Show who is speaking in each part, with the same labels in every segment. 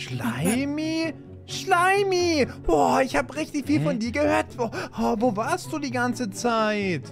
Speaker 1: Schleimi? Schleimi! Boah, ich habe richtig viel
Speaker 2: Hä?
Speaker 1: von dir gehört. Oh, wo warst du die ganze Zeit?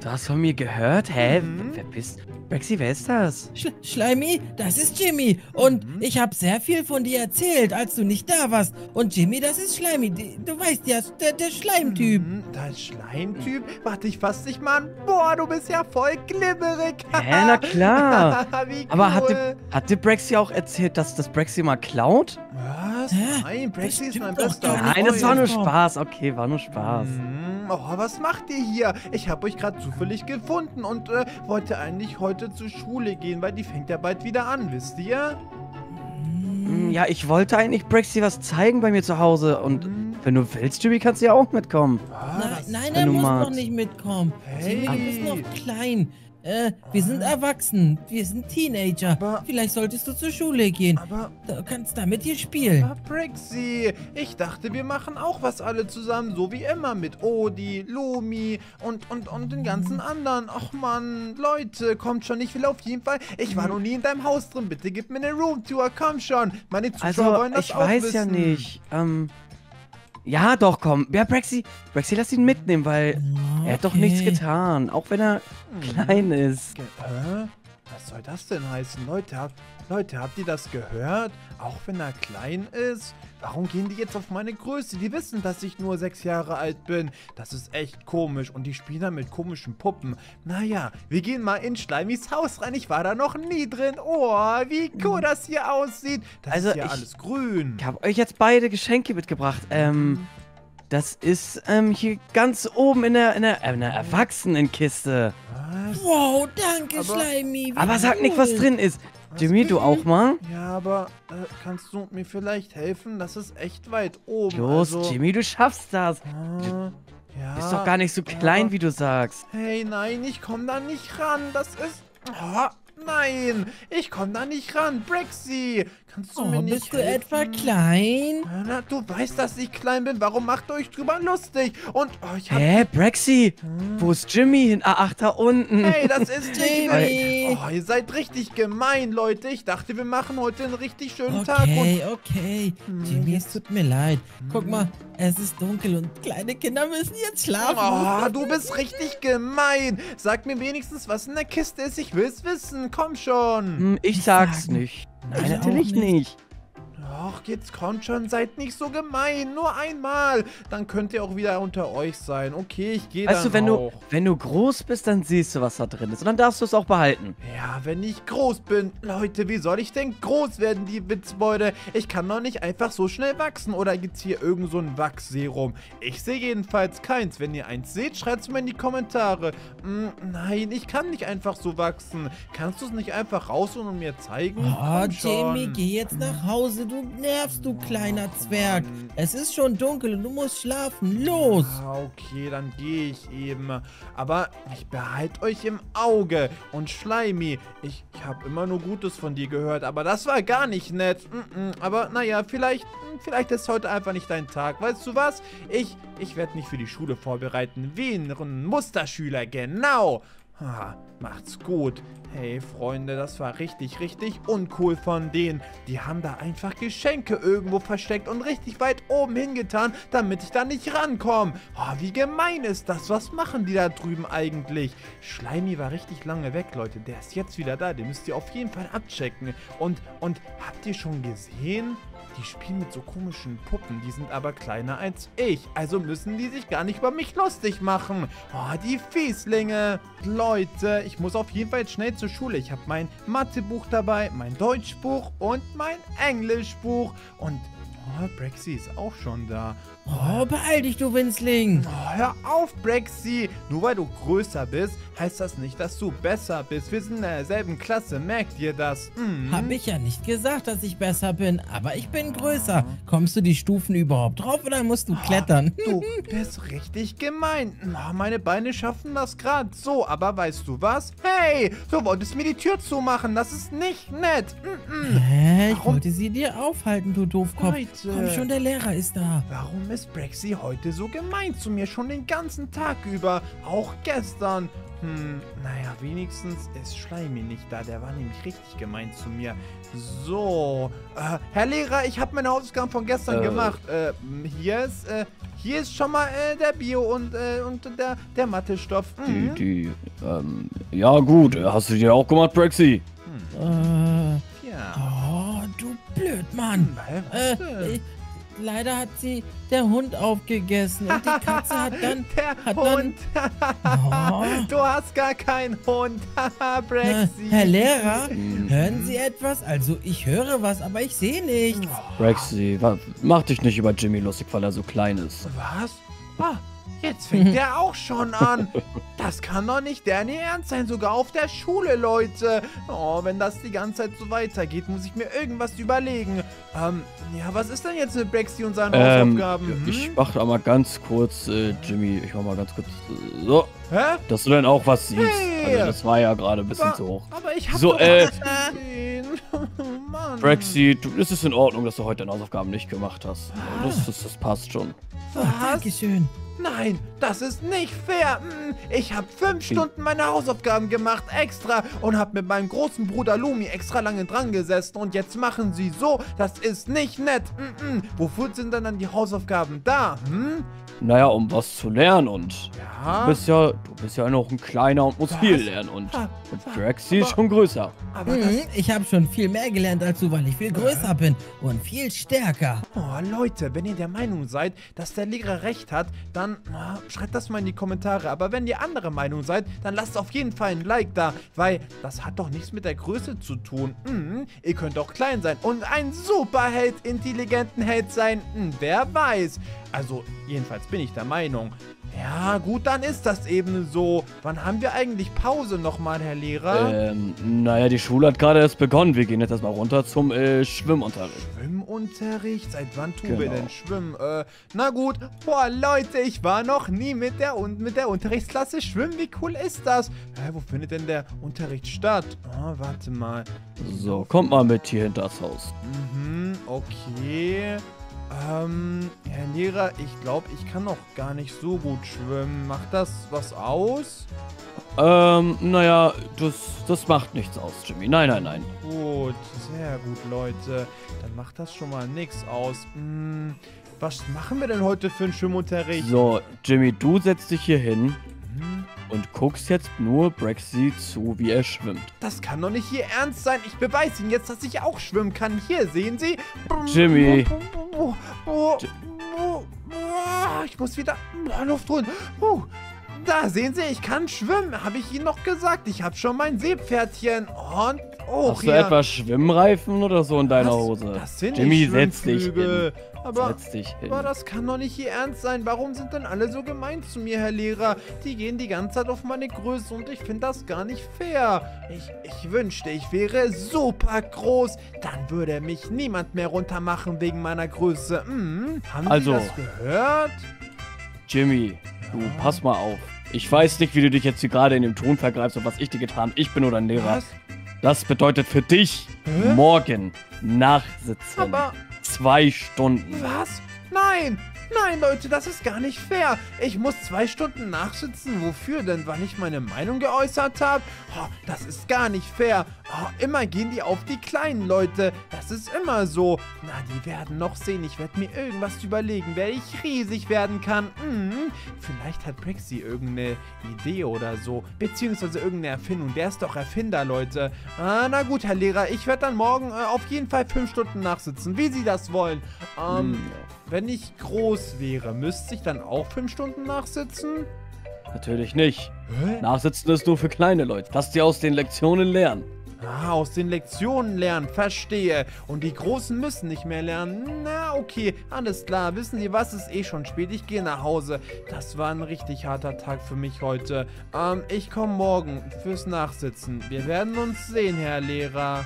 Speaker 2: Du hast von mir gehört? Hä?
Speaker 1: Mhm.
Speaker 2: Wer bist Brexy, wer ist das?
Speaker 3: Sch Schleimi, das ist Jimmy. Und
Speaker 1: Mhm.
Speaker 3: ich habe sehr viel von dir erzählt, als du nicht da warst. Und Jimmy, das ist Schleimi. Du weißt ja, der, der Schleimtyp.
Speaker 1: Hm, das Schleimtyp? Warte, ich fass dich mal an. Boah, du bist ja voll glibberig.
Speaker 2: Hä, na klar.
Speaker 1: Cool.
Speaker 2: Aber hatte, hatte Brexy auch erzählt, dass das Brexy mal klaut?
Speaker 1: Was?
Speaker 3: Hä?
Speaker 1: Nein, Brexy ist mein bester
Speaker 3: nicht.
Speaker 2: Nein, das war nur
Speaker 3: Freund.
Speaker 2: Spaß. Okay, war nur Spaß.
Speaker 1: Hm, Oh, was macht ihr hier? Ich habe euch gerade zufällig gefunden und äh, wollte eigentlich heute zur Schule gehen, weil die fängt ja bald wieder an, wisst ihr?
Speaker 2: Hm, Ja, ich wollte eigentlich Brexy was zeigen bei mir zu Hause. Und
Speaker 1: Hm,
Speaker 2: wenn du willst, Jimmy, kannst du ja auch mitkommen.
Speaker 3: Nein,
Speaker 1: was?
Speaker 3: nein,
Speaker 2: wenn
Speaker 3: er
Speaker 2: du
Speaker 3: muss noch
Speaker 2: magst.
Speaker 3: nicht mitkommen.
Speaker 1: Hey.
Speaker 3: Jimmy, du bist noch klein. Äh, wir sind erwachsen. Wir sind Teenager.
Speaker 1: Aber-
Speaker 3: Vielleicht solltest du zur Schule gehen.
Speaker 1: Aber,
Speaker 3: Du kannst da mit dir spielen.
Speaker 1: aber Brexy, ich dachte, wir machen auch was alle zusammen, so wie immer mit Odi, Lumi und, und, und den ganzen anderen. Ach man, Leute, kommt schon, ich will auf jeden Fall. Ich war noch nie in deinem Haus drin, bitte gib mir eine Roomtour, komm schon. Meine Zuschauer
Speaker 2: Also,
Speaker 1: wollen das
Speaker 2: ich
Speaker 1: auch
Speaker 2: weiß
Speaker 1: wissen.
Speaker 2: ja nicht. Ähm, ja, doch, komm. Ja, Brexy, Brexy, lass ihn mitnehmen, weil er hat doch nichts
Speaker 3: Okay.
Speaker 2: getan. Auch wenn er klein ist.
Speaker 1: Ge Hä? Was soll das denn heißen? Leute, habt, Leute, habt ihr das gehört? Auch wenn er klein ist? Warum gehen die jetzt auf meine Größe? Die wissen, dass ich nur sechs Jahre alt bin. Das ist echt komisch. Und die spielen dann mit komischen Puppen. Naja, wir gehen mal in Schleimis Haus rein. Ich war da noch nie drin. Oh, wie cool das hier aussieht. Das
Speaker 2: Also
Speaker 1: ist ja alles grün.
Speaker 2: Ich habe euch jetzt beide Geschenke mitgebracht. Ähm, das ist ähm, hier ganz oben in der, in der, äh, in der Erwachsenenkiste.
Speaker 1: Was?
Speaker 3: Wow, danke,
Speaker 1: Aber-
Speaker 3: Schleimi.
Speaker 2: Aber sag nicht, was drin ist. Jimmy, du auch mal?
Speaker 1: Ja, aber äh, kannst du mir vielleicht helfen? Das ist echt weit oben.
Speaker 2: Los,
Speaker 1: also,
Speaker 2: Jimmy, du schaffst das.
Speaker 1: Ah, ja,
Speaker 2: Bist doch gar nicht so klein,
Speaker 1: aber-
Speaker 2: wie du sagst.
Speaker 1: Hey, nein, ich komm da nicht ran. Das ist. Oh, nein, ich komm da nicht ran. Brexy, kannst du mir
Speaker 3: Oh,
Speaker 1: nicht
Speaker 3: bist du
Speaker 1: helfen?
Speaker 3: etwa klein?
Speaker 1: Na, du weißt, dass ich klein bin. Warum macht ihr euch drüber lustig? Und oh, ich hab.
Speaker 2: Hä, Brexy? Wo ist Jimmy hin? Ah, ach, da unten.
Speaker 1: Hey, das ist.
Speaker 3: Jimmy.
Speaker 1: Oh, ihr seid richtig gemein, Leute. Ich dachte, wir machen heute einen richtig schönen Tag. Und
Speaker 3: Okay, okay.
Speaker 1: Hm,
Speaker 3: Jimmy, es tut mir leid. Guck mal, es ist dunkel und kleine Kinder müssen jetzt schlafen.
Speaker 1: Oh, du bist richtig gemein. Sag mir wenigstens, was in der Kiste ist. Ich will's wissen. Komm schon.
Speaker 2: Hm, ich sag's nicht. Nein, natürlich
Speaker 3: nicht.
Speaker 2: nicht.
Speaker 1: Ach, jetzt kommt schon, seid nicht so gemein. Nur einmal. Dann könnt ihr auch wieder unter euch sein. Okay, ich gehe
Speaker 2: Weißt
Speaker 1: dann
Speaker 2: du, wenn
Speaker 1: auch.
Speaker 2: du, wenn du groß bist, dann siehst du, was da drin ist. Und dann darfst du es auch behalten.
Speaker 1: Ja, wenn ich groß bin. Leute, wie soll ich denn groß werden, die Witzbeute? Ich kann doch nicht einfach so schnell wachsen. Oder gibt's hier irgend so ein Wachsserum? Ich sehe jedenfalls keins. Wenn ihr eins seht, schreibt's mir in die Kommentare. Hm, nein, ich kann nicht einfach so wachsen. Kannst du es nicht einfach rausholen und mir zeigen?
Speaker 3: Oh, Jamie, geh jetzt nach Hause. Du nervst, du kleiner Zwerg. Es ist schon dunkel und du musst schlafen. Los.
Speaker 1: Ah, okay, dann gehe ich eben. Aber ich behalte euch im Auge. Und Schleimi, ich, ich habe immer nur Gutes von dir gehört, aber das war gar nicht nett. Mm -mm, aber naja, vielleicht, mm, vielleicht ist heute einfach nicht dein Tag. Weißt du was? Ich, ich werde mich für die Schule vorbereiten. Wie ein Musterschüler, genau. Ah, macht's gut. Hey, Freunde, das war richtig, richtig uncool von denen. Die haben da einfach Geschenke irgendwo versteckt und richtig weit oben hingetan, damit ich da nicht rankomme. Oh, wie gemein ist das? Was machen die da drüben eigentlich? Schleimi war richtig lange weg, Leute. Der ist jetzt wieder da. Den müsst ihr auf jeden Fall abchecken. Und, und habt ihr schon gesehen? Die spielen mit so komischen Puppen, die sind aber kleiner als ich. Also müssen die sich gar nicht über mich lustig machen. Oh, die Fieslinge. Leute, ich muss auf jeden Fall schnell zur Schule. Ich habe mein Mathebuch dabei, mein Deutschbuch und mein Englischbuch. Und oh, Brexy ist auch schon da.
Speaker 3: Oh, beeil dich, du Winzling.
Speaker 1: Oh, hör auf, Brexy. Nur weil du größer bist, heißt das nicht, dass du besser bist. Wir sind in derselben Klasse, merkt ihr das? Mhm.
Speaker 3: Hab ich ja nicht gesagt, dass ich besser bin, aber ich bin größer. Kommst du die Stufen überhaupt drauf oder musst du klettern?
Speaker 1: Du bist richtig gemein. Oh, meine Beine schaffen das gerade so, aber weißt du was? Hey, du wolltest mir die Tür zumachen. Das ist nicht nett. -mm.
Speaker 3: Hä? Ich
Speaker 1: Warum?
Speaker 3: wollte sie dir aufhalten, du Doofkopf.
Speaker 1: Leute.
Speaker 3: Komm schon, der Lehrer ist da.
Speaker 1: Warum ist Brexy heute so gemein zu mir? Schon den ganzen Tag über. Auch gestern. Hm, naja, wenigstens ist Schleimi nicht da. Der war nämlich richtig gemein zu mir. So, äh, Herr Lehrer, ich habe meine Hausaufgaben von gestern
Speaker 4: Äh.
Speaker 1: gemacht. Äh, hier ist, äh, hier ist schon mal äh, der Bio und, äh, und der, der Mathestoff.
Speaker 4: Die,
Speaker 1: Mhm.
Speaker 4: die, ähm, ja gut, hast du dir auch gemacht, Brexy?
Speaker 3: Äh,
Speaker 1: Ja.
Speaker 3: oh, du Blödmann.
Speaker 1: Hä, was
Speaker 3: Äh, leider hat sie der Hund aufgegessen und die Katze hat dann...
Speaker 1: Der
Speaker 3: hat dann-
Speaker 1: Hund.
Speaker 3: Oh.
Speaker 1: Du hast gar keinen Hund. Haha, Brexy.
Speaker 3: Herr Lehrer, hören Sie etwas? Also ich höre was, aber ich sehe nichts.
Speaker 4: Brexy, mach dich nicht über Jimmy lustig, weil er so klein ist.
Speaker 1: Was? Ah, jetzt fängt der auch schon an. Das kann doch nicht der nie ernst sein, sogar auf der Schule, Leute. Oh, wenn das die ganze Zeit so weitergeht, muss ich mir irgendwas überlegen. Ähm, ja, was ist denn jetzt mit Brexy und seinen
Speaker 4: Ähm,
Speaker 1: Hausaufgaben? Hm?
Speaker 4: ich mach da mal ganz kurz, äh, Jimmy, ich mach mal ganz kurz, äh, so,
Speaker 1: Hä?
Speaker 4: dass du dann auch was siehst.
Speaker 1: Hey!
Speaker 4: Also das war ja gerade ein bisschen
Speaker 1: Aber,
Speaker 4: zu hoch.
Speaker 1: aber ich hab
Speaker 4: So,
Speaker 1: doch
Speaker 4: äh,
Speaker 1: gesehen. Mann.
Speaker 4: Brexy, du, es ist in Ordnung, dass du heute deine Hausaufgaben nicht gemacht hast. Das, das, das passt schon.
Speaker 3: Oh,
Speaker 1: Was?
Speaker 3: Dankeschön.
Speaker 1: Nein, das ist nicht fair. Mm, Ich habe fünf Stunden meine Hausaufgaben gemacht, extra, und habe mit meinem großen Bruder Lumi extra lange dran gesessen. Und jetzt machen sie so. Das ist nicht nett. Mm -mm. Wofür sind denn dann die Hausaufgaben da? Hm?
Speaker 4: Naja, um was zu lernen und
Speaker 1: Ja.
Speaker 4: du bist ja, du bist ja noch ein kleiner und musst
Speaker 1: Was?
Speaker 4: viel lernen und, und Brexy ist schon größer.
Speaker 1: aber
Speaker 3: Mhm, ich habe schon viel mehr gelernt als du, weil ich viel größer bin und viel stärker.
Speaker 1: Oh, Leute, wenn ihr der Meinung seid, dass der Lehrer recht hat, dann na, schreibt das mal in die Kommentare. Aber wenn ihr andere Meinung seid, dann lasst auf jeden Fall ein Like da, weil das hat doch nichts mit der Größe zu tun. Mhm, ihr könnt auch klein sein und ein Superheld, intelligenten Held sein. Hm, wer weiß. Also, jedenfalls bin ich der Meinung. Ja, gut, dann ist das eben so. Wann haben wir eigentlich Pause nochmal, Herr Lehrer?
Speaker 4: Ähm, naja, die Schule hat gerade erst begonnen. Wir gehen jetzt erstmal runter zum äh, Schwimmunterricht.
Speaker 1: Schwimmunterricht? Seit wann tun wir
Speaker 4: Genau.
Speaker 1: denn schwimmen? Äh, na gut. Boah, Leute, ich war noch nie mit der, Un mit der Unterrichtsklasse schwimmen. Wie cool ist das? Hä, wo findet denn der Unterricht statt? Oh, warte mal.
Speaker 4: So, kommt mal mit hier hinter das Haus.
Speaker 1: Mhm, okay. Ähm, Herr Lehrer, ich glaube, ich kann noch gar nicht so gut schwimmen. Macht das was aus?
Speaker 4: Ähm, naja, das, das macht nichts aus, Jimmy. Nein, nein, nein.
Speaker 1: Gut, sehr gut, Leute. Dann macht das schon mal nichts aus. Hm, was machen wir denn heute für einen Schwimmunterricht?
Speaker 4: So, Jimmy, du setzt dich hier hin
Speaker 1: Hm,
Speaker 4: und guckst jetzt nur Brexy zu, wie er schwimmt.
Speaker 1: Das kann doch nicht Ihr Ernst sein. Ich beweise Ihnen jetzt, dass ich auch schwimmen kann. Hier, sehen Sie?
Speaker 4: Jimmy.
Speaker 1: Oh, oh, oh, oh, Ich muss wieder Luft holen. Da, sehen Sie, ich kann schwimmen. Habe ich Ihnen noch gesagt. Ich habe schon mein Seepferdchen. Und hoch
Speaker 4: Hast du
Speaker 1: hier.
Speaker 4: etwa Schwimmreifen oder so in deiner
Speaker 1: Das-
Speaker 4: Hose?
Speaker 1: Das sind
Speaker 4: Jimmy, setz dich hin.
Speaker 1: Aber,
Speaker 4: Setz dich hin.
Speaker 1: aber das kann doch nicht Ihr Ernst sein. Warum sind denn alle so gemein zu mir, Herr Lehrer? Die gehen die ganze Zeit auf meine Größe und ich finde das gar nicht fair. Ich, ich wünschte, ich wäre super groß. Dann würde mich niemand mehr runtermachen wegen meiner Größe. Hm, haben
Speaker 4: Also-
Speaker 1: Sie das gehört?
Speaker 4: Jimmy, du pass mal auf. Ich weiß nicht, wie du dich jetzt hier gerade in dem Ton vergreifst und was ich dir getan habe. Ich bin nur dein Lehrer.
Speaker 1: Was?
Speaker 4: Das bedeutet für dich
Speaker 1: Hä?
Speaker 4: morgen nachsitzen.
Speaker 1: Aber
Speaker 4: Zwei Stunden.
Speaker 1: was? Nein! Nein, Leute, das ist gar nicht fair. Ich muss zwei Stunden nachsitzen. Wofür denn? Wann ich meine Meinung geäußert habe? Oh, das ist gar nicht fair. Oh, immer gehen die auf die kleinen Leute. Das ist immer so. Na, die werden noch sehen. Ich werde mir irgendwas überlegen, wer ich riesig werden kann. Mhm. Vielleicht hat Brexy irgendeine Idee oder so. Beziehungsweise irgendeine Erfindung. Der ist doch Erfinder, Leute. Ah, na gut, Herr Lehrer. Ich werde dann morgen äh, auf jeden Fall fünf Stunden nachsitzen, wie Sie das wollen. Ähm,
Speaker 4: Hm,
Speaker 1: wenn ich groß wäre, müsste ich dann auch fünf Stunden nachsitzen?
Speaker 4: natürlich nicht.
Speaker 1: Hä?
Speaker 4: Nachsitzen ist nur für kleine Leute. Lass dir aus den Lektionen lernen.
Speaker 1: Ah, aus den Lektionen lernen, verstehe. Und die Großen müssen nicht mehr lernen. Na, okay, alles klar. Wissen Sie was, ist eh schon spät. Ich gehe nach Hause. Das war ein richtig harter Tag für mich heute. Ähm, ich komme morgen fürs Nachsitzen. Wir werden uns sehen, Herr Lehrer.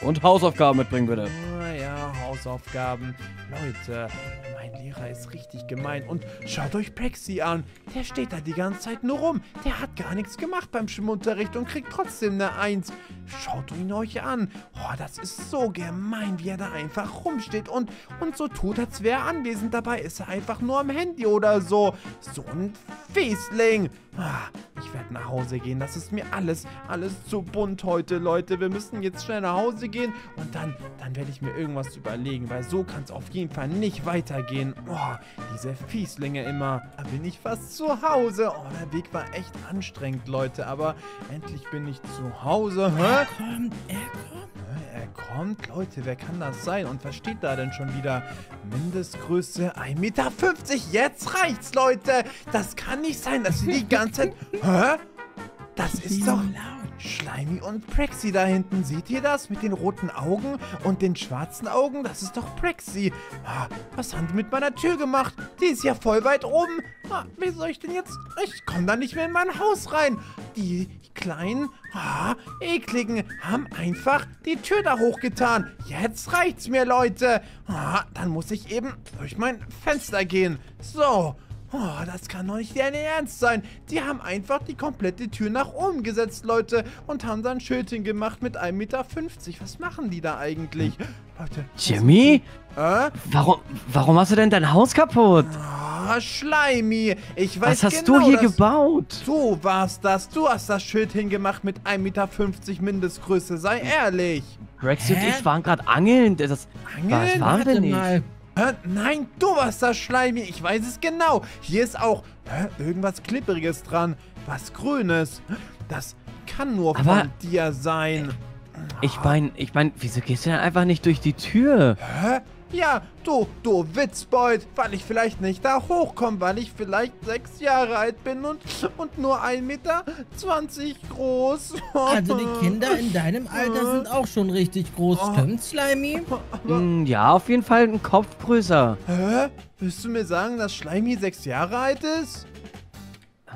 Speaker 4: Und Hausaufgaben mitbringen, bitte.
Speaker 1: Naja, Hausaufgaben. Leute, mein Lehrer ist richtig gemein. Und schaut euch Prexy an. Der steht da die ganze Zeit nur rum. Der hat gar nichts gemacht beim Schwimmunterricht und kriegt trotzdem eine Eins. Schaut ihn euch an. Oh, das ist so gemein, wie er da einfach rumsteht und, und so tut, als wäre er anwesend. Dabei ist er einfach nur am Handy oder so. So ein Fiesling. Ah, ich werde nach Hause gehen. Das ist mir alles, alles zu bunt heute, Leute. Wir müssen jetzt schnell nach Hause gehen und dann, dann werde ich mir irgendwas überlegen, weil so kann es auf jeden Fall nicht weitergehen. Oh, diese Fieslinge immer. Da bin ich fast zu Hause. Oh, der Weg war echt anstrengend, Leute, aber endlich bin ich zu Hause. Hä?
Speaker 3: Er kommt, er kommt.
Speaker 1: Er kommt? Leute, wer kann das sein? Und was steht da denn schon wieder? Mindestgröße 1,50 Meter. Jetzt reicht's, Leute. Das kann nicht sein, dass sie die ganze Zeit... Hä? Das ist doch...
Speaker 3: laut.
Speaker 1: Schleimy und Prexy da hinten. Seht ihr das? Mit den roten Augen und den schwarzen Augen? Das ist doch Prexy. Ah, was haben die mit meiner Tür gemacht? Die ist ja voll weit oben. Ah, wie soll ich denn jetzt... Ich komme da nicht mehr in mein Haus rein. Die kleinen, ah, ekligen haben einfach die Tür da hochgetan. Jetzt reicht's mir, Leute. Ah, dann muss ich eben durch mein Fenster gehen. So. Oh, das kann doch nicht dein Ernst sein. Die haben einfach die komplette Tür nach oben gesetzt, Leute. Und haben dann Schild hingemacht mit 1,50 Meter. Was machen die da eigentlich? Leute.
Speaker 2: Jimmy?
Speaker 1: Äh?
Speaker 2: Warum, warum hast du denn dein Haus kaputt?
Speaker 1: Ah, Schleimi. Ich weiß
Speaker 2: Was hast
Speaker 1: genau,
Speaker 2: du hier gebaut?
Speaker 1: Du warst das. Du hast das Schild hingemacht mit 1,50 Meter Mindestgröße. Sei ehrlich.
Speaker 2: Und
Speaker 3: Hä?
Speaker 2: ich waren gerade angeln. Das, was
Speaker 1: Angeln?
Speaker 2: waren wir
Speaker 3: Warte
Speaker 2: nicht?
Speaker 3: mal.
Speaker 1: Hä? Nein, du warst das Schleimi. Ich weiß es genau. Hier ist auch hä, irgendwas Klipperiges dran. Was Grünes. Das kann nur
Speaker 2: Aber-
Speaker 1: von dir sein.
Speaker 2: Ich mein, ich mein, wieso gehst du denn einfach nicht durch die Tür?
Speaker 1: Hä? Ja, du, du Witzbold, weil ich vielleicht nicht da hochkomme, weil ich vielleicht sechs Jahre alt bin und, und nur 1,20 Meter groß.
Speaker 3: Also die Kinder in deinem Alter sind auch schon richtig groß,
Speaker 1: Oh.
Speaker 3: stimmt's, Slimy?
Speaker 2: Hm, ja, auf jeden Fall ein Kopf größer.
Speaker 1: Hä? Willst du mir sagen, dass Schleimi sechs Jahre alt ist?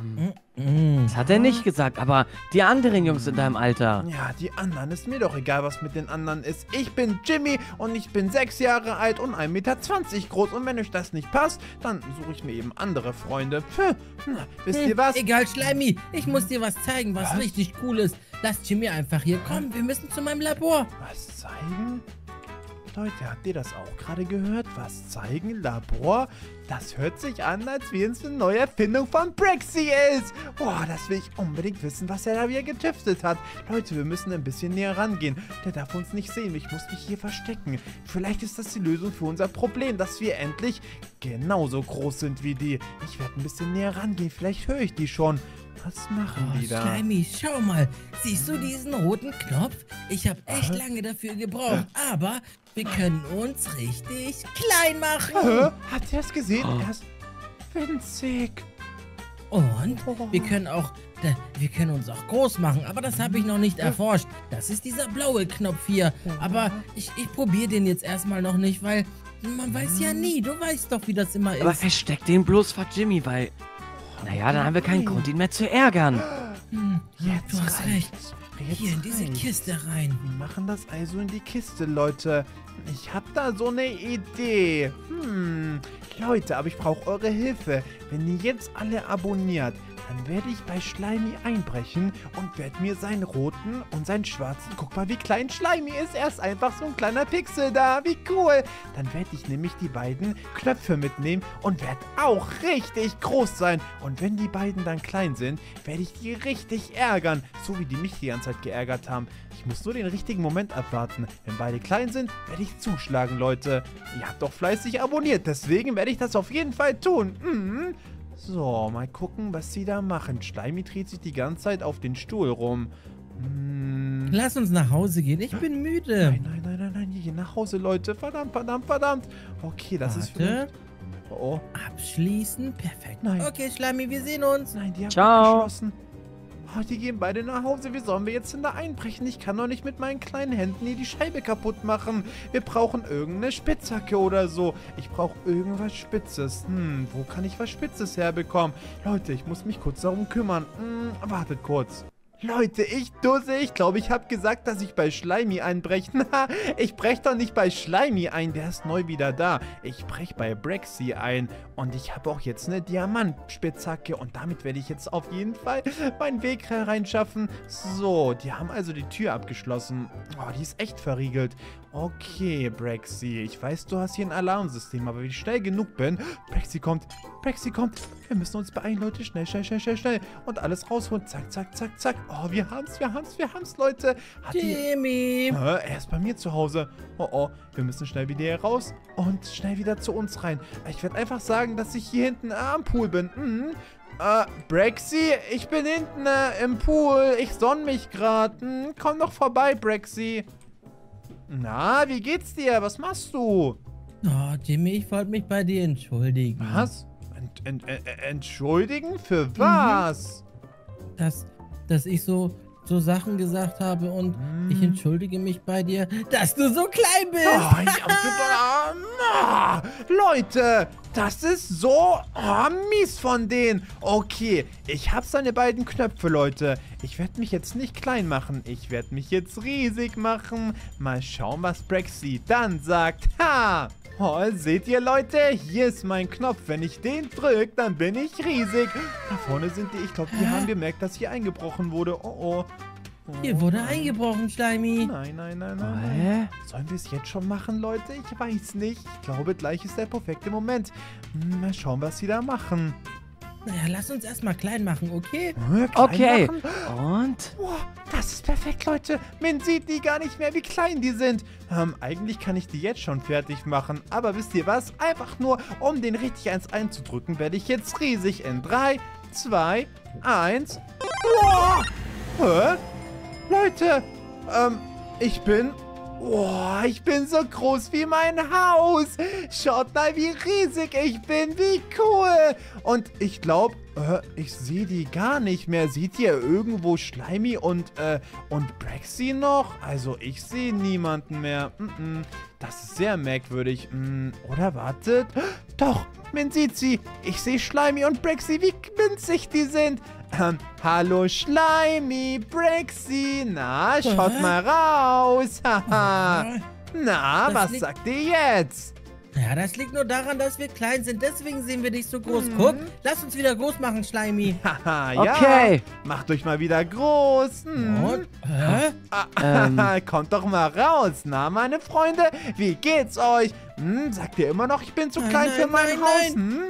Speaker 3: Mm.
Speaker 2: Das hat er nicht gesagt, aber die anderen Jungs in deinem Alter.
Speaker 1: Ja, die anderen. Ist mir doch egal, was mit den anderen ist. Ich bin Jimmy und ich bin sechs Jahre alt und 1,20 Meter groß. Und wenn euch das nicht passt, dann suche ich mir eben andere Freunde. Puh, na, wisst ihr was?
Speaker 3: Egal, Slimy, ich muss dir was zeigen, was,
Speaker 1: Was?
Speaker 3: richtig cool ist. Lass Jimmy einfach hier kommen, wir müssen zu meinem Labor.
Speaker 1: Was zeigen? Leute, habt ihr das auch gerade gehört? Was zeigen? Labor? Das hört sich an, als wäre es eine neue Erfindung von Brexy ist. Boah, das will ich unbedingt wissen, was er da wieder getüftelt hat. Leute, wir müssen ein bisschen näher rangehen. Der darf uns nicht sehen. Ich muss mich hier verstecken. Vielleicht ist das die Lösung für unser Problem, dass wir endlich genauso groß sind wie die. Ich werde ein bisschen näher rangehen. Vielleicht höre ich die schon. Was machen
Speaker 3: Oh,
Speaker 1: die da?
Speaker 3: Slimy, schau mal. Siehst du diesen roten Knopf? Ich habe echt lange dafür gebraucht, aber wir können uns richtig klein machen.
Speaker 1: Hä? Habt ihr es gesehen?
Speaker 2: Oh.
Speaker 1: Er ist winzig.
Speaker 3: Und wir können auch, wir können uns auch groß machen, aber das habe ich noch nicht erforscht. Das ist dieser blaue Knopf hier. Aber ich, ich probiere den jetzt erstmal noch nicht, weil man weiß ja nie. Du weißt doch, wie das immer
Speaker 2: Aber
Speaker 3: ist.
Speaker 2: versteck den bloß vor Jimmy, weil... Naja, dann haben wir keinen Grund, ihn mehr zu ärgern.
Speaker 3: Hm,
Speaker 1: Jetzt
Speaker 3: du hast recht.
Speaker 1: Jetzt
Speaker 3: Hier in diese
Speaker 1: reicht's.
Speaker 3: Kiste rein.
Speaker 1: Wir machen das also in die Kiste, Leute. Ich hab da so eine Idee. Hm, Leute, aber ich brauche eure Hilfe. Wenn ihr jetzt alle abonniert, dann werde ich bei Schleimi einbrechen und werde mir seinen roten und seinen schwarzen... Guck mal, wie klein Schleimi ist. Er ist einfach so ein kleiner Pixel da. Wie cool. Dann werde ich nämlich die beiden Knöpfe mitnehmen und werde auch richtig groß sein. Und wenn die beiden dann klein sind, werde ich die richtig ärgern. So wie die mich die ganze Zeit geärgert haben. Ich muss nur den richtigen Moment abwarten. Wenn beide klein sind, werde ich zuschlagen, Leute. Ihr habt doch fleißig abonniert, deswegen werde ich das auf jeden Fall tun. Mhm. So, mal gucken, was sie da machen. Schleimi dreht sich die ganze Zeit auf den Stuhl rum. Hm.
Speaker 3: Lass uns nach Hause gehen. Ich bin müde.
Speaker 1: Nein, nein, nein, nein, nein, hier nach Hause, Leute. Verdammt, verdammt, verdammt. Okay, das ist
Speaker 3: Warte.
Speaker 1: vielleicht... Oh, oh.
Speaker 3: Abschließen. Perfekt.
Speaker 1: Nein.
Speaker 3: Okay, Slimy, wir sehen uns.
Speaker 1: Nein, die haben
Speaker 2: Ciao.
Speaker 1: abgeschlossen. Oh, die gehen beide nach Hause. Wie sollen wir jetzt denn da einbrechen? Ich kann doch nicht mit meinen kleinen Händen hier die Scheibe kaputt machen. Wir brauchen irgendeine Spitzhacke oder so. Ich brauche irgendwas Spitzes. Hm, wo kann ich was Spitzes herbekommen? Leute, ich muss mich kurz darum kümmern. Hm, wartet kurz. Leute, ich Dusse, ich glaube, ich habe gesagt, dass ich bei Schleimi einbreche. Na, ich breche doch nicht bei Schleimi ein, der ist neu wieder da. Ich breche bei Brexy ein und ich habe auch jetzt eine Diamantspitzhacke und damit werde ich jetzt auf jeden Fall meinen Weg hereinschaffen. So, die haben also die Tür abgeschlossen. Oh, die ist echt verriegelt. Okay, Brexy, ich weiß, du hast hier ein Alarmsystem, aber wenn ich schnell genug bin... Brexy kommt... Brexy kommt. Wir müssen uns beeilen, Leute. Schnell, schnell, schnell, schnell, schnell. Und alles rausholen. Zack, zack, zack, zack. Oh, wir haben's, wir haben's, wir haben's, Leute. Hat die...
Speaker 3: Jimmy.
Speaker 1: Hä, er ist bei mir zu Hause. Oh, oh. Wir müssen schnell wieder hier raus und schnell wieder zu uns rein. Ich werde einfach sagen, dass ich hier hinten am Pool bin. Mhm. Äh, Brexy, ich bin hinten äh, im Pool. Ich sonn mich gerade. Hm, komm doch vorbei, Brexy. Na, wie geht's dir? Was machst du?
Speaker 3: Oh, Jimmy, ich wollte mich bei dir entschuldigen.
Speaker 1: Was? Ent, ent, ent, entschuldigen? Für was?
Speaker 3: Dass, dass ich so, so Sachen gesagt habe und
Speaker 1: Hm.
Speaker 3: ich entschuldige mich bei dir, dass du so klein bist.
Speaker 1: Oh, ja, ah, Leute, das ist so oh, mies von denen. Okay, ich habe seine beiden Knöpfe, Leute. Ich werde mich jetzt nicht klein machen. Ich werde mich jetzt riesig machen. Mal schauen, was Brexy dann sagt. Ha! Oh, seht ihr, Leute? Hier ist mein Knopf. Wenn ich den drücke, dann bin ich riesig. Da vorne sind die. Ich glaube, die haben gemerkt, dass hier eingebrochen wurde. Oh, oh. oh.
Speaker 3: Hier wurde eingebrochen, Schleimi.
Speaker 1: Nein, nein, nein, nein. nein.
Speaker 2: Hä?
Speaker 1: Sollen wir es jetzt schon machen, Leute? Ich weiß nicht. Ich glaube, gleich ist der perfekte Moment. Hm, Mal schauen, was sie da machen.
Speaker 3: Naja, lass uns erstmal klein machen, okay?
Speaker 1: Klein
Speaker 2: Okay.
Speaker 1: Machen?
Speaker 2: Und?
Speaker 1: Boah, das ist perfekt, Leute. Man sieht die gar nicht mehr, wie klein die sind. Ähm, eigentlich kann ich die jetzt schon fertig machen. Aber wisst ihr was? Einfach nur, um den richtig eins einzudrücken, werde ich jetzt riesig in 3, 2, 1. Boah! Hä? Leute, ähm, ich bin... Boah, ich bin so groß wie mein Haus. Schaut mal, wie riesig ich bin. Wie cool. Und ich glaube, äh, ich sehe die gar nicht mehr. Seht ihr irgendwo Schleimy und, äh, und Brexy noch? Also, ich sehe niemanden mehr. Mm -mm. Das ist sehr merkwürdig. Mm, oder wartet. Doch, man sieht sie. Ich sehe Schleimy und Brexy. Wie winzig die sind. Ähm, hallo Schleimy, Brexy. Na, schaut
Speaker 3: Hä?
Speaker 1: mal raus. Haha. Na,
Speaker 3: Das
Speaker 1: was sagt ihr jetzt?
Speaker 3: Ja, das liegt nur daran, dass wir klein sind. Deswegen sehen wir dich so groß.
Speaker 1: Mhm.
Speaker 3: Guck, lass uns wieder groß machen, Schleimi.
Speaker 1: Haha, ja.
Speaker 2: Okay.
Speaker 1: Macht euch mal wieder groß. Hm.
Speaker 3: Und? Hä?
Speaker 2: Ähm.
Speaker 1: Kommt doch mal raus. Na, meine Freunde, wie geht's euch? Hm, sagt ihr immer noch, ich bin zu
Speaker 3: Nein,
Speaker 1: klein
Speaker 3: nein,
Speaker 1: für mein
Speaker 3: nein,
Speaker 1: Haus?
Speaker 3: nein.
Speaker 1: Hm?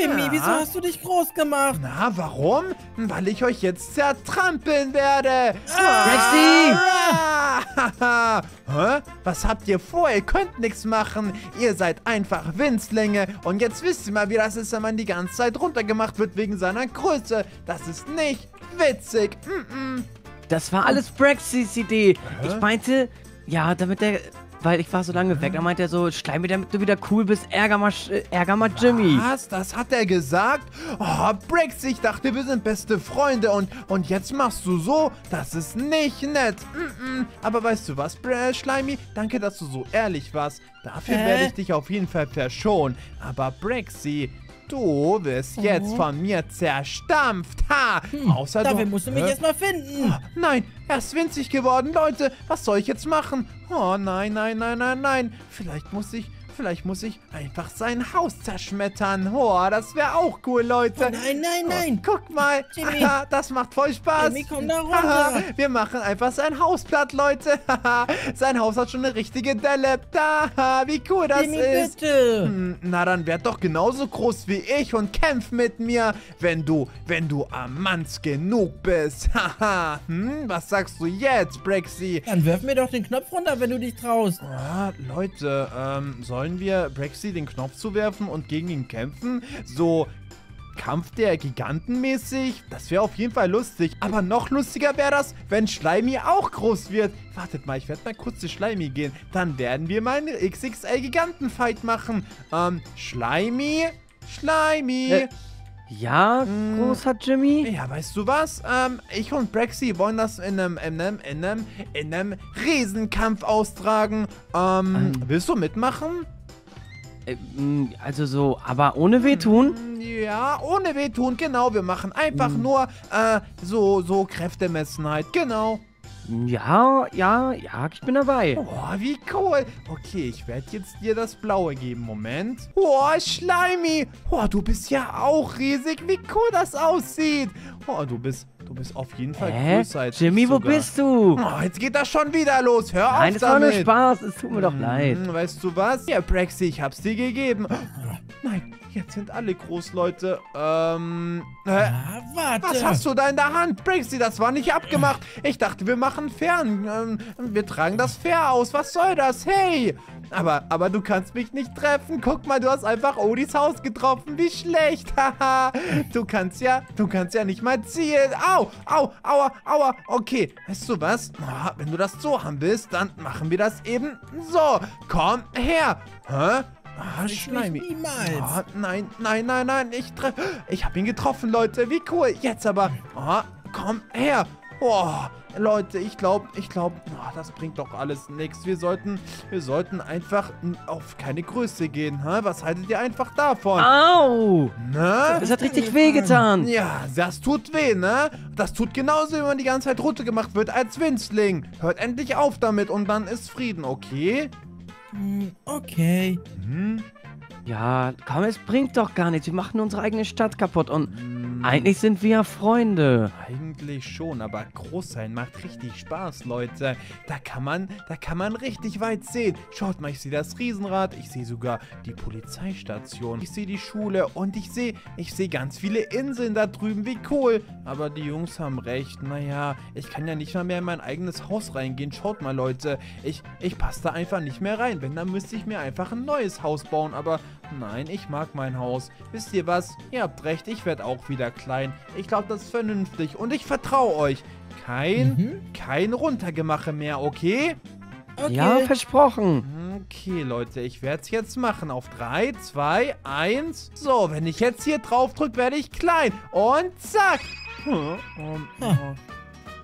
Speaker 3: Jimmy,
Speaker 1: Ja.
Speaker 3: wieso hast du dich groß gemacht?
Speaker 1: Na, warum? Weil ich euch jetzt zertrampeln werde. Ah! Hä? Was habt ihr vor? Ihr könnt nichts machen. Ihr seid einfach Winzlinge. Und jetzt wisst ihr mal, wie das ist, wenn man die ganze Zeit runtergemacht wird wegen seiner Größe. Das ist nicht witzig. Mm -mm.
Speaker 2: Das war alles Brexys Idee.
Speaker 1: Hä?
Speaker 2: Ich meinte, ja, damit der. Weil ich war so lange weg, da meinte er so, schleim mir, damit du wieder cool bist, ärger mal, äh, ärger mal Jimmy.
Speaker 1: Was? Das hat er gesagt? Oh, Brexy, ich dachte, wir sind beste Freunde und, und jetzt machst du so? Das ist nicht nett. Mm -mm. Aber weißt du was, Bre Schleimy? Danke, dass du so ehrlich warst. Dafür
Speaker 3: Hä?
Speaker 1: werde ich dich auf jeden Fall verschonen. Aber Brexy, du wirst jetzt von mir zerstampft. Ha! Außer
Speaker 3: Hm, Dafür
Speaker 1: du...
Speaker 3: musst du mich
Speaker 1: Hä?
Speaker 3: erstmal finden.
Speaker 1: Nein, er ist winzig geworden, Leute. Was soll ich jetzt machen? Oh nein, nein, nein, nein, nein. Vielleicht muss ich, vielleicht muss ich einfach sein Haus zerschmettern. Oh, das wäre auch cool, Leute.
Speaker 3: Oh, nein, nein, nein.
Speaker 1: Oh, guck mal.
Speaker 3: Jimmy.
Speaker 1: Haha, das macht voll Spaß.
Speaker 3: Jimmy, komm da runter.
Speaker 1: Wir machen einfach sein Haus platt, Leute. Sein Haus hat schon eine richtige Delle. Da, wie cool das
Speaker 3: Jimmy,
Speaker 1: ist.
Speaker 3: bitte.
Speaker 1: Hm, Na, dann werd doch genauso groß wie ich und kämpf mit mir, wenn du, wenn du Amanz genug bist. Haha, hm, was sagst du jetzt, Brexy?
Speaker 3: Dann wirf mir doch den Knopf runter, wenn du dich traust.
Speaker 1: Ah, Leute, ähm, sollen wir Brexy den Knopf zuwerfen und gegen ihn kämpfen? So Kampf der Giganten mäßig? Das wäre auf jeden Fall lustig. Aber noch lustiger wäre das, wenn Schleimy auch groß wird. Wartet mal, ich werde mal kurz zu Schleimy gehen. Dann werden wir mal einen XXL-Giganten-Fight machen. Ähm, Schleimy? Schleimy?
Speaker 2: Äh, Ja,
Speaker 1: Mm.
Speaker 2: großer Jimmy?
Speaker 1: Ja, weißt du was? Ähm, ich und Brexy wollen das in einem, in einem, in einem, in einem Riesenkampf austragen. Ähm,
Speaker 2: Ähm.
Speaker 1: willst du mitmachen?
Speaker 2: Äh, mh, also so, aber ohne wehtun?
Speaker 1: Mm, Ja, ohne wehtun, genau. Wir machen einfach
Speaker 2: Mm.
Speaker 1: nur, äh, so, so Kräftemessen halt, genau.
Speaker 2: Ja, ja, ja, ich bin dabei.
Speaker 1: Oh, wie cool. Okay, ich werde jetzt dir das Blaue geben. Moment. Oh, Schleimy. Oh, du bist ja auch riesig. Wie cool das aussieht. Oh, du bist, du bist auf jeden Fall
Speaker 2: Hä?
Speaker 1: größer als
Speaker 2: Jimmy,
Speaker 1: ich
Speaker 2: wo bist du?
Speaker 1: Oh, jetzt geht das schon wieder los. Hör
Speaker 2: Nein,
Speaker 1: auf
Speaker 2: das war nur
Speaker 1: damit.
Speaker 2: Spaß, es tut mir doch
Speaker 1: Hm,
Speaker 2: leid.
Speaker 1: Weißt du was? Ja, Brexy, ich hab's dir gegeben. nein, jetzt sind alle groß, Leute. Ähm, äh,
Speaker 3: Ja, warte.
Speaker 1: was hast du da in der Hand? Brixie, das war nicht abgemacht. Ich dachte, wir machen fern. Ähm, wir tragen das fair aus. Was soll das? Hey! Aber, aber du kannst mich nicht treffen. Guck mal, du hast einfach Odis Haus getroffen. Wie schlecht. Haha. du kannst ja, du kannst ja nicht mal zielen. Au, au, aua, aua. Okay, weißt du was? Wenn du das so haben willst, dann machen wir das eben so. Komm her. Hä? Ah,
Speaker 3: Ich
Speaker 1: Schleimi.
Speaker 3: niemals.
Speaker 1: Oh, nein, nein, nein, nein. Ich treffe. Ich habe ihn getroffen, Leute. Wie cool. Jetzt aber. Oh, komm her. Boah, Leute, ich glaube, ich glaube, das bringt doch alles nichts. Wir sollten, wir sollten einfach auf keine Größe gehen. Hä? Was haltet ihr einfach davon?
Speaker 2: Au!
Speaker 1: Ne?
Speaker 2: Das hat richtig wehgetan.
Speaker 1: Ja, das tut weh, ne? Das tut genauso, wenn man die ganze Zeit runter gemacht wird als Winzling. Hört endlich auf damit und dann ist Frieden, okay?
Speaker 3: Hm, Okay.
Speaker 1: Hm?
Speaker 2: Ja, komm, es bringt doch gar nichts. Wir machen unsere eigene Stadt kaputt und
Speaker 1: Hm.
Speaker 2: eigentlich sind wir ja Freunde.
Speaker 1: Eigentlich schon, aber groß sein macht richtig Spaß, Leute. Da kann man, da kann man richtig weit sehen. Schaut mal, ich sehe das Riesenrad, ich sehe sogar die Polizeistation, ich sehe die Schule und ich sehe, ich sehe ganz viele Inseln da drüben. Wie cool. Aber die Jungs haben recht. Naja, ich kann ja nicht mal mehr in mein eigenes Haus reingehen. Schaut mal, Leute, ich, ich passe da einfach nicht mehr rein. Wenn, dann müsste ich mir einfach ein neues Haus bauen. Aber nein, ich mag mein Haus. Wisst ihr was? Ihr habt recht, ich werde auch wieder klein. Ich glaube, das ist vernünftig und ich vertraue euch. Kein,
Speaker 3: Mhm.
Speaker 1: kein Runtergemache mehr, okay?
Speaker 3: Okay.
Speaker 2: Ja, versprochen.
Speaker 1: Okay, Leute, ich werde es jetzt machen. Auf 3, 2, 1. So, wenn ich jetzt hier drauf drücke, werde ich klein. Und zack. Hm, um,
Speaker 3: Ha.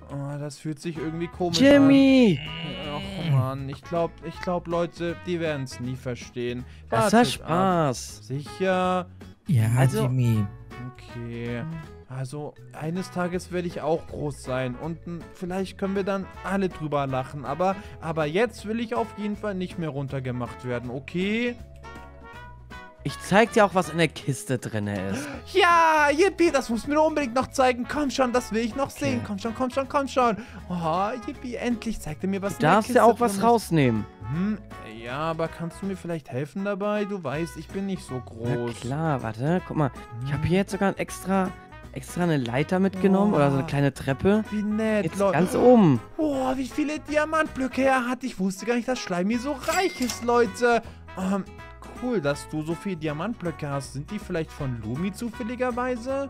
Speaker 1: oh, oh, das fühlt sich irgendwie komisch
Speaker 2: Jimmy!
Speaker 1: an. Ach, Mann. Ich glaube, ich glaub, Leute, die werden es nie verstehen.
Speaker 2: Das hat
Speaker 1: Wartet ab.
Speaker 2: Spaß.
Speaker 1: Sicher.
Speaker 3: Ja,
Speaker 2: Also-
Speaker 3: Jimmy.
Speaker 1: Okay. Also, eines Tages werde ich auch groß sein und m, vielleicht können wir dann alle drüber lachen. Aber, aber jetzt will ich auf jeden Fall nicht mehr runtergemacht werden, okay?
Speaker 2: Ich zeig dir auch, was in der Kiste drin ist.
Speaker 1: Ja, Yippie, das muss mir doch unbedingt noch zeigen. Komm schon, das will ich noch sehen.
Speaker 2: Okay.
Speaker 1: Komm schon, komm schon, komm schon. Oh, Yippie, endlich zeigt er mir was
Speaker 2: Du darfst ja auch was rausnehmen.
Speaker 1: Hm, ja, aber kannst du mir vielleicht helfen dabei? Du weißt, ich bin nicht so
Speaker 2: Na
Speaker 1: groß.
Speaker 2: klar, warte, guck mal. Ich habe hier jetzt sogar extra, extra eine Leiter mitgenommen oder so eine
Speaker 1: Oh.
Speaker 2: kleine Treppe.
Speaker 1: Wie nett,
Speaker 2: Jetzt
Speaker 1: Leute.
Speaker 2: ganz oben.
Speaker 1: Boah, wie viele Diamantblöcke er hat. Ich wusste gar nicht, dass Schleimi so reich ist, Leute. Ähm, cool, dass du so viele Diamantblöcke hast. Sind die vielleicht von Lumi zufälligerweise?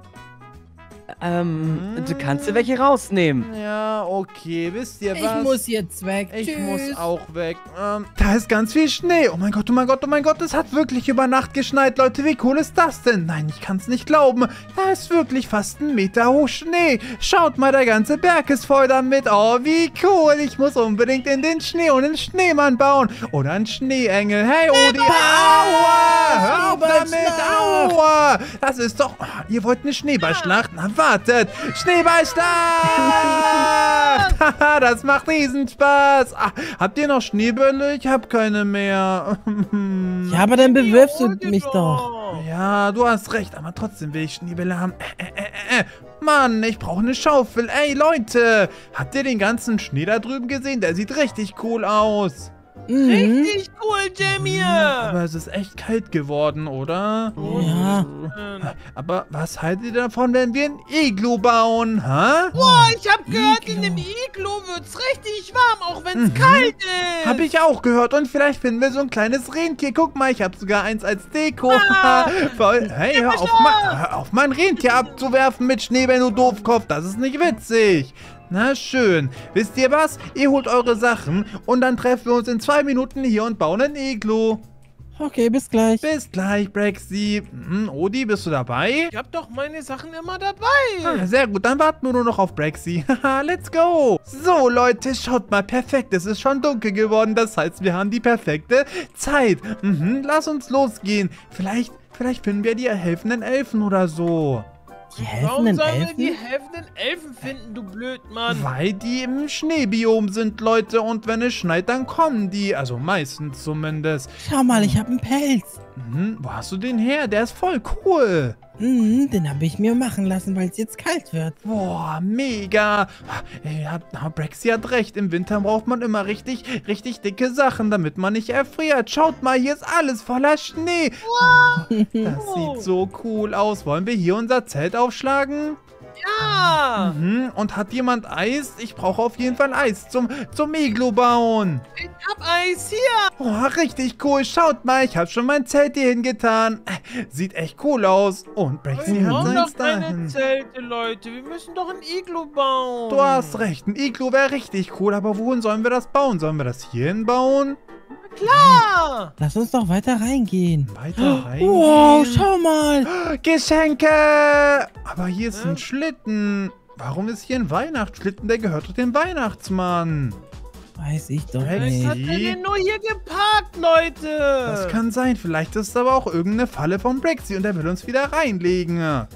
Speaker 2: Ähm,
Speaker 1: Hm.
Speaker 2: du kannst dir welche rausnehmen.
Speaker 1: Ja, okay. Wisst ihr
Speaker 3: Ich
Speaker 1: was?
Speaker 3: muss jetzt weg.
Speaker 1: Ich
Speaker 3: Tschüss.
Speaker 1: muss auch weg. Ähm, da ist ganz viel Schnee. Oh mein Gott, oh mein Gott, oh mein Gott. Es hat wirklich über Nacht geschneit, Leute. Wie cool ist das denn? Nein, ich kann es nicht glauben. Da ist wirklich fast ein Meter hoch Schnee. Schaut mal, der ganze Berg ist voll damit. Oh, wie cool. Ich muss unbedingt in den Schnee und einen Schneemann bauen. Oder einen Schneeengel. Hey, Odi. Aua! Hör auf damit. Aua! Das ist doch... Oh, ihr wollt eine Schneeballschlacht? Na, wartet. Schneeballschlacht! Haha, das macht Riesenspaß. Ah, habt ihr noch Schneebälle? Ich hab keine mehr.
Speaker 3: Ja, aber dann bewirfst du mich doch.
Speaker 1: Ja, du hast recht, aber trotzdem will ich Schneebälle haben. Äh, äh, äh, äh. Mann, ich brauche eine Schaufel. Ey, Leute, habt ihr den ganzen Schnee da drüben gesehen? Der sieht richtig cool aus.
Speaker 3: Mhm.
Speaker 5: Richtig cool, Jamie!
Speaker 1: Aber es ist echt kalt geworden, oder?
Speaker 3: Ja.
Speaker 1: Aber was haltet ihr davon, wenn wir ein Iglu bauen, hä?
Speaker 5: Boah, ich hab gehört, in
Speaker 3: Iglo.
Speaker 5: dem Iglo wird's richtig warm, auch wenn's kalt ist.
Speaker 1: Hab ich auch gehört und vielleicht finden wir so ein kleines Rentier. Guck mal, ich habe sogar eins als Deko.
Speaker 5: Ah.
Speaker 1: Hey, hör auf, mein, hör auf, mein Rentier abzuwerfen mit Schnee, wenn du Doofkopf. Das ist nicht witzig. Na schön. Wisst ihr was? Ihr holt eure Sachen und dann treffen wir uns in zwei Minuten hier und bauen ein Iglu.
Speaker 3: Okay, bis gleich.
Speaker 1: Bis gleich, Brexy. Hm, Odi, bist du dabei?
Speaker 5: Ich hab doch meine Sachen immer dabei.
Speaker 1: Ah, sehr gut, dann warten wir nur noch auf Brexy. Haha, let's go. So, Leute, schaut mal, perfekt. Es ist schon dunkel geworden. Das heißt, wir haben die perfekte Zeit. Mhm, lass uns losgehen. Vielleicht, vielleicht finden wir die helfenden Elfen oder so.
Speaker 3: Die
Speaker 5: Warum
Speaker 3: helfenden
Speaker 5: sollen wir die
Speaker 3: Elfen?
Speaker 5: helfenden Elfen finden, du Blödmann?
Speaker 1: Weil die im Schneebiom sind, Leute. Und wenn es schneit, dann kommen die. Also meistens zumindest.
Speaker 3: Schau mal, ich habe einen Pelz.
Speaker 1: Mhm, wo hast du den her? Der ist voll cool.
Speaker 3: Mhm, den habe ich mir machen lassen, weil es jetzt kalt wird.
Speaker 1: Boah, mega. Ey, hat, na, Brexy hat recht. Im Winter braucht man immer richtig, richtig dicke Sachen, damit man nicht erfriert. Schaut mal, hier ist alles voller Schnee. Das sieht so cool aus. Wollen wir hier unser Zelt aufschlagen?
Speaker 5: Ja!
Speaker 1: Mhm. Und hat jemand Eis? Ich brauche auf jeden Fall Eis zum, zum Iglu bauen.
Speaker 5: Ich hab Eis hier!
Speaker 1: Oh, richtig cool. Schaut mal, ich habe schon mein Zelt hier hingetan. Sieht echt cool aus. Und Brexy
Speaker 5: Wir
Speaker 1: hat seins
Speaker 5: doch keine
Speaker 1: dahin.
Speaker 5: Zelte, Leute. Wir müssen doch ein Iglu bauen.
Speaker 1: Du hast recht, ein Iglu wäre richtig cool, aber wohin sollen wir das bauen? Sollen wir das hier hinbauen?
Speaker 5: Klar!
Speaker 3: Lass uns doch weiter reingehen.
Speaker 1: Weiter rein.
Speaker 3: Wow, schau mal.
Speaker 1: Geschenke! Aber hier ist ein Schlitten. Warum ist hier ein Weihnachtsschlitten? Der gehört doch dem Weihnachtsmann.
Speaker 3: Weiß ich doch
Speaker 1: Vielleicht
Speaker 3: nicht.
Speaker 5: Was hat er denn nur hier geparkt, Leute?
Speaker 1: Das kann sein. Vielleicht ist es aber auch irgendeine Falle von Brexy und er will uns wieder reinlegen.
Speaker 3: Na,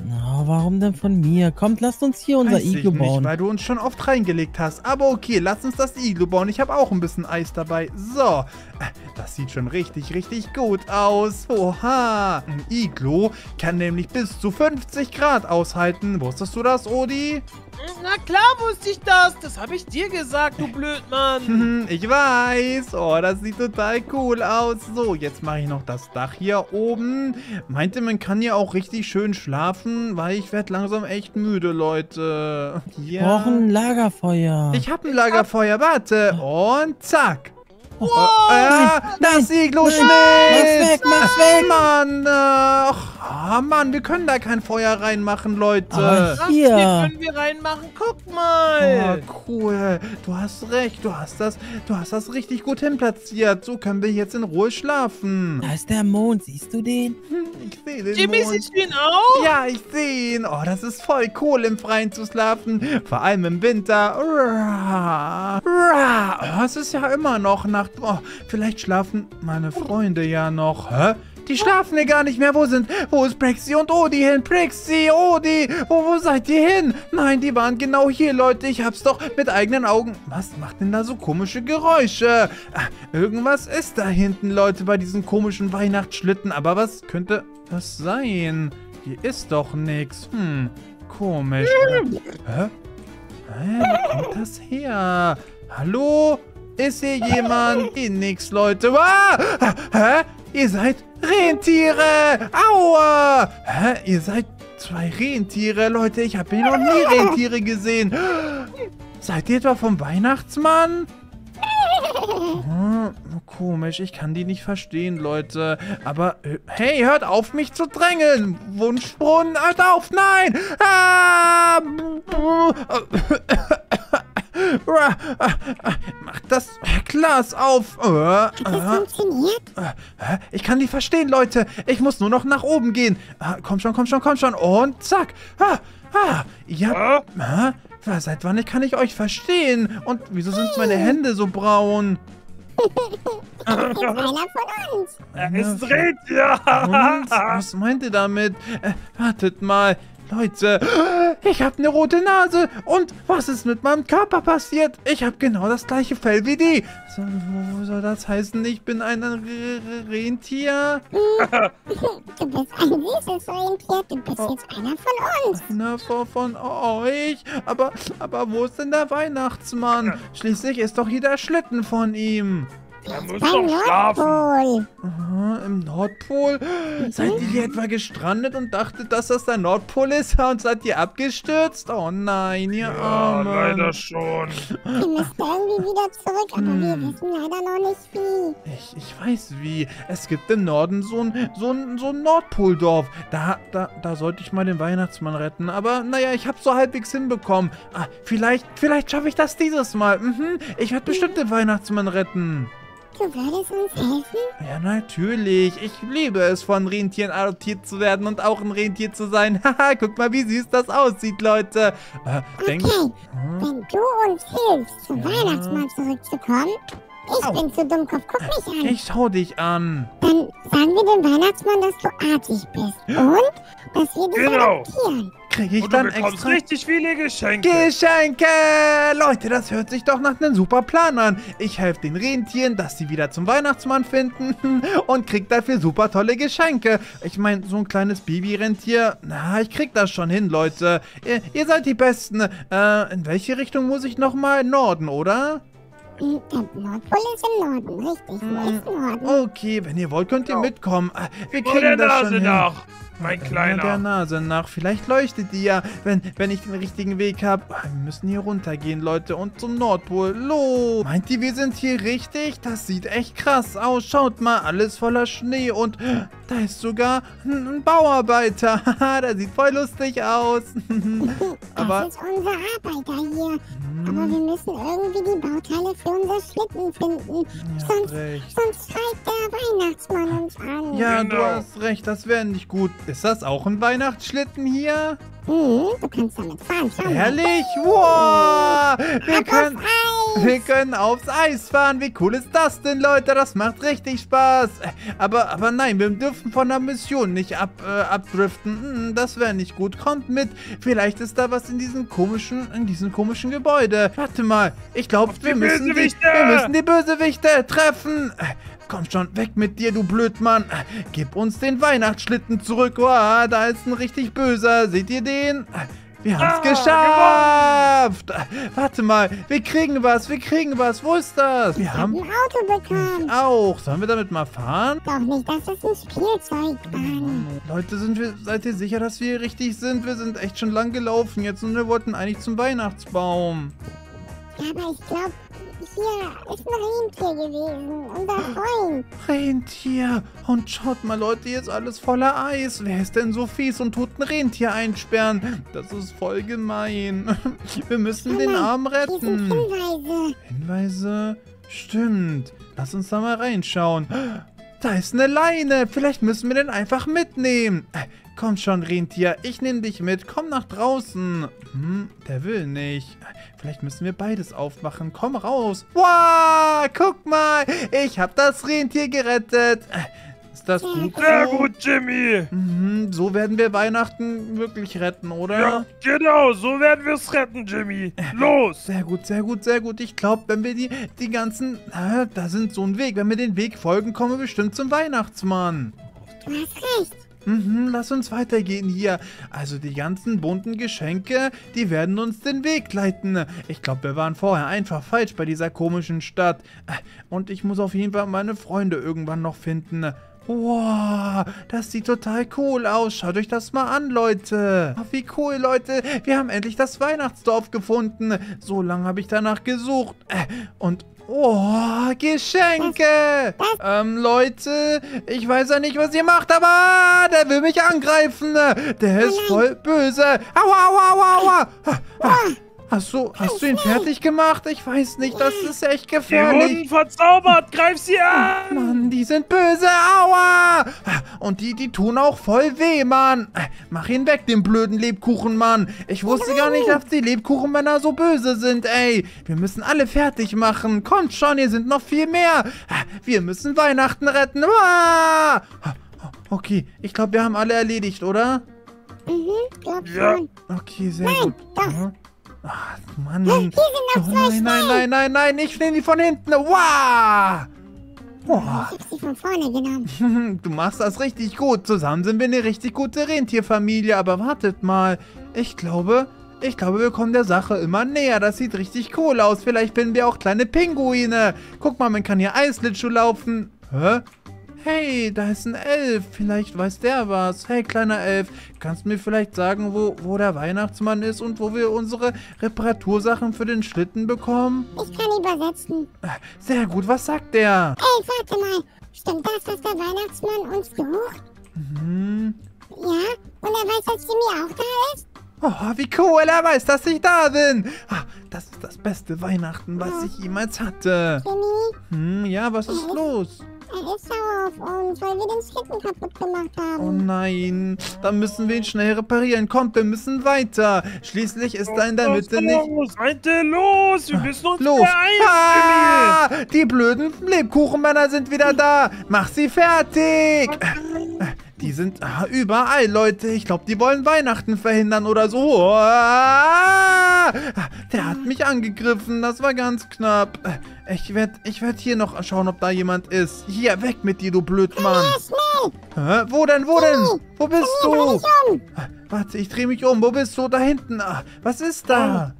Speaker 3: warum denn von mir? Kommt, lasst uns hier unser
Speaker 1: Weiß ich
Speaker 3: Iglu
Speaker 1: nicht,
Speaker 3: bauen.
Speaker 1: weil du uns schon oft reingelegt hast. Aber okay, lass uns das Iglu bauen. Ich habe auch ein bisschen Eis dabei. So, das sieht schon richtig, richtig gut aus. Oha, ein Iglu kann nämlich bis zu 50 Grad aushalten. Wusstest du das, Odi?
Speaker 5: Na klar wusste ich das. Das habe ich dir gesagt, du Blödmann.
Speaker 1: Ich weiß. Oh, das sieht total cool aus. So, jetzt mache ich noch das Dach hier oben. Meinte, man kann hier auch richtig schön schlafen, weil ich werde langsam echt müde, Leute.
Speaker 3: Wir brauchen ein Lagerfeuer.
Speaker 1: Ich habe ein Lagerfeuer, warte. Und zack.
Speaker 5: Wow.
Speaker 1: Äh, das Iglo schmilzt.
Speaker 3: mach's weg, mach's weg.
Speaker 1: Mann, äh, oh, Mann, wir können da kein Feuer reinmachen, Leute.
Speaker 3: Aber
Speaker 5: Was
Speaker 3: Hier.
Speaker 5: hier können wir reinmachen? Guck
Speaker 1: Oh,
Speaker 5: mal.
Speaker 1: cool. Du hast recht. Du hast das, du hast das richtig gut hinplatziert. So können wir jetzt in Ruhe schlafen.
Speaker 3: Da ist der Mond, siehst du den?
Speaker 1: Hm, Ich sehe den
Speaker 5: Jimmy,
Speaker 1: Mond.
Speaker 5: siehst du ihn auch?
Speaker 1: Ja, ich sehe ihn. Oh, das ist voll cool, im Freien zu schlafen. Vor allem im Winter. Oh, es ist ja immer noch Nacht. Oh, vielleicht schlafen meine Freunde ja noch. Hä? Die schlafen ja gar nicht mehr. Wo sind, wo ist Brexy und Odi hin? Brexy, Odi, wo, wo seid ihr hin? Nein, die waren genau hier, Leute. Ich hab's doch mit eigenen Augen. Was macht denn da so komische Geräusche? Ah, irgendwas ist da hinten, Leute, bei diesen komischen Weihnachtsschlitten. Aber was könnte das sein? Hier ist doch nichts. Hm, komisch. Hä? Hä? Wo kommt das her? Hallo? Ist hier jemand? Hier nix, Leute. Ah! Hä? Ihr seid Rentiere! Aua! Hä? Ihr seid zwei Rentiere? Leute, ich habe hier noch nie Rentiere gesehen. Seid ihr etwa vom Weihnachtsmann? Hm, komisch, ich kann die nicht verstehen, Leute. Aber, hey, hört auf, mich zu drängeln. Wunschbrunnen, hört auf, nein! Ah! Mach das Glas auf. Äh,
Speaker 6: Hat das
Speaker 1: äh,
Speaker 6: funktioniert?
Speaker 1: Hä? Ich kann die verstehen, Leute. Ich muss nur noch nach oben gehen. Ah, komm schon, komm schon, komm schon. Und zack. Ah, ah, ja. Seit wann kann ich euch verstehen? Und wieso sind meine Hände so braun?
Speaker 6: Einer von uns.
Speaker 5: Er ist Rentier.
Speaker 1: Und? Was meint ihr damit? Äh, wartet mal. Leute, ich habe eine rote Nase. Und was ist mit meinem Körper passiert? Ich habe genau das gleiche Fell wie die. So, wo soll das heißen? Ich bin ein Re Re Rentier?
Speaker 6: Du bist ein süßes Rentier. Du bist jetzt einer von uns.
Speaker 1: Na, von, von euch? Aber, aber wo ist denn der Weihnachtsmann? Schließlich ist doch hier der Schlitten von ihm.
Speaker 5: Er muss
Speaker 6: Beim
Speaker 5: doch schlafen.
Speaker 6: Nordpol.
Speaker 1: Aha, Im Nordpol? Seid ihr hier etwa gestrandet und dachtet, dass das der Nordpol ist und seid ihr abgestürzt? Oh nein, ihr
Speaker 5: Ja,
Speaker 1: Armen.
Speaker 5: leider schon.
Speaker 6: Wir müssen irgendwie wieder zurück, aber wir wissen leider noch nicht wie.
Speaker 1: Ich, ich weiß wie. Es gibt im Norden so ein, so ein, so ein Nordpoldorf. Da, da, da sollte ich mal den Weihnachtsmann retten. Aber naja, ich hab's so halbwegs hinbekommen. Ah, vielleicht, vielleicht schaffe ich das dieses Mal. Mhm, ich werde bestimmt den Weihnachtsmann retten.
Speaker 6: Du würdest uns helfen?
Speaker 1: Ja, natürlich. Ich liebe es, von Rentieren adoptiert zu werden und auch ein Rentier zu sein. Haha, guck mal, wie süß das aussieht, Leute. Äh, denk,
Speaker 6: Okay,
Speaker 1: Hm?
Speaker 6: wenn du uns hilfst, zum
Speaker 1: Ja.
Speaker 6: Weihnachtsmann zurückzukommen, ich
Speaker 1: Au.
Speaker 6: bin zu Dummkopf, guck mich an.
Speaker 1: ich schau dich an.
Speaker 6: Dann sagen wir dem Weihnachtsmann, dass du artig bist und dass wir dich
Speaker 5: Genau.
Speaker 6: adoptieren.
Speaker 1: Kriege ich dann extra
Speaker 5: richtig viele Geschenke.
Speaker 1: Geschenke! Leute, das hört sich doch nach einem super Plan an. Ich helfe den Rentieren, dass sie wieder zum Weihnachtsmann finden und krieg dafür super tolle Geschenke. Ich meine, so ein kleines Baby-Rentier, na, ich krieg das schon hin, Leute. Ihr, ihr seid die Besten. Äh, in welche Richtung muss ich nochmal? Norden, oder?
Speaker 6: Hm, Der Nordpol ist im Norden, richtig. Wo ist Norden?
Speaker 1: Okay, wenn ihr wollt, könnt ihr mitkommen. Ah, Wir
Speaker 5: der
Speaker 1: kriegen das schon
Speaker 5: Nase
Speaker 1: hin.
Speaker 5: nach, mein
Speaker 1: Der
Speaker 5: Kleiner.
Speaker 1: Nase nach. Vielleicht leuchtet die ja, wenn, wenn ich den richtigen Weg habe. Wir müssen hier runtergehen, Leute, und zum Nordpol. Los! Meint ihr, wir sind hier richtig? Das sieht echt krass aus. Schaut mal, alles voller Schnee und da ist sogar ein, ein Bauarbeiter. Haha, der sieht voll lustig aus. Aber
Speaker 6: Das ist unser Arbeiter hier. Aber wir müssen irgendwie die Bauteile für unser Schlitten finden.
Speaker 1: habt
Speaker 6: Sonst,
Speaker 1: recht.
Speaker 6: sonst schreit der Weihnachtsmann uns an.
Speaker 1: Ja,
Speaker 5: Genau.
Speaker 1: du hast recht, das wäre nicht gut. Ist das auch ein Weihnachtsschlitten hier?
Speaker 6: Hm, du kannst damit fahren. Schau mal.
Speaker 1: Herrlich! Wow! Wir
Speaker 6: Ab
Speaker 1: können,
Speaker 6: aufs Eis.
Speaker 1: wir können aufs Eis fahren. Wie cool ist das denn, Leute? Das macht richtig Spaß. Aber, aber nein, wir dürfen von der Mission nicht ab, äh, abdriften. Hm, das wäre nicht gut. Kommt mit. Vielleicht ist da was in diesem komischen, in diesem komischen Gebäude. Warte mal. Ich glaube, wir müssen die,
Speaker 5: Bösewichte!
Speaker 1: wir müssen die Bösewichte treffen. Komm schon, weg mit dir, du Blödmann. Gib uns den Weihnachtsschlitten zurück. Oh, da ist ein richtig böser. Seht ihr den? Wir haben es
Speaker 5: Ah,
Speaker 1: geschafft. Äh, Warte mal, wir kriegen was, wir kriegen was. Wo ist das? Wir
Speaker 6: Ich hab
Speaker 1: haben
Speaker 6: ein Auto bekommen.
Speaker 1: auch. Sollen wir damit mal fahren?
Speaker 6: Doch nicht, das ist ein Spielzeugbahn.
Speaker 1: Leute, sind wir, seid ihr sicher, dass wir hier richtig sind? Wir sind echt schon lang gelaufen jetzt und wir wollten eigentlich zum Weihnachtsbaum.
Speaker 6: Ja, aber ich glaube, hier ist ein Rentier gewesen. Unser Freund.
Speaker 1: Rentier. Und schaut mal, Leute, hier ist alles voller Eis. Wer ist denn so fies und tut ein Rentier einsperren? Das ist voll gemein. Wir müssen den Arm retten.
Speaker 6: Hinweise.
Speaker 1: Hinweise? Stimmt. Lass uns da mal reinschauen. Da ist eine Leine. Vielleicht müssen wir den einfach mitnehmen. Komm schon, Rentier. Ich nehme dich mit. Komm nach draußen. Hm, der will nicht. Vielleicht müssen wir beides aufmachen. Komm raus. Wow, guck mal. Ich habe das Rentier gerettet. Ist das gut
Speaker 5: Sehr
Speaker 1: so?
Speaker 5: gut, Jimmy.
Speaker 1: Mhm, so werden wir Weihnachten wirklich retten, oder?
Speaker 5: Ja, genau, so werden wir es retten, Jimmy. Los.
Speaker 1: Sehr gut, sehr gut, sehr gut. Ich glaube, wenn wir die, die ganzen... Ah, da sind so ein Weg. Wenn wir den Weg folgen, kommen wir bestimmt zum Weihnachtsmann.
Speaker 6: Du hast recht.
Speaker 1: Mhm, lass uns weitergehen hier. Also die ganzen bunten Geschenke, die werden uns den Weg leiten. Ich glaube, wir waren vorher einfach falsch bei dieser komischen Stadt. Und ich muss auf jeden Fall meine Freunde irgendwann noch finden. Wow, das sieht total cool aus. Schaut euch das mal an, Leute. Ach, wie cool, Leute. Wir haben endlich das Weihnachtsdorf gefunden. So lange habe ich danach gesucht. Und Oh, Geschenke! Ähm, Leute, ich weiß ja nicht, was ihr macht, aber der will mich angreifen. Der ist voll böse. Aua, aua, aua, aua. Ah, ah. Hast du, hast du ihn fertig gemacht? Ich weiß nicht, das ist echt
Speaker 5: Die
Speaker 1: gefährlich.
Speaker 5: wurden verzaubert. Greif sie an.
Speaker 1: Mann, die sind böse, aua! Und die, die tun auch voll weh, Mann. Mach ihn weg, den blöden Lebkuchenmann. Ich wusste gar nicht, dass die Lebkuchenmänner so böse sind, ey. Wir müssen alle fertig machen. Kommt schon, hier sind noch viel mehr. Wir müssen Weihnachten retten. Uah! Okay, ich glaube, wir haben alle erledigt, oder?
Speaker 6: Mhm, glaub
Speaker 5: Ja.
Speaker 1: Okay, sehr
Speaker 6: Nein,
Speaker 1: gut.
Speaker 6: doch.
Speaker 1: Ach, Mann.
Speaker 6: Hier sind
Speaker 1: Oh,
Speaker 6: noch zwei
Speaker 1: nein, nein, nein, nein, nein, ich nehme die von hinten. Wow! Boah.
Speaker 6: Ich hab sie von vorne genommen.
Speaker 1: Du machst das richtig gut. Zusammen sind wir eine richtig gute Rentierfamilie. Aber wartet mal. Ich glaube, ich glaube, wir kommen der Sache immer näher. Das sieht richtig cool aus. Vielleicht finden wir auch kleine Pinguine. Guck mal, man kann hier Eislitschuh laufen. Hä? Hey, da ist ein Elf. Vielleicht weiß der was. Hey, kleiner Elf, kannst du mir vielleicht sagen, wo, wo der Weihnachtsmann ist und wo wir unsere Reparatursachen für den Schlitten bekommen?
Speaker 6: Ich kann übersetzen.
Speaker 1: Sehr gut, was sagt der?
Speaker 6: Ey, warte mal. Stimmt das, dass der Weihnachtsmann uns sucht?
Speaker 1: Hm.
Speaker 6: Ja? Und er weiß, dass Jimmy auch da ist?
Speaker 1: Oh, wie cool, er weiß, dass ich da bin. Ah, das ist das beste Weihnachten, was ich jemals hatte.
Speaker 6: Jimmy,
Speaker 1: Hm, ja, was ist los?
Speaker 6: Er ist sauer auf uns, weil wir den Schlitten kaputt gemacht
Speaker 1: Oh
Speaker 6: haben.
Speaker 1: nein, dann müssen wir ihn schnell reparieren. Kommt, wir müssen weiter. Schließlich ist da in der Mitte nicht...
Speaker 5: Los, Meinte, los. Wir müssen uns
Speaker 1: Los!
Speaker 5: beeilen,
Speaker 1: Ah, die blöden Lebkuchenmänner sind wieder da. Mach sie fertig. Die sind ah, überall, Leute. Ich glaube, die wollen Weihnachten verhindern oder so. Ah, der hat mich angegriffen. Das war ganz knapp. Ich werde ich werd hier noch schauen, ob da jemand ist. Hier, weg mit dir, du Blödmann. Hä? Wo denn, wo denn? Wo bist du? Warte, ich drehe mich um. Wo bist du? Da hinten. Ah, Was ist da?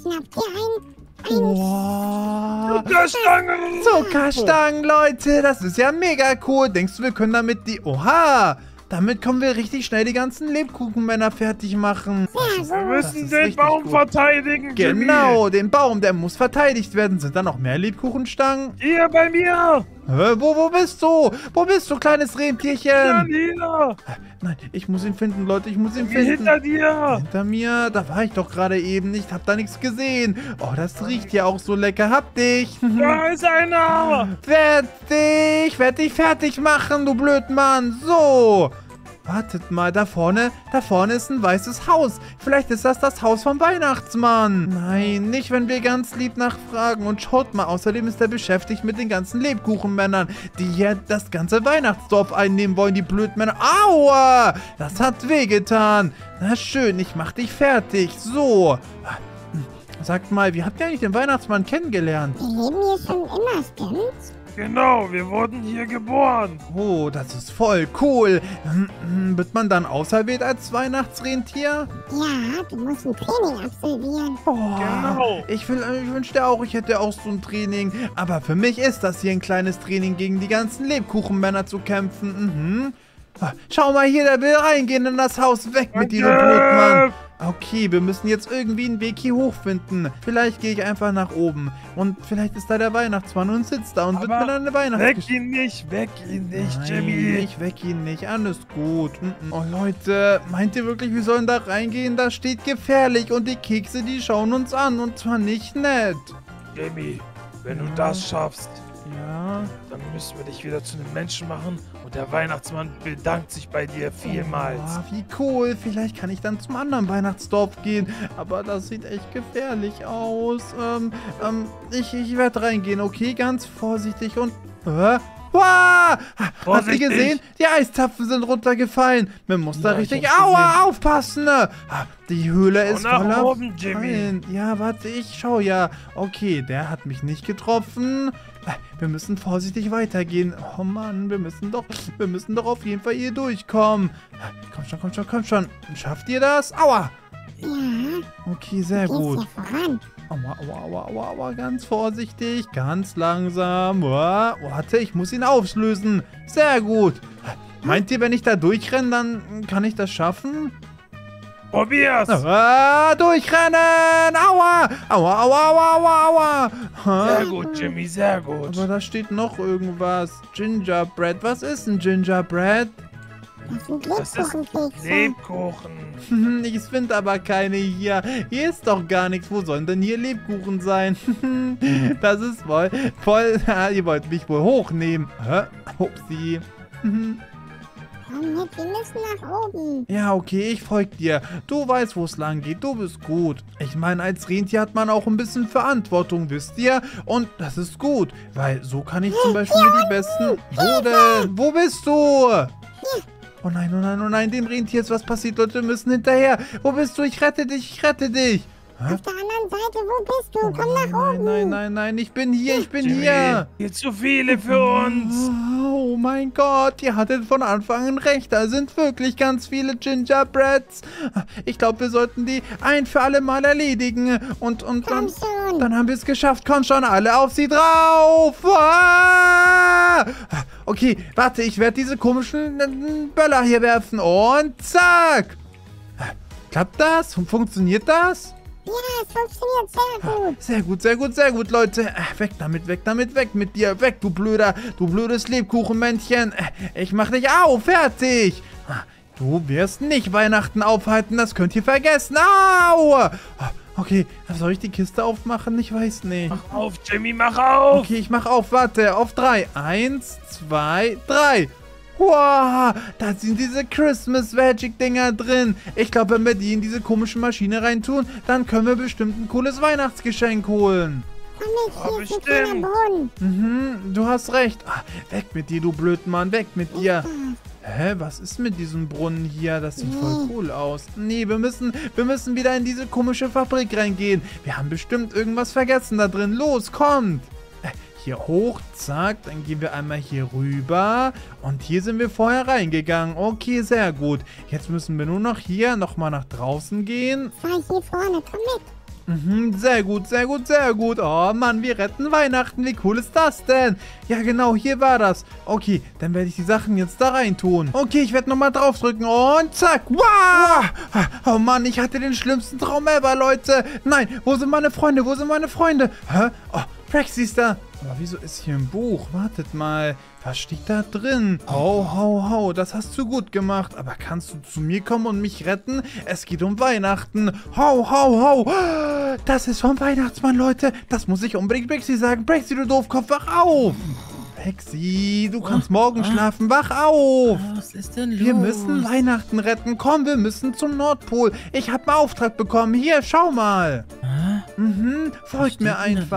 Speaker 6: Schnapp dir ein.
Speaker 1: Wow.
Speaker 5: Zuckerstange!
Speaker 1: Zuckerstangen, Leute. Das ist ja mega cool. Denkst du, wir können damit die... Oha. Damit können wir richtig schnell die ganzen Lebkuchenmänner fertig machen.
Speaker 5: Wir müssen den Baum
Speaker 1: gut.
Speaker 5: verteidigen, Jimmy.
Speaker 1: Genau, den Baum, der muss verteidigt werden. Sind da noch mehr Lebkuchenstangen?
Speaker 5: Hier bei mir!
Speaker 1: Hä, wo, wo bist du? Wo bist du, kleines Rentierchen?
Speaker 5: hier!
Speaker 1: Nein, ich muss ihn finden, Leute. Ich muss ihn
Speaker 5: Hier
Speaker 1: finden.
Speaker 5: hinter dir!
Speaker 1: Hinter mir, da war ich doch gerade eben. Ich hab da nichts gesehen. Oh, das riecht ja auch so lecker. Hab dich.
Speaker 5: Da ist einer!
Speaker 1: Fertig. Werd dich fertig machen, du Blödmann. So. Wartet mal, da vorne, da vorne ist ein weißes Haus. Vielleicht ist das das Haus vom Weihnachtsmann. Nein, nicht, wenn wir ganz lieb nachfragen. Und schaut mal, außerdem ist er beschäftigt mit den ganzen Lebkuchenmännern, die hier das ganze Weihnachtsdorf einnehmen wollen, die Blödmänner. Aua, das hat wehgetan. Na schön, ich mach dich fertig. So. Sagt mal, wie habt ihr eigentlich den Weihnachtsmann kennengelernt?
Speaker 6: Wir leben hier schon immer, stimmt's?
Speaker 5: Genau, wir wurden hier geboren.
Speaker 1: Oh, das ist voll cool. Wird man dann auserwählt als Weihnachtsrentier?
Speaker 6: Ja, du musst ein Training absolvieren.
Speaker 1: Oh,
Speaker 5: Genau.
Speaker 1: Ich, will, ich wünschte auch, ich hätte auch so ein Training. Aber für mich ist das hier ein kleines Training, gegen die ganzen Lebkuchenmänner zu kämpfen. Mhm. Ah, Schau mal hier, der will reingehen in das Haus. Weg mit dir, du Blödmann. Okay, wir müssen jetzt irgendwie einen Weg hier hochfinden. Vielleicht gehe ich einfach nach oben. Und vielleicht ist da der Weihnachtsmann und sitzt da und wird
Speaker 5: Aber
Speaker 1: mir dann eine
Speaker 5: Weg
Speaker 1: Weihnachtsgeschichte.
Speaker 5: ihn nicht, weg ihn nicht,
Speaker 1: Nein,
Speaker 5: Jimmy.
Speaker 1: Ich weck ihn nicht, alles gut. Mhm. Oh Leute, meint ihr wirklich, wir sollen da reingehen? Da steht gefährlich und die Kekse, die schauen uns an und zwar nicht nett.
Speaker 5: Jimmy, wenn du das schaffst,
Speaker 1: Ja,
Speaker 5: dann müssen wir dich wieder zu einem Menschen machen und der Weihnachtsmann bedankt sich bei dir vielmals.
Speaker 1: Oh, wie cool. Vielleicht kann ich dann zum anderen Weihnachtsdorf gehen. Aber das sieht echt gefährlich aus. Ähm, ähm, ich, ich werde reingehen, okay? Ganz vorsichtig und... Äh? Wow! Ihr
Speaker 5: Vorsichtig.
Speaker 1: gesehen? Die Eiszapfen sind runtergefallen. Man muss da
Speaker 5: Ja, ich
Speaker 1: richtig... Aua, aufpassen! Ah, Die Höhle ist
Speaker 5: nach
Speaker 1: voller...
Speaker 5: oben, Jimmy.
Speaker 1: Ja, warte, ich schau ja. Okay, der hat mich nicht getroffen. Wir müssen vorsichtig weitergehen. Oh Mann, wir müssen doch, wir müssen doch auf jeden Fall hier durchkommen. Komm schon, komm schon, komm schon. Schafft ihr das? Aua!
Speaker 6: Ja,
Speaker 1: Okay, sehr gut. Aua, aua, aua, aua, aua, ganz vorsichtig, ganz langsam. Uah, Warte, ich muss ihn auflösen. Sehr gut. Meint ihr, wenn ich da durchrenne, dann kann ich das schaffen?
Speaker 5: Probier's!
Speaker 1: Ah, durchrennen! Aua! Aua, aua, aua, aua, aua!
Speaker 5: Sehr
Speaker 1: Ha?
Speaker 5: gut, Jimmy, sehr gut.
Speaker 1: Aber da steht noch irgendwas. Gingerbread. Was ist ein Gingerbread?
Speaker 6: Das sind
Speaker 5: Das ist. Lebkuchen.
Speaker 1: Ich finde aber keine hier. Hier ist doch gar nichts. Wo sollen denn hier Lebkuchen sein? Das ist voll, voll. Ihr wollt mich wohl hochnehmen. Hä? Upsi.
Speaker 6: Komm mit, wir müssen nach oben.
Speaker 1: Ja, okay, ich folg dir. Du weißt, wo es lang geht. Du bist gut. Ich meine, als Rentier hat man auch ein bisschen Verantwortung, wisst ihr? Und das ist gut, weil so kann ich zum Beispiel mir die besten... Wo denn? Wo bist du? Oh nein, oh nein, oh nein, dem Rentier ist was passiert. Leute, wir müssen hinterher. Wo bist du? Ich rette dich, ich rette dich. Hä?
Speaker 6: Auf der anderen Seite, wo bist du? Komm
Speaker 1: nein,
Speaker 6: nach
Speaker 1: nein,
Speaker 6: oben.
Speaker 1: nein, nein, nein, ich bin hier, ich bin
Speaker 5: Jimmy,
Speaker 1: hier.
Speaker 5: hier zu viele für uns.
Speaker 1: Oh mein Gott, ihr hattet von Anfang an recht. Da sind wirklich ganz viele Gingerbreads. Ich glaube, wir sollten die ein für alle Mal erledigen. Und, und
Speaker 6: Komm
Speaker 1: dann,
Speaker 6: schon.
Speaker 1: dann haben wir es geschafft. Komm schon, alle auf sie drauf. Ah! Okay, warte, ich werde diese komischen Böller hier werfen. Und zack. Klappt das? Fun- Funktioniert das?
Speaker 6: Ja, es funktioniert sehr gut.
Speaker 1: Sehr gut, sehr gut, sehr gut, Leute. Äh, Weg damit, weg damit, weg mit dir. Weg, du blöder, du blödes Lebkuchenmännchen. Äh, Ich mach dich auf, fertig. Ah, Du wirst nicht Weihnachten aufhalten, das könnt ihr vergessen. Au! Ah, Okay, soll ich die Kiste aufmachen? Ich weiß nicht.
Speaker 5: Mach auf, Jimmy, mach auf.
Speaker 1: Okay, ich mach auf, warte, auf drei. Eins, zwei, drei. Wow, da sind diese Christmas Magic Dinger drin. Ich glaube, wenn wir die in diese komische Maschine reintun, dann können wir bestimmt ein cooles Weihnachtsgeschenk holen.
Speaker 6: Kleiner
Speaker 5: bestimmt.
Speaker 1: Mhm, du hast recht. Ah, weg mit dir, du Blödmann, weg mit dir. Hä, was ist mit diesem Brunnen hier? Das sieht voll cool aus. Nee, wir müssen, wir müssen wieder in diese komische Fabrik reingehen. Wir haben bestimmt irgendwas vergessen da drin. Los, kommt! Hier hoch, zack, dann gehen wir einmal hier rüber. Und hier sind wir vorher reingegangen. Okay, sehr gut. Jetzt müssen wir nur noch hier nochmal nach draußen gehen.
Speaker 6: Fahr hier vorne, komm mit.
Speaker 1: Mhm, sehr gut, sehr gut, sehr gut. Oh Mann, wir retten Weihnachten. Wie cool ist das denn? Ja, genau, hier war das. Okay, dann werde ich die Sachen jetzt da rein tun. Okay, ich werde nochmal draufdrücken und zack. Wow! Oh Mann, ich hatte den schlimmsten Traum ever, Leute. Nein, wo sind meine Freunde? Wo sind meine Freunde? Hä? Oh, Praxi ist da. Aber wieso ist hier ein Buch? Wartet mal. Was steht da drin? Hau, hau, hau. Das hast du gut gemacht. Aber kannst du zu mir kommen und mich retten? Es geht um Weihnachten. Hau, hau, hau. Das ist vom Weihnachtsmann, Leute. Das muss ich unbedingt Brexy sagen. Brexy, du Doofkopf, wach auf. Brexy, du kannst morgen schlafen. Wach auf.
Speaker 3: Was ist denn los?
Speaker 1: Wir müssen Weihnachten retten. Komm, wir müssen zum Nordpol. Ich habe einen Auftrag bekommen. Hier, schau mal.
Speaker 3: Ah,
Speaker 1: Mhm, folgt mir
Speaker 3: denn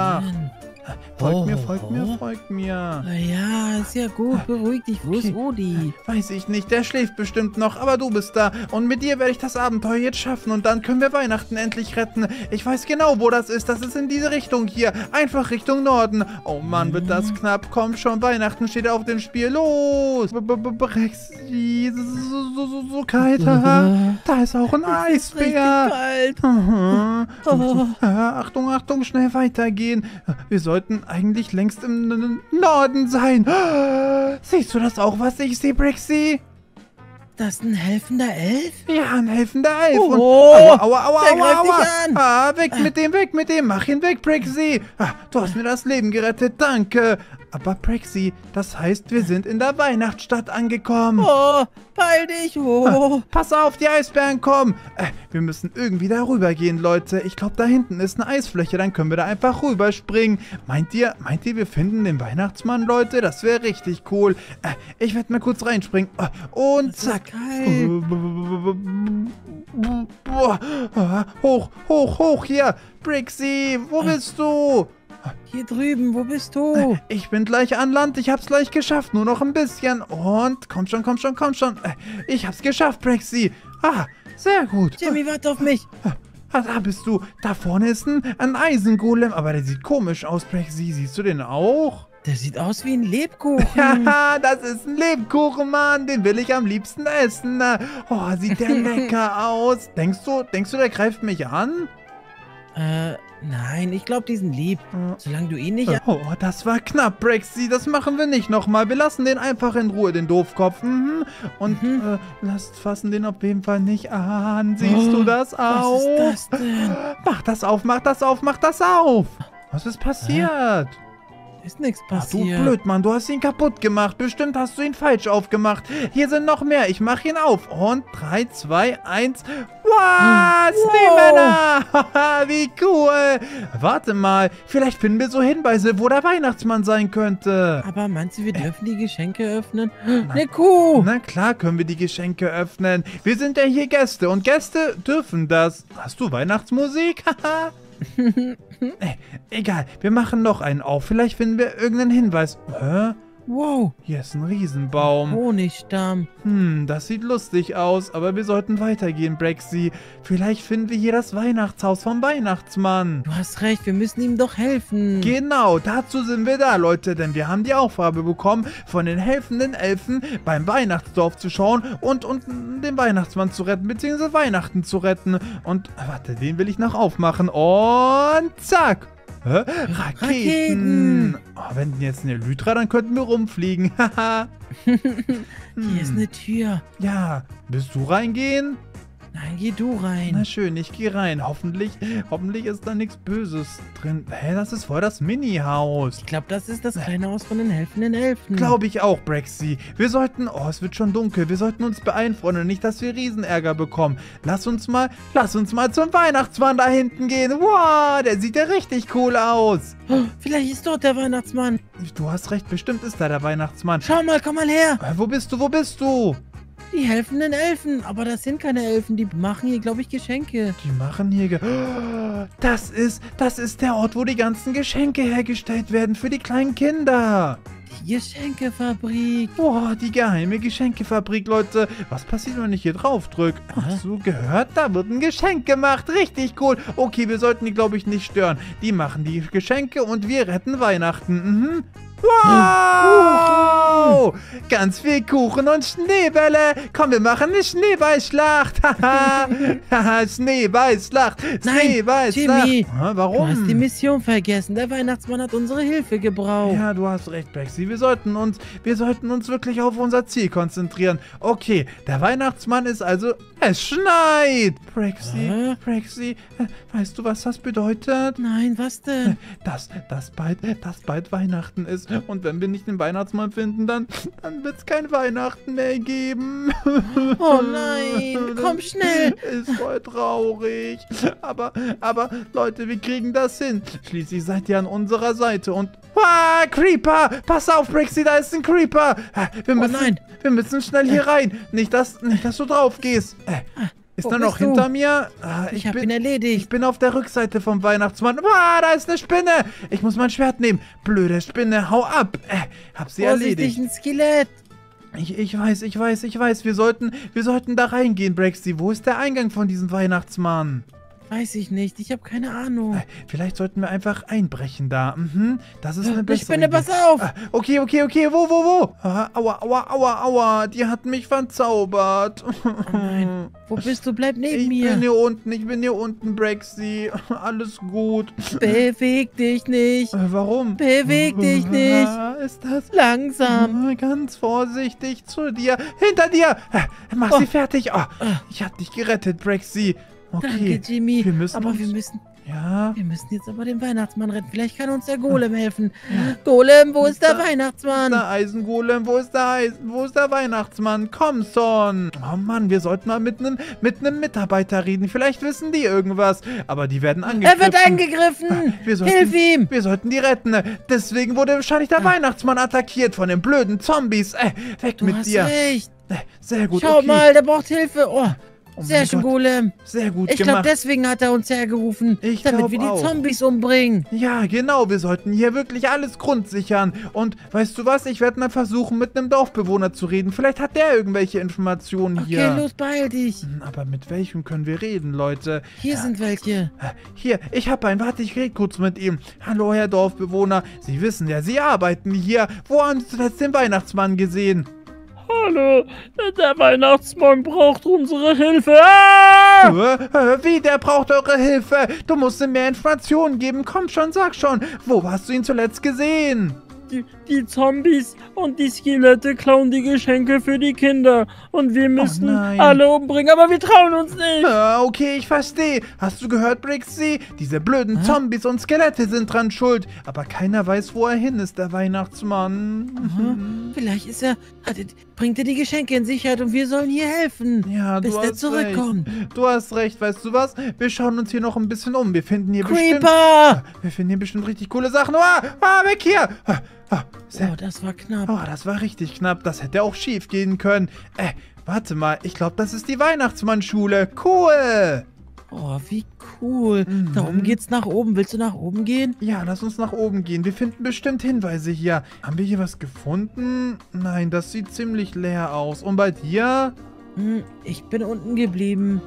Speaker 3: da
Speaker 1: einfach.
Speaker 3: drin?
Speaker 1: Folgt mir,
Speaker 3: Oh,
Speaker 1: folgt mir,
Speaker 3: oh.
Speaker 1: folgt mir.
Speaker 3: Ja, ist ja gut. Beruhig dich. Wo
Speaker 1: Okay.
Speaker 3: ist Rudi?
Speaker 1: Weiß ich nicht, der schläft bestimmt noch, aber du bist da. Und mit dir werde ich das Abenteuer jetzt schaffen und dann können wir Weihnachten endlich retten. Ich weiß genau, wo das ist. Das ist in diese Richtung hier. Einfach Richtung Norden. Oh Mann, wird das knapp. Komm schon, Weihnachten steht auf dem Spiel. Los! B- b- b- Brexi, so, so, so, so kalt. Da ist auch ein Eisbär.
Speaker 3: kalt. Oh.
Speaker 1: Achtung, Achtung, schnell weitergehen. Wir sollten eigentlich längst im Norden sein. Siehst du das auch, was ich sehe, Brexy?
Speaker 3: Das ist ein helfender Elf?
Speaker 1: Ja, ein helfender Elf. Und,
Speaker 3: Oh,
Speaker 1: aua, aua, aua,
Speaker 3: der
Speaker 1: aua, aua.
Speaker 3: an.
Speaker 1: Ah, weg mit dem, weg mit dem. Mach ihn weg, Brexy. Ah, du hast mir das Leben gerettet, danke. Aber Brexy, das heißt, wir sind in der Weihnachtsstadt angekommen.
Speaker 3: Oh, peil dich. Oh.
Speaker 1: Pass auf, die Eisbären kommen. Äh, wir müssen irgendwie da rüber gehen, Leute. Ich glaube, da hinten ist eine Eisfläche. Dann können wir da einfach rüberspringen. Meint ihr, meint ihr, wir finden den Weihnachtsmann, Leute? Das wäre richtig cool. Äh, ich werde mal kurz reinspringen. Äh, und zack. ah, hoch, hoch, hoch hier. Brixie, wo bist du?
Speaker 3: Hier drüben, wo bist du?
Speaker 1: Ich bin gleich an Land. Ich hab's gleich geschafft. Nur noch ein bisschen. Und komm schon, komm schon, komm schon. Äh, Ich hab's geschafft, Brexy. Ah, sehr gut.
Speaker 3: Jimmy, warte auf mich.
Speaker 1: Ah, da bist du. Da vorne ist ein, ein Eisengolem. Aber der sieht komisch aus, Brexy. Siehst du den auch?
Speaker 3: Der sieht aus wie ein Lebkuchen.
Speaker 1: Haha, das ist ein Lebkuchen, Mann. Den will ich am liebsten essen. Oh, sieht der lecker aus. Denkst du, denkst du, der greift mich an?
Speaker 3: äh, nein, ich glaube, die sind lieb. Solange du ihn nicht...
Speaker 1: Oh, das war knapp, Brexy. Das machen wir nicht nochmal. Wir lassen den einfach in Ruhe, den Doofkopf. Mhm. Und äh, lasst fassen den auf jeden Fall nicht an. Siehst du das
Speaker 3: Was
Speaker 1: auch?
Speaker 3: ist das denn?
Speaker 1: Mach das auf, mach das auf, mach das auf. Was ist passiert?
Speaker 3: Ist nichts
Speaker 1: Ach du
Speaker 3: passiert.
Speaker 1: blöd, Mann, du hast ihn kaputt gemacht. Bestimmt hast du ihn falsch aufgemacht. Hier sind noch mehr. Ich mach ihn auf. Und 3, 2, 1. Was? Schneemänner! Haha, Wie cool. Warte mal. Vielleicht finden wir so Hinweise, wo der Weihnachtsmann sein könnte.
Speaker 3: Aber meinst du, wir dürfen die Geschenke öffnen? Eine Kuh!
Speaker 1: Na klar können wir die Geschenke öffnen. Wir sind ja hier Gäste und Gäste dürfen das. Hast du Weihnachtsmusik? Haha. äh, egal, wir machen noch einen auf. Vielleicht finden wir irgendeinen Hinweis. Hä?
Speaker 3: Wow,
Speaker 1: Hier ist ein Riesenbaum.
Speaker 3: Honigstamm.
Speaker 1: Hm, das sieht lustig aus, aber wir sollten weitergehen, Brexy. Vielleicht finden wir hier das Weihnachtshaus vom Weihnachtsmann.
Speaker 3: Du hast recht, wir müssen ihm doch helfen.
Speaker 1: Genau, dazu sind wir da, Leute, denn wir haben die Aufgabe bekommen, von den helfenden Elfen beim Weihnachtsdorf zu schauen und, und den Weihnachtsmann zu retten, beziehungsweise Weihnachten zu retten. Und, warte, den will ich noch aufmachen. Und zack. Hä? Raketen.
Speaker 3: Raketen.
Speaker 1: Oh, wenn jetzt eine Elytra, dann könnten wir rumfliegen. Haha.
Speaker 3: Hier ist
Speaker 1: Hm.
Speaker 3: eine Tür.
Speaker 1: Ja, willst du reingehen?
Speaker 3: Nein, geh du rein.
Speaker 1: Na schön, ich gehe rein. Hoffentlich, hoffentlich ist da nichts Böses drin. Hä, das ist voll das Mini-Haus.
Speaker 3: Ich glaube, das ist das kleine Haus von den helfenden Elfen.
Speaker 1: Glaube ich auch, Brexy. Wir sollten, oh, es wird schon dunkel. Wir sollten uns beeilen, Freunde, nicht, dass wir Riesenärger bekommen. Lass uns mal, lass uns mal zum Weihnachtsmann da hinten gehen. Wow, der sieht ja richtig cool aus.
Speaker 3: Oh, vielleicht ist dort der Weihnachtsmann.
Speaker 1: Du hast recht, bestimmt ist da der Weihnachtsmann.
Speaker 3: Schau mal, komm mal her.
Speaker 1: Äh, wo bist du, wo bist du?
Speaker 3: Die helfenden Elfen. Aber das sind keine Elfen. Die machen hier, glaube ich, Geschenke.
Speaker 1: Die machen hier. Ge oh, das ist, das ist der Ort, wo die ganzen Geschenke hergestellt werden für die kleinen Kinder.
Speaker 3: Die Die Geschenkefabrik.
Speaker 1: Boah, die geheime Geschenkefabrik, Leute. Was passiert, wenn ich hier drauf drücke? Hast du gehört? Da wird ein Geschenk gemacht. Richtig cool. Okay, wir sollten die, glaube ich, nicht stören. Die machen die Geschenke und wir retten Weihnachten. Mhm. Wow! Ganz viel Kuchen und Schneebälle. Komm, wir machen eine Schneeballschlacht. Haha. Haha, Schneeballschlacht.
Speaker 3: Nein,
Speaker 1: Schneeballschlacht.
Speaker 3: Jimmy,
Speaker 1: Hä,
Speaker 3: Du
Speaker 1: warum?
Speaker 3: hast die Mission vergessen. Der Weihnachtsmann hat unsere Hilfe gebraucht.
Speaker 1: Ja, du hast recht, Brexy. Wir sollten uns, wir sollten uns wirklich auf unser Ziel konzentrieren. Okay, der Weihnachtsmann ist also, es schneit. Brexy, äh, weißt du, was das bedeutet?
Speaker 3: Nein, was denn?
Speaker 1: Dass, dass bald, dass bald Weihnachten ist. Und wenn wir nicht den Weihnachtsmann finden, dann, dann wird es kein Weihnachten mehr geben.
Speaker 3: Oh nein, komm schnell.
Speaker 1: Ist voll traurig. Aber, aber, Leute, wir kriegen das hin. Schließlich seid ihr an unserer Seite und. Ah, Creeper! Pass auf, Brixie, da ist ein Creeper! Ah, Wir müssen,
Speaker 3: nein.
Speaker 1: wir müssen schnell hier rein. Nicht, dass, nicht, dass du drauf gehst. Äh, Ist er noch
Speaker 3: du?
Speaker 1: hinter mir? Ah,
Speaker 3: Ich hab
Speaker 1: bin,
Speaker 3: ihn erledigt.
Speaker 1: Ich bin auf der Rückseite vom Weihnachtsmann. Ah, da ist eine Spinne. Ich muss mein Schwert nehmen. Blöde Spinne, hau ab. Äh, hab sie erledigt.
Speaker 3: Vorsichtig, ein Skelett.
Speaker 1: Ich, ich weiß, ich weiß, ich weiß. Wir sollten, wir sollten da reingehen, Brexy. Wo ist der Eingang von diesem Weihnachtsmann?
Speaker 3: Weiß ich nicht, ich habe keine Ahnung.
Speaker 1: Äh, Vielleicht sollten wir einfach einbrechen da. Mhm, das ist eine bessere
Speaker 3: Ich Spinne,
Speaker 1: Idee.
Speaker 3: pass auf.
Speaker 1: Ah, Okay, okay, okay. Wo, wo, wo? Ah, Aua, aua, aua, aua. Die hat mich verzaubert.
Speaker 3: nein. Wo bist du? Bleib neben
Speaker 1: Ich
Speaker 3: mir.
Speaker 1: bin hier unten, ich bin hier unten, Brexy. Alles gut.
Speaker 3: Beweg dich nicht.
Speaker 1: Äh, Warum?
Speaker 3: Beweg dich nicht.
Speaker 1: Ah, Ist das?
Speaker 3: Langsam.
Speaker 1: Ah, Ganz vorsichtig zu dir. Hinter dir! Äh, Mach
Speaker 3: Oh.
Speaker 1: sie fertig. Oh, ich hab dich gerettet, Brexy. Okay.
Speaker 3: Danke, Jimmy.
Speaker 1: wir müssen
Speaker 3: aber
Speaker 1: uns-
Speaker 3: wir müssen,
Speaker 1: Ja.
Speaker 3: wir müssen jetzt aber den Weihnachtsmann retten. Vielleicht kann uns der Golem helfen. Golem, wo ist der
Speaker 1: Da-
Speaker 3: Weihnachtsmann?
Speaker 1: Der Eisengolem, wo ist der Eisen, wo ist der Weihnachtsmann? Komm, Son. Oh Mann, wir sollten mal mit einem mit Mitarbeiter reden. Vielleicht wissen die irgendwas. Aber die werden
Speaker 3: Er
Speaker 1: angegriffen.
Speaker 3: wird angegriffen.
Speaker 1: Wir sollten,
Speaker 3: Hilf ihm.
Speaker 1: Wir sollten die retten. Deswegen wurde wahrscheinlich der Weihnachtsmann attackiert von den blöden Zombies. Äh, weg
Speaker 3: Du
Speaker 1: mit
Speaker 3: hast
Speaker 1: dir.
Speaker 3: recht.
Speaker 1: Äh, sehr gut.
Speaker 3: Schau
Speaker 1: okay.
Speaker 3: mal, der braucht Hilfe. Oh,
Speaker 1: Oh
Speaker 3: sehr schön,
Speaker 1: Gott,
Speaker 3: Golem.
Speaker 1: Sehr gut
Speaker 3: Ich glaube,
Speaker 1: gemacht.
Speaker 3: deswegen hat er uns hergerufen.
Speaker 1: Ich
Speaker 3: damit wir die
Speaker 1: auch.
Speaker 3: Zombies umbringen.
Speaker 1: Ja, genau, wir sollten hier wirklich alles grundsichern. Und weißt du was, ich werde mal versuchen, mit einem Dorfbewohner zu reden. Vielleicht hat der irgendwelche Informationen
Speaker 3: Okay,
Speaker 1: hier.
Speaker 3: los, beeil dich.
Speaker 1: Hm, Aber mit welchem können wir reden, Leute?
Speaker 3: Hier sind welche.
Speaker 1: Äh, Hier, ich habe einen. Warte, ich rede kurz mit ihm. Hallo, Herr Dorfbewohner. Sie wissen ja, Sie arbeiten hier. Wo haben Sie zuletzt den Weihnachtsmann gesehen?
Speaker 7: Hallo, der Weihnachtsmann braucht unsere Hilfe. Ah!
Speaker 1: Hä? Hä? Wie, der braucht eure Hilfe? Du musst ihm mehr Informationen geben. Komm schon, sag schon. Wo hast du ihn zuletzt gesehen?
Speaker 7: Die, die Zombies und die Skelette klauen die Geschenke für die Kinder. Und wir müssen
Speaker 1: nein.
Speaker 7: alle umbringen, aber wir trauen uns nicht.
Speaker 1: Ah, okay, ich verstehe. Hast du gehört, Brixie? Diese blöden Zombies und Skelette sind dran schuld. Aber keiner weiß, wo er hin ist, der Weihnachtsmann.
Speaker 3: Hm, Vielleicht ist er, hat er, bringt er die Geschenke in Sicherheit und wir sollen hier helfen.
Speaker 1: Ja, du
Speaker 3: bis
Speaker 1: hast
Speaker 3: zurückkommt.
Speaker 1: recht. Du hast recht, weißt du was? Wir schauen uns hier noch ein bisschen um. Wir finden hier bestimmt...
Speaker 3: Creeper!
Speaker 1: Wir finden hier bestimmt richtig coole Sachen. Ah, ah weg hier! Ah, ah,
Speaker 3: Oh, das war knapp.
Speaker 1: Oh, das war richtig knapp. Das hätte auch schief gehen können. Äh, warte mal. Ich glaube, das ist die Weihnachtsmannschule. Cool.
Speaker 3: Oh, wie cool.
Speaker 1: Mhm.
Speaker 3: Da oben geht's nach oben. Willst du nach oben gehen?
Speaker 1: Ja, lass uns nach oben gehen. Wir finden bestimmt Hinweise hier. Haben wir hier was gefunden? Nein, das sieht ziemlich leer aus. Und bei dir?
Speaker 3: Hm, ich bin unten geblieben.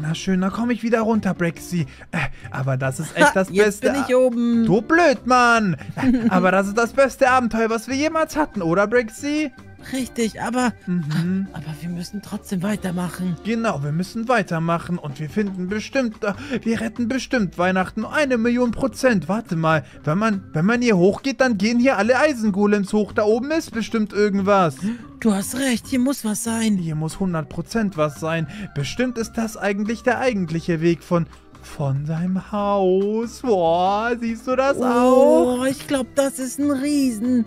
Speaker 1: Na schön, dann komme ich wieder runter, Brexy. Äh, aber das ist echt das
Speaker 3: Jetzt
Speaker 1: Beste.
Speaker 3: bin ich oben.
Speaker 1: Du blöd, Mann. Aber das ist das beste Abenteuer, was wir jemals hatten, oder, Brexy?
Speaker 3: Richtig, aber,
Speaker 1: Mhm.
Speaker 3: aber wir müssen trotzdem weitermachen.
Speaker 1: Genau, wir müssen weitermachen und wir finden bestimmt, äh, wir retten bestimmt Weihnachten eine Million Prozent. Warte mal, wenn man, wenn man hier hochgeht, dann gehen hier alle Eisengolems hoch. Da oben ist bestimmt irgendwas.
Speaker 3: Du hast recht, hier muss was sein.
Speaker 1: Hier muss 100 Prozent was sein. Bestimmt ist das eigentlich der eigentliche Weg von, von seinem Haus. Boah, siehst du das auch?
Speaker 3: Oh, ich glaube, das ist ein Riesen.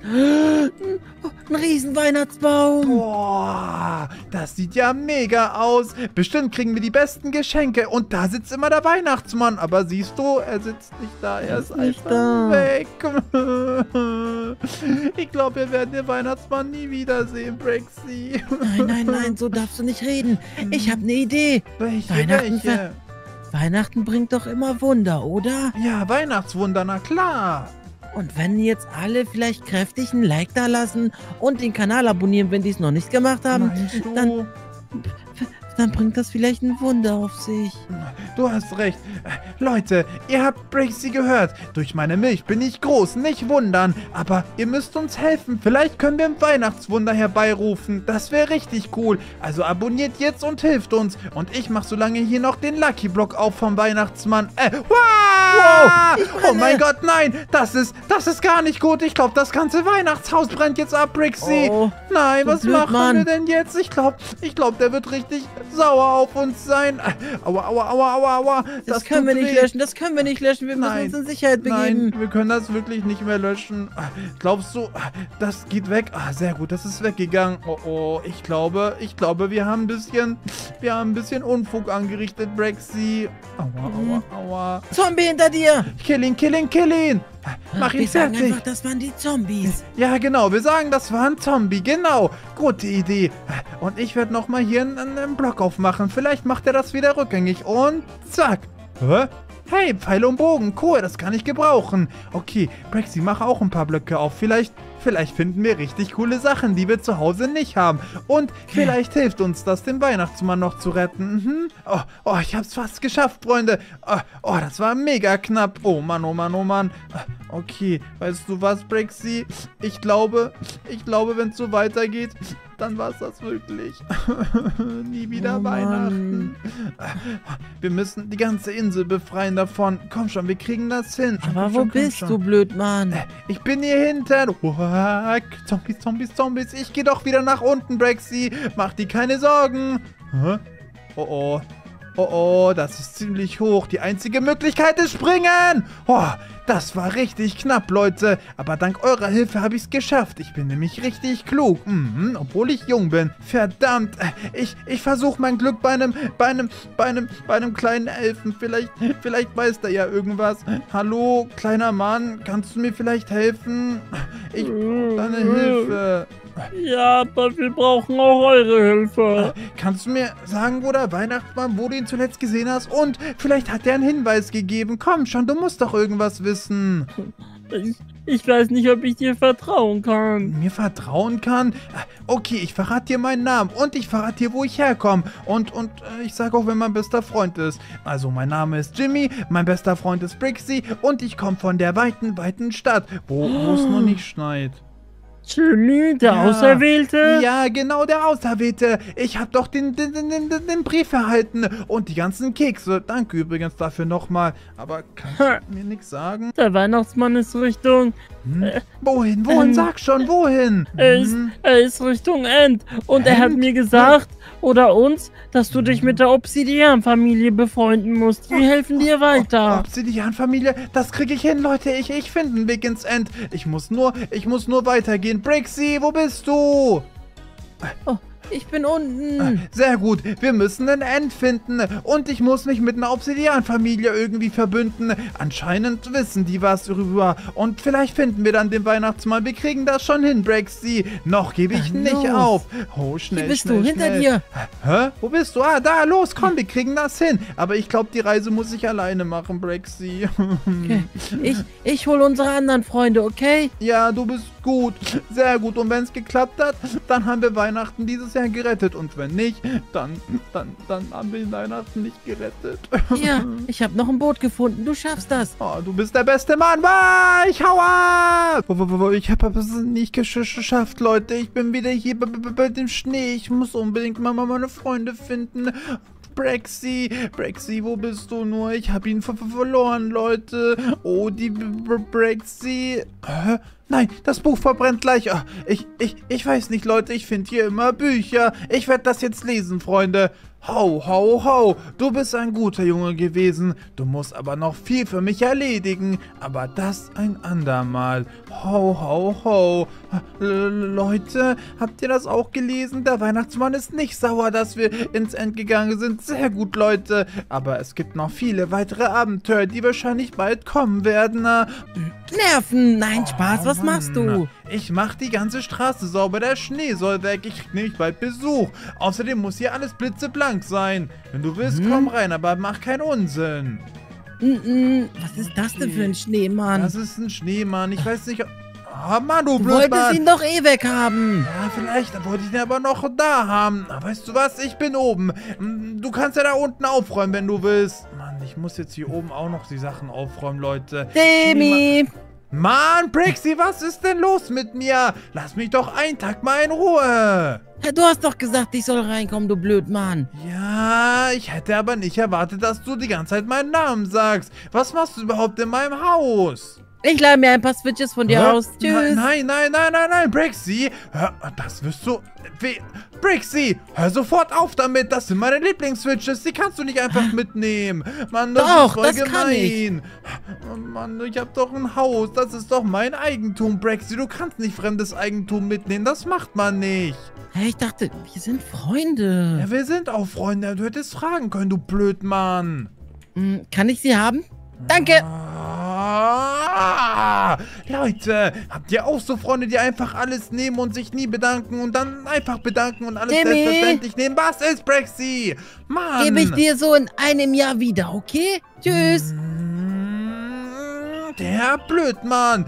Speaker 3: Ein riesen Weihnachtsbaum.
Speaker 1: Boah, das sieht ja mega aus. Bestimmt kriegen wir die besten Geschenke. Und da sitzt immer der Weihnachtsmann. Aber siehst du, er sitzt nicht da. Er ist,
Speaker 3: ist
Speaker 1: einfach
Speaker 3: da.
Speaker 1: weg. Ich glaube, wir werden den Weihnachtsmann nie wiedersehen, Brexy.
Speaker 3: Nein, nein, nein, so darfst du nicht reden. Ich habe eine Idee.
Speaker 1: Welche,
Speaker 3: Weihnachten
Speaker 1: welche?
Speaker 3: Weihnachten bringt doch immer Wunder, oder?
Speaker 1: Ja, Weihnachtswunder, na klar.
Speaker 3: Und wenn jetzt alle vielleicht kräftig ein Like da lassen und den Kanal abonnieren, wenn die es noch nicht gemacht haben, dann- dann bringt das vielleicht ein Wunder auf sich.
Speaker 1: Du hast recht. Leute, ihr habt Brixie gehört. Durch meine Milch bin ich groß, nicht wundern. Aber ihr müsst uns helfen. Vielleicht können wir ein Weihnachtswunder herbeirufen. Das wäre richtig cool. Also abonniert jetzt und hilft uns. Und ich mache so lange hier noch den Lucky Block auf vom Weihnachtsmann. Äh, wow! oh mein Gott, nein! Das ist, das ist gar nicht gut. Ich glaube, das ganze Weihnachtshaus brennt jetzt ab, Brixie.
Speaker 3: Oh,
Speaker 1: Nein, was machen
Speaker 3: Blödmann.
Speaker 1: wir denn jetzt? Ich glaube, ich glaube, der wird richtig sauer auf uns sein. Aua, aua, aua, aua, aua.
Speaker 3: das, können wir nicht
Speaker 1: weh.
Speaker 3: löschen, das können wir nicht löschen. Wir
Speaker 1: Nein.
Speaker 3: müssen uns in Sicherheit begeben.
Speaker 1: Nein, wir können das wirklich nicht mehr löschen. Glaubst du, das geht weg? Ah, sehr gut, das ist weggegangen. Oh, oh, ich glaube, ich glaube, wir haben ein bisschen, wir haben ein bisschen Unfug angerichtet, Brexy. Aua,
Speaker 3: Mhm.
Speaker 1: aua, aua.
Speaker 3: Zombie hinter dir!
Speaker 1: Kill ihn, kill ihn, kill ihn. Mach ihn
Speaker 3: wir sagen
Speaker 1: fertig.
Speaker 3: einfach, das waren die Zombies.
Speaker 1: Ja, genau. Wir sagen, das war ein Zombie. Genau. Gute Idee. Und ich werde nochmal hier einen, einen Block aufmachen. Vielleicht macht er das wieder rückgängig. Und zack. Hä? Hey, Pfeil und Bogen. Cool, das kann ich gebrauchen. Okay, Brexy, mach auch ein paar Blöcke auf. Vielleicht, vielleicht finden wir richtig coole Sachen, die wir zu Hause nicht haben. Und vielleicht hilft uns das, den Weihnachtsmann noch zu retten. Mhm. Oh, oh, ich hab's fast geschafft, Freunde. Oh, oh, das war mega knapp. Oh Mann, oh Mann, oh Mann. Okay, weißt du was, Brexy? Ich glaube, ich glaube, wenn es so weitergeht, dann war es das wirklich. Nie wieder
Speaker 3: Oh.
Speaker 1: Weihnachten. Wir müssen die ganze Insel befreien davon. Komm schon, wir kriegen das hin.
Speaker 3: Aber
Speaker 1: Komm
Speaker 3: wo
Speaker 1: schon,
Speaker 3: bist
Speaker 1: schon.
Speaker 3: du, Blödmann?
Speaker 1: Ich bin hier hinten. Uah, Zombies, Zombies, Zombies. Ich gehe doch wieder nach unten, Brexy. Mach dir keine Sorgen. Oh oh. Oh oh, das ist ziemlich hoch. Die einzige Möglichkeit ist springen. Oh, das war richtig knapp, Leute. Aber dank eurer Hilfe habe ich es geschafft. Ich bin nämlich richtig klug. Mhm, obwohl ich jung bin. Verdammt. Ich, ich versuche mein Glück bei einem, bei einem, bei einem, bei einem kleinen Elfen. Vielleicht, vielleicht weiß der ja irgendwas. Hallo, kleiner Mann. Kannst du mir vielleicht helfen? Ich brauche deine Hilfe.
Speaker 7: Ja, aber wir brauchen auch eure Hilfe.
Speaker 1: Kannst du mir sagen, wo der Weihnachtsmann, wo du ihn zuletzt gesehen hast? Und vielleicht hat er einen Hinweis gegeben. Komm schon, du musst doch irgendwas wissen.
Speaker 7: Ich, ich weiß nicht, ob ich dir vertrauen kann.
Speaker 1: Mir vertrauen kann? Okay, ich verrate dir meinen Namen und ich verrate dir, wo ich herkomme. Und, und äh, ich sage auch, wer mein bester Freund ist. Also, mein Name ist Jimmy, mein bester Freund ist Brixie und ich komme von der weiten, weiten Stadt, wo wo es nur nicht schneit.
Speaker 7: Jimmy, der
Speaker 1: Ja.
Speaker 7: Auserwählte?
Speaker 1: Ja, genau, der Auserwählte. Ich habe doch den, den, den, den, Brief erhalten und die ganzen Kekse. Danke übrigens dafür nochmal. Aber kannst du mir nichts sagen?
Speaker 7: Der Weihnachtsmann ist Richtung.
Speaker 1: Hm? Wohin, wohin?
Speaker 7: ähm,
Speaker 1: Sag schon, wohin?
Speaker 7: Er ist, er ist Richtung End. Und er hat
Speaker 1: End?
Speaker 7: mir gesagt, oder uns, dass du dich mit der Obsidian-Familie befreunden musst. Wir helfen dir weiter.
Speaker 1: Obsidian-Familie, das kriege ich hin, Leute. Ich, ich finde einen Weg ins End. Ich muss nur, ich muss nur weitergehen. Brixie, wo bist du?
Speaker 3: Ich bin unten.
Speaker 1: Sehr gut, wir müssen ein End finden und ich muss mich mit einer Obsidian-Familie irgendwie verbünden. Anscheinend wissen die was darüber und vielleicht finden wir dann den Weihnachtsmann. Wir kriegen das schon hin, Brexy. Noch gebe ich
Speaker 3: Dann
Speaker 1: nicht
Speaker 3: los.
Speaker 1: auf. Oh, schnell,
Speaker 3: Hier bist
Speaker 1: schnell,
Speaker 3: du, hinter
Speaker 1: schnell.
Speaker 3: dir.
Speaker 1: Hä? Wo bist du? Ah, da, los, komm, wir kriegen das hin. Aber ich glaube, die Reise muss ich alleine machen, Brexy.
Speaker 3: Okay. Ich, ich hol unsere anderen Freunde, okay?
Speaker 1: Ja, du bist gut. Sehr gut. Und wenn es geklappt hat, dann haben wir Weihnachten dieses Jahr gerettet. Und wenn nicht, dann, dann, dann haben wir Weihnachten nicht gerettet.
Speaker 3: Hier, ich habe noch ein Boot gefunden. Du schaffst das.
Speaker 1: Oh, du bist der beste Mann. Bah, ich hau ab. Ich habe es nicht gesch- geschafft, Leute. Ich bin wieder hier bei dem Schnee. Ich muss unbedingt mal meine Freunde finden. Brexy, Brexy, wo bist du nur? Ich habe ihn ver ver verloren, Leute. Oh, die Brexy. Nein, das Buch verbrennt gleich. Ah, ich, ich, ich weiß nicht, Leute. Ich finde hier immer Bücher. Ich werde das jetzt lesen, Freunde. Ho, ho, ho. Du bist ein guter Junge gewesen. Du musst aber noch viel für mich erledigen. Aber das ein andermal. Ho, ho, ho. L Leute, habt ihr das auch gelesen? Der Weihnachtsmann ist nicht sauer, dass wir ins End gegangen sind. Sehr gut, Leute. Aber es gibt noch viele weitere Abenteuer, die wahrscheinlich bald kommen werden.
Speaker 3: Nerven. Nein, Spaß. Was
Speaker 1: Oh,
Speaker 3: machst
Speaker 1: Mann.
Speaker 3: du?
Speaker 1: Ich mach die ganze Straße sauber, der Schnee soll weg. Ich krieg nämlich bald Besuch. Außerdem muss hier alles blitzeblank sein. Wenn du willst,
Speaker 3: Hm?
Speaker 1: komm rein, aber mach keinen Unsinn.
Speaker 3: Mm, mm, was ist das denn für ein Schneemann?
Speaker 1: Das ist ein Schneemann. Ich weiß nicht. Ah, Mann, du
Speaker 3: Du wolltest ihn doch eh weghaben.
Speaker 1: Ja, vielleicht dann wollte ich ihn aber noch da haben. Aber weißt du was? Ich bin oben. Mm, Du kannst ja da unten aufräumen, wenn du willst. Mann, ich muss jetzt hier oben auch noch die Sachen aufräumen, Leute.
Speaker 3: Demi.
Speaker 1: Mann, Brixie, was ist denn los mit mir? Lass mich doch einen Tag mal in Ruhe.
Speaker 3: Ja, du hast doch gesagt, ich soll reinkommen, du Blödmann.
Speaker 1: Ja, ich hätte aber nicht erwartet, dass du die ganze Zeit meinen Namen sagst. Was machst du überhaupt in meinem Haus?
Speaker 3: Ich leih mir ein paar Switches von dir
Speaker 1: Hä?
Speaker 3: aus. Tschüss.
Speaker 1: Nein, nein, nein, nein, nein. Hör, das wirst du... Wie, Brixie, hör sofort auf damit. Das sind meine Lieblingsswitches. Die kannst du nicht einfach mitnehmen. Mann, das
Speaker 3: Doch,
Speaker 1: ist voll
Speaker 3: das
Speaker 1: gemein.
Speaker 3: kann ich.
Speaker 1: Oh Mann, ich hab doch ein Haus. Das ist doch mein Eigentum, Brixie. Du kannst nicht fremdes Eigentum mitnehmen. Das macht man nicht.
Speaker 3: Hey, ich dachte, wir sind Freunde.
Speaker 1: Ja, wir sind auch Freunde. Du hättest fragen können, du Blödmann.
Speaker 3: Hm, kann ich sie haben? Danke.
Speaker 1: Ah, Leute, habt ihr auch so Freunde, die einfach alles nehmen und sich nie bedanken und dann einfach bedanken und alles
Speaker 3: Timmy?
Speaker 1: selbstverständlich nehmen? Was ist Brexy? Mann!
Speaker 3: Gebe ich dir so in einem Jahr wieder, okay? Tschüss.
Speaker 1: Mm, Der Blödmann.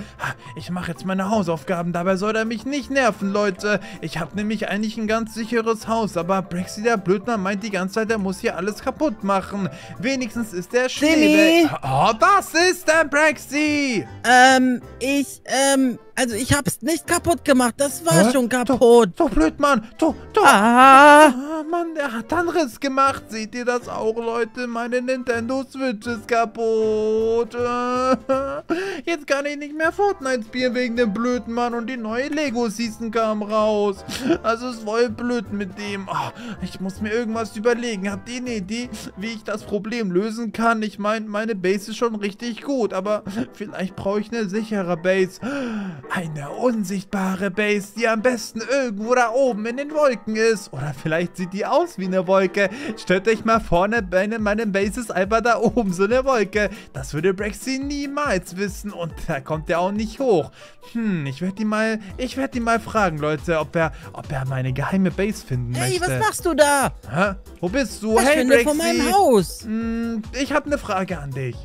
Speaker 1: Ich mache jetzt meine Hausaufgaben, dabei soll er mich nicht nerven, Leute. Ich habe nämlich eigentlich ein ganz sicheres Haus, aber Brexy, der Blödmann, meint die ganze Zeit, er muss hier alles kaputt machen. Wenigstens ist der Schnee. Oh, was ist denn Brexy?
Speaker 3: Ähm, ich, ähm, also ich hab's nicht kaputt gemacht. Das war
Speaker 1: Hä?
Speaker 3: schon kaputt.
Speaker 1: Doch, Blödmann. Doch, doch.
Speaker 3: Ah.
Speaker 1: Ah, Mann, der hat dann Riss gemacht. Seht ihr das auch, Leute? Meine Nintendo Switch ist kaputt. Jetzt kann ich nicht mehr Fortnite spielen wegen dem blöden Mann und die neue Lego Season kam raus. Also ist voll blöd mit dem. Ah, ich muss mir irgendwas überlegen. Habt ihr eine Idee, wie ich das Problem lösen kann? Ich meine, meine Base ist schon richtig gut, aber vielleicht brauche ich eine sichere Base. Eine unsichtbare Base, die am besten irgendwo da oben in den Wolken ist. Oder vielleicht sieht die aus wie eine Wolke. Stellt euch mal vorne, meine, meine Base ist einfach da oben so eine Wolke. Das würde Brexy niemals wissen und da kommt er auch nicht hoch. Hm, ich werde ihn mal, ich werde ihn mal fragen, Leute, ob er, ob er meine geheime Base finden
Speaker 3: Hey,
Speaker 1: möchte.
Speaker 3: was machst du da?
Speaker 1: Hä? Wo bist du?
Speaker 3: Ich
Speaker 1: hey,
Speaker 3: finde
Speaker 1: Brexy.
Speaker 3: von meinem Haus.
Speaker 1: Hm, ich habe eine Frage an dich.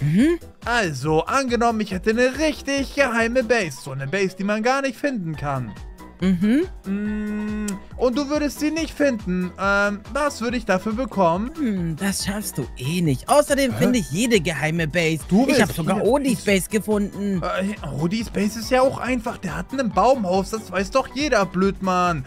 Speaker 3: Mhm.
Speaker 1: Also, angenommen, ich hätte eine richtig geheime Base. So eine Base, die man gar nicht finden kann.
Speaker 3: Mhm.
Speaker 1: Mm, Und du würdest sie nicht finden. Ähm, was würde ich dafür bekommen?
Speaker 3: Hm, das schaffst du eh nicht. Außerdem finde ich jede geheime Base.
Speaker 1: Du
Speaker 3: ich habe sogar Odis
Speaker 1: Base?
Speaker 3: Gefunden.
Speaker 1: Äh, Rudis Base ist ja auch einfach. Der hat ein Baumhaus. Das weiß doch jeder, Blödmann.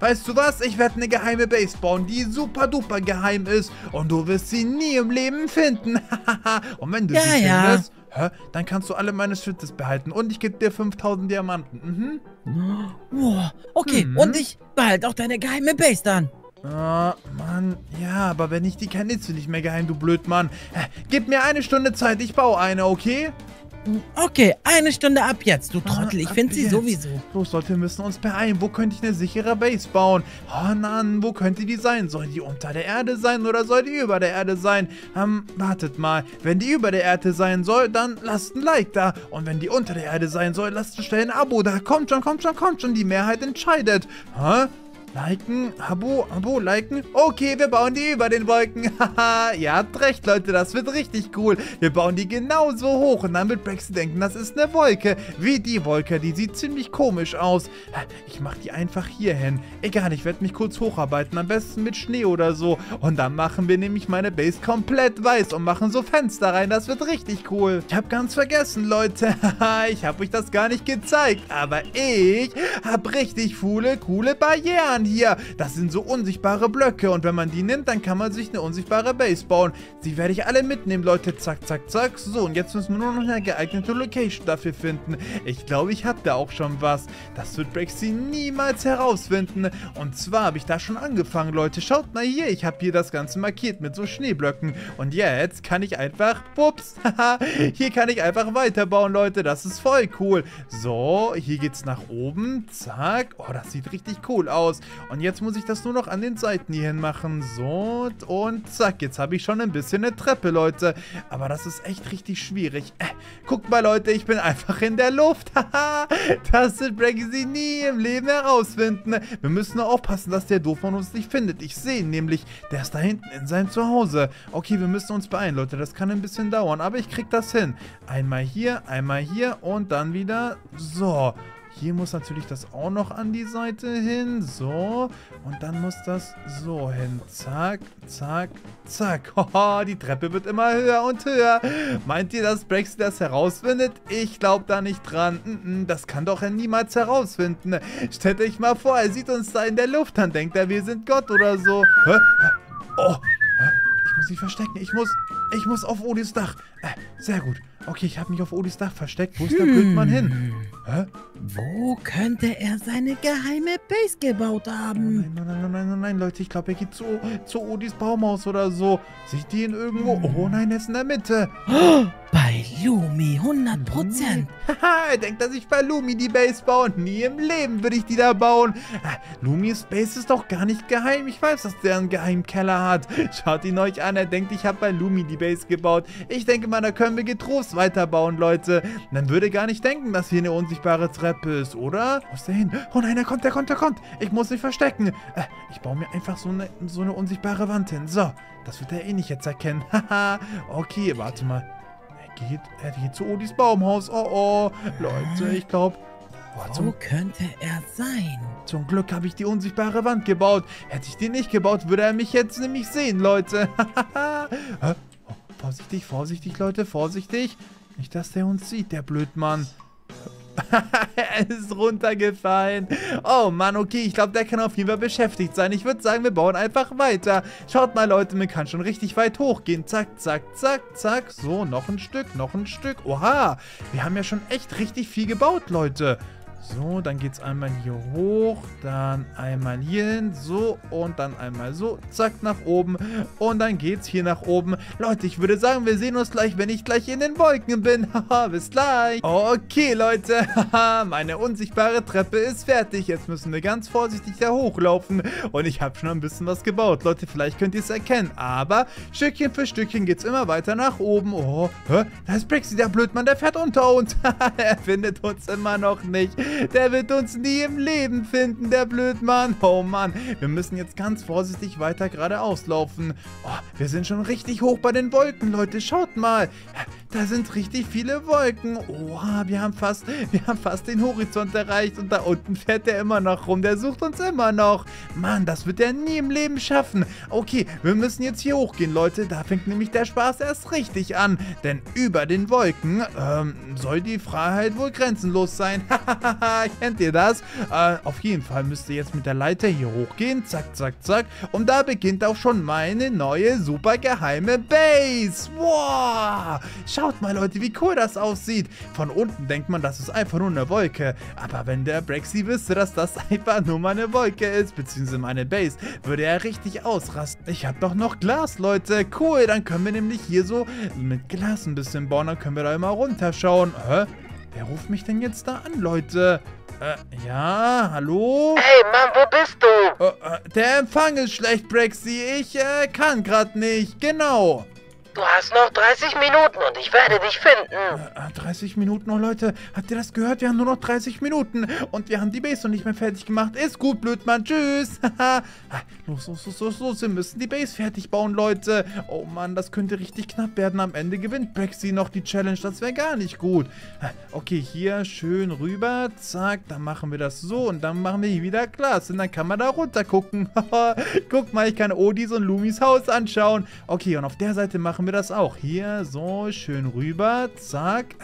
Speaker 1: Weißt du was? Ich werde eine geheime Base bauen, die super duper geheim ist. Und du wirst sie nie im Leben finden. Und wenn du
Speaker 3: Ja,
Speaker 1: sie
Speaker 3: ja.
Speaker 1: Hä, dann kannst du alle meine Switches behalten. Und ich gebe dir 5000 Diamanten. Mhm.
Speaker 3: Boah, okay,
Speaker 1: Mhm.
Speaker 3: und ich behalte auch deine geheime Base dann.
Speaker 1: Ah, Mann. Ja, aber wenn ich die kenne, ist sie nicht mehr geheim, du Blödmann. Gib mir eine Stunde Zeit, ich baue eine, okay?
Speaker 3: Okay, eine Stunde ab jetzt, du Trottel. Ich
Speaker 1: Ah,
Speaker 3: finde sie
Speaker 1: jetzt.
Speaker 3: sowieso.
Speaker 1: Los, Leute, wir müssen uns beeilen. Wo könnte ich eine sichere Base bauen? Oh Mann, wo könnte die sein? Soll die unter der Erde sein oder soll die über der Erde sein? Ähm, wartet mal. Wenn die über der Erde sein soll, dann lasst ein Like da. Und wenn die unter der Erde sein soll, lasst schnell ein Abo da. Kommt schon, kommt schon, kommt schon. Die Mehrheit entscheidet. Hä? Liken, Abo, Abo, liken. Okay, wir bauen die über den Wolken. Haha, ihr habt recht, Leute, das wird richtig cool. Wir bauen die genauso hoch und dann wird Brexy denken, das ist eine Wolke. Wie die Wolke, die sieht ziemlich komisch aus. Ich mach die einfach hier hin. Egal, ich werde mich kurz hocharbeiten, am besten mit Schnee oder so. Und dann machen wir nämlich meine Base komplett weiß und machen so Fenster rein. Das wird richtig cool. Ich habe ganz vergessen, Leute. Haha, ich habe euch das gar nicht gezeigt. Aber ich habe richtig coole, coole Barrieren hier. Das sind so unsichtbare Blöcke und wenn man die nimmt, dann kann man sich eine unsichtbare Base bauen. Die werde ich alle mitnehmen, Leute. Zack, zack, zack. So, und jetzt müssen wir nur noch eine geeignete Location dafür finden. Ich glaube, ich habe da auch schon was. Das wird Brexy niemals herausfinden. Und zwar habe ich da schon angefangen, Leute. Schaut mal hier, ich habe hier das Ganze markiert mit so Schneeblöcken. Und jetzt kann ich einfach, ups, hier kann ich einfach weiterbauen, Leute. Das ist voll cool. So, hier geht's nach oben. Zack. Oh, das sieht richtig cool aus. Und jetzt muss ich das nur noch an den Seiten hier hin machen. So, und zack, jetzt habe ich schon ein bisschen eine Treppe, Leute. Aber das ist echt richtig schwierig. Äh, guckt mal, Leute, ich bin einfach in der Luft. Haha, das wird Brexy nie im Leben herausfinden. Wir müssen nur aufpassen, dass der Doof von uns nicht findet. Ich sehe ihn nämlich, der ist da hinten in seinem Zuhause. Okay, wir müssen uns beeilen, Leute. Das kann ein bisschen dauern, aber ich krieg das hin. Einmal hier, einmal hier und dann wieder so. Hier muss natürlich das auch noch an die Seite hin. So. Und dann muss das so hin. Zack, zack, zack. Hoho, die Treppe wird immer höher und höher. Meint ihr, dass Brexit das herausfindet? Ich glaube da nicht dran. Das kann doch er niemals herausfinden. Stellt euch mal vor, er sieht uns da in der Luft. Dann denkt er, wir sind Gott oder so. Oh, ich muss mich verstecken. Ich muss, ich muss auf Odis Dach. Äh, sehr gut. Okay, ich habe mich auf Odis Dach versteckt. Wo ist der Blödmann hin? Hä?
Speaker 3: Wo könnte er seine geheime Base gebaut haben?
Speaker 1: Nein, nein, nein, nein, nein, nein, Leute, ich glaube, er geht zu, zu Odis Baumhaus oder so. Seht ihr ihn irgendwo? Oh nein, er ist in der Mitte.
Speaker 3: Bei Lumi, 100 Prozent.
Speaker 1: Haha, er denkt, dass ich bei Lumi die Base baue. Nie im Leben würde ich die da bauen. Ah, Lumis Base ist doch gar nicht geheim. Ich weiß, dass der einen geheimen Keller hat. Schaut ihn euch an, er denkt, ich habe bei Lumi die Base gebaut. Ich denke mal, da können wir getrost weiterbauen, Leute. Man würde gar nicht denken, dass hier eine unsichtbare Treppe ist, oder? Wo ist der hin? Oh nein, er kommt, er kommt, er kommt. Ich muss mich verstecken. Äh, ich baue mir einfach so eine, so eine unsichtbare Wand hin. So, das wird er eh nicht jetzt erkennen. Haha, okay, warte mal. Er geht, er geht zu Odis Baumhaus. Oh, oh. Leute, ich glaube... Oh,
Speaker 3: Wo könnte er sein?
Speaker 1: zum Glück habe ich die unsichtbare Wand gebaut. Hätte ich die nicht gebaut, würde er mich jetzt nämlich sehen, Leute. Hä? Vorsichtig, vorsichtig, Leute, vorsichtig. Nicht, dass der uns sieht, der Blödmann. er ist runtergefallen. Oh Mann, okay, ich glaube, der kann auf jeden Fall beschäftigt sein. Ich würde sagen, wir bauen einfach weiter. Schaut mal, Leute, man kann schon richtig weit hochgehen. Zack, zack, zack, zack. So, noch ein Stück, noch ein Stück. Oha, wir haben ja schon echt richtig viel gebaut, Leute. So, dann geht es einmal hier hoch, dann einmal hier hin, so und dann einmal so, zack, nach oben und dann geht's hier nach oben. Leute, ich würde sagen, wir sehen uns gleich, wenn ich gleich in den Wolken bin. Haha, bis gleich. Okay, Leute, haha, meine unsichtbare Treppe ist fertig. Jetzt müssen wir ganz vorsichtig da hochlaufen und ich habe schon ein bisschen was gebaut. Leute, vielleicht könnt ihr es erkennen, aber Stückchen für Stückchen geht's immer weiter nach oben. Oh, hä? Da ist Brexy, der Blödmann, der fährt unter uns. er findet uns immer noch nicht. Der wird uns nie im Leben finden, der Blödmann. Oh Mann, wir müssen jetzt ganz vorsichtig weiter geradeaus laufen. Oh, wir sind schon richtig hoch bei den Wolken, Leute. Schaut mal. Da sind richtig viele Wolken. Oha, wir haben fast, wir haben fast den Horizont erreicht. Und da unten fährt er immer noch rum. Der sucht uns immer noch. Mann, das wird er nie im Leben schaffen. Okay, wir müssen jetzt hier hochgehen, Leute. Da fängt nämlich der Spaß erst richtig an. Denn über den Wolken ähm, soll die Freiheit wohl grenzenlos sein. Kennt ihr das? Äh, auf jeden Fall müsst ihr jetzt mit der Leiter hier hochgehen. Zack, zack, zack. Und da beginnt auch schon meine neue super geheime Base. Wow! Schaut mal, Leute, wie cool das aussieht. Von unten denkt man, das ist einfach nur eine Wolke. Aber wenn der Brexy wüsste, dass das einfach nur mal eine Wolke ist, beziehungsweise meine Base, würde er richtig ausrasten. Ich habe doch noch Glas, Leute. Cool, dann können wir nämlich hier so mit Glas ein bisschen bauen. Dann können wir da immer runterschauen. Hä? Wer ruft mich denn jetzt da an, Leute? Äh, ja, hallo?
Speaker 8: Hey Mann, wo bist du?
Speaker 1: Äh, äh, der Empfang ist schlecht, Brexy. Ich äh, kann grad nicht. Genau.
Speaker 8: Du hast noch 30 Minuten und ich werde dich finden.
Speaker 1: Äh, 30 Minuten, oh Leute. Habt ihr das gehört? Wir haben nur noch 30 Minuten. Und wir haben die Base noch nicht mehr fertig gemacht. Ist gut, Blödmann. Tschüss. Los, los, los, los, los. Wir müssen die Base fertig bauen, Leute. Oh Mann, das könnte richtig knapp werden. Am Ende gewinnt Brexy noch die Challenge. Das wäre gar nicht gut. Okay, hier schön rüber. Zack, dann machen wir das so. Und dann machen wir hier wieder Glas. Und dann kann man da runter gucken. Guck mal, ich kann Odis und Lumis Haus anschauen. Okay, und auf der Seite machen wir das auch. Hier, so, schön rüber. Zack.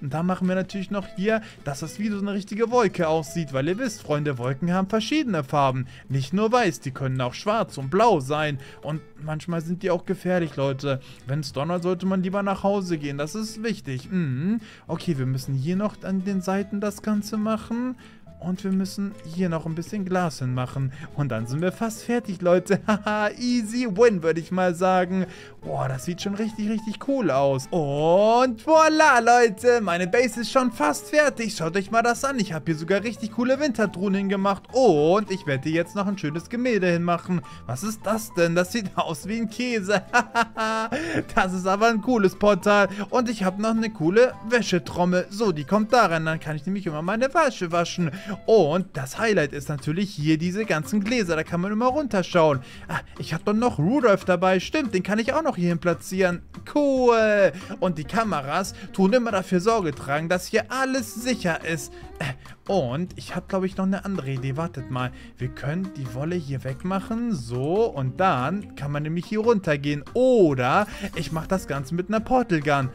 Speaker 1: Und da machen wir natürlich noch hier, dass das wie so eine richtige Wolke aussieht. Weil ihr wisst, Freunde, Wolken haben verschiedene Farben. Nicht nur weiß, die können auch schwarz und blau sein. Und manchmal sind die auch gefährlich, Leute. Wenn es donnert, sollte man lieber nach Hause gehen. Das ist wichtig. Mhm. Okay, wir müssen hier noch an den Seiten das Ganze machen. Und wir müssen hier noch ein bisschen Glas hinmachen. Und dann sind wir fast fertig, Leute. Haha, easy win, würde ich mal sagen. Boah, das sieht schon richtig, richtig cool aus. Und voila, Leute. Meine Base ist schon fast fertig. Schaut euch mal das an. Ich habe hier sogar richtig coole Wintertruhen hingemacht. Und ich werde hier jetzt noch ein schönes Gemälde hinmachen. Was ist das denn? Das sieht aus wie ein Käse. das ist aber ein cooles Portal. Und ich habe noch eine coole Wäschetrommel. So, die kommt da rein. Dann kann ich nämlich immer meine Wäsche waschen. Und das Highlight ist natürlich hier diese ganzen Gläser. Da kann man immer runterschauen. Ah, ich habe doch noch Rudolf dabei. Stimmt, den kann ich auch noch hierhin platzieren. Cool. Und die Kameras tun immer dafür Sorge tragen, dass hier alles sicher ist. Äh, Und ich habe, glaube ich, noch eine andere Idee. Wartet mal. Wir können die Wolle hier wegmachen. So. Und dann kann man nämlich hier runtergehen. Oder ich mache das Ganze mit einer Portal Gun.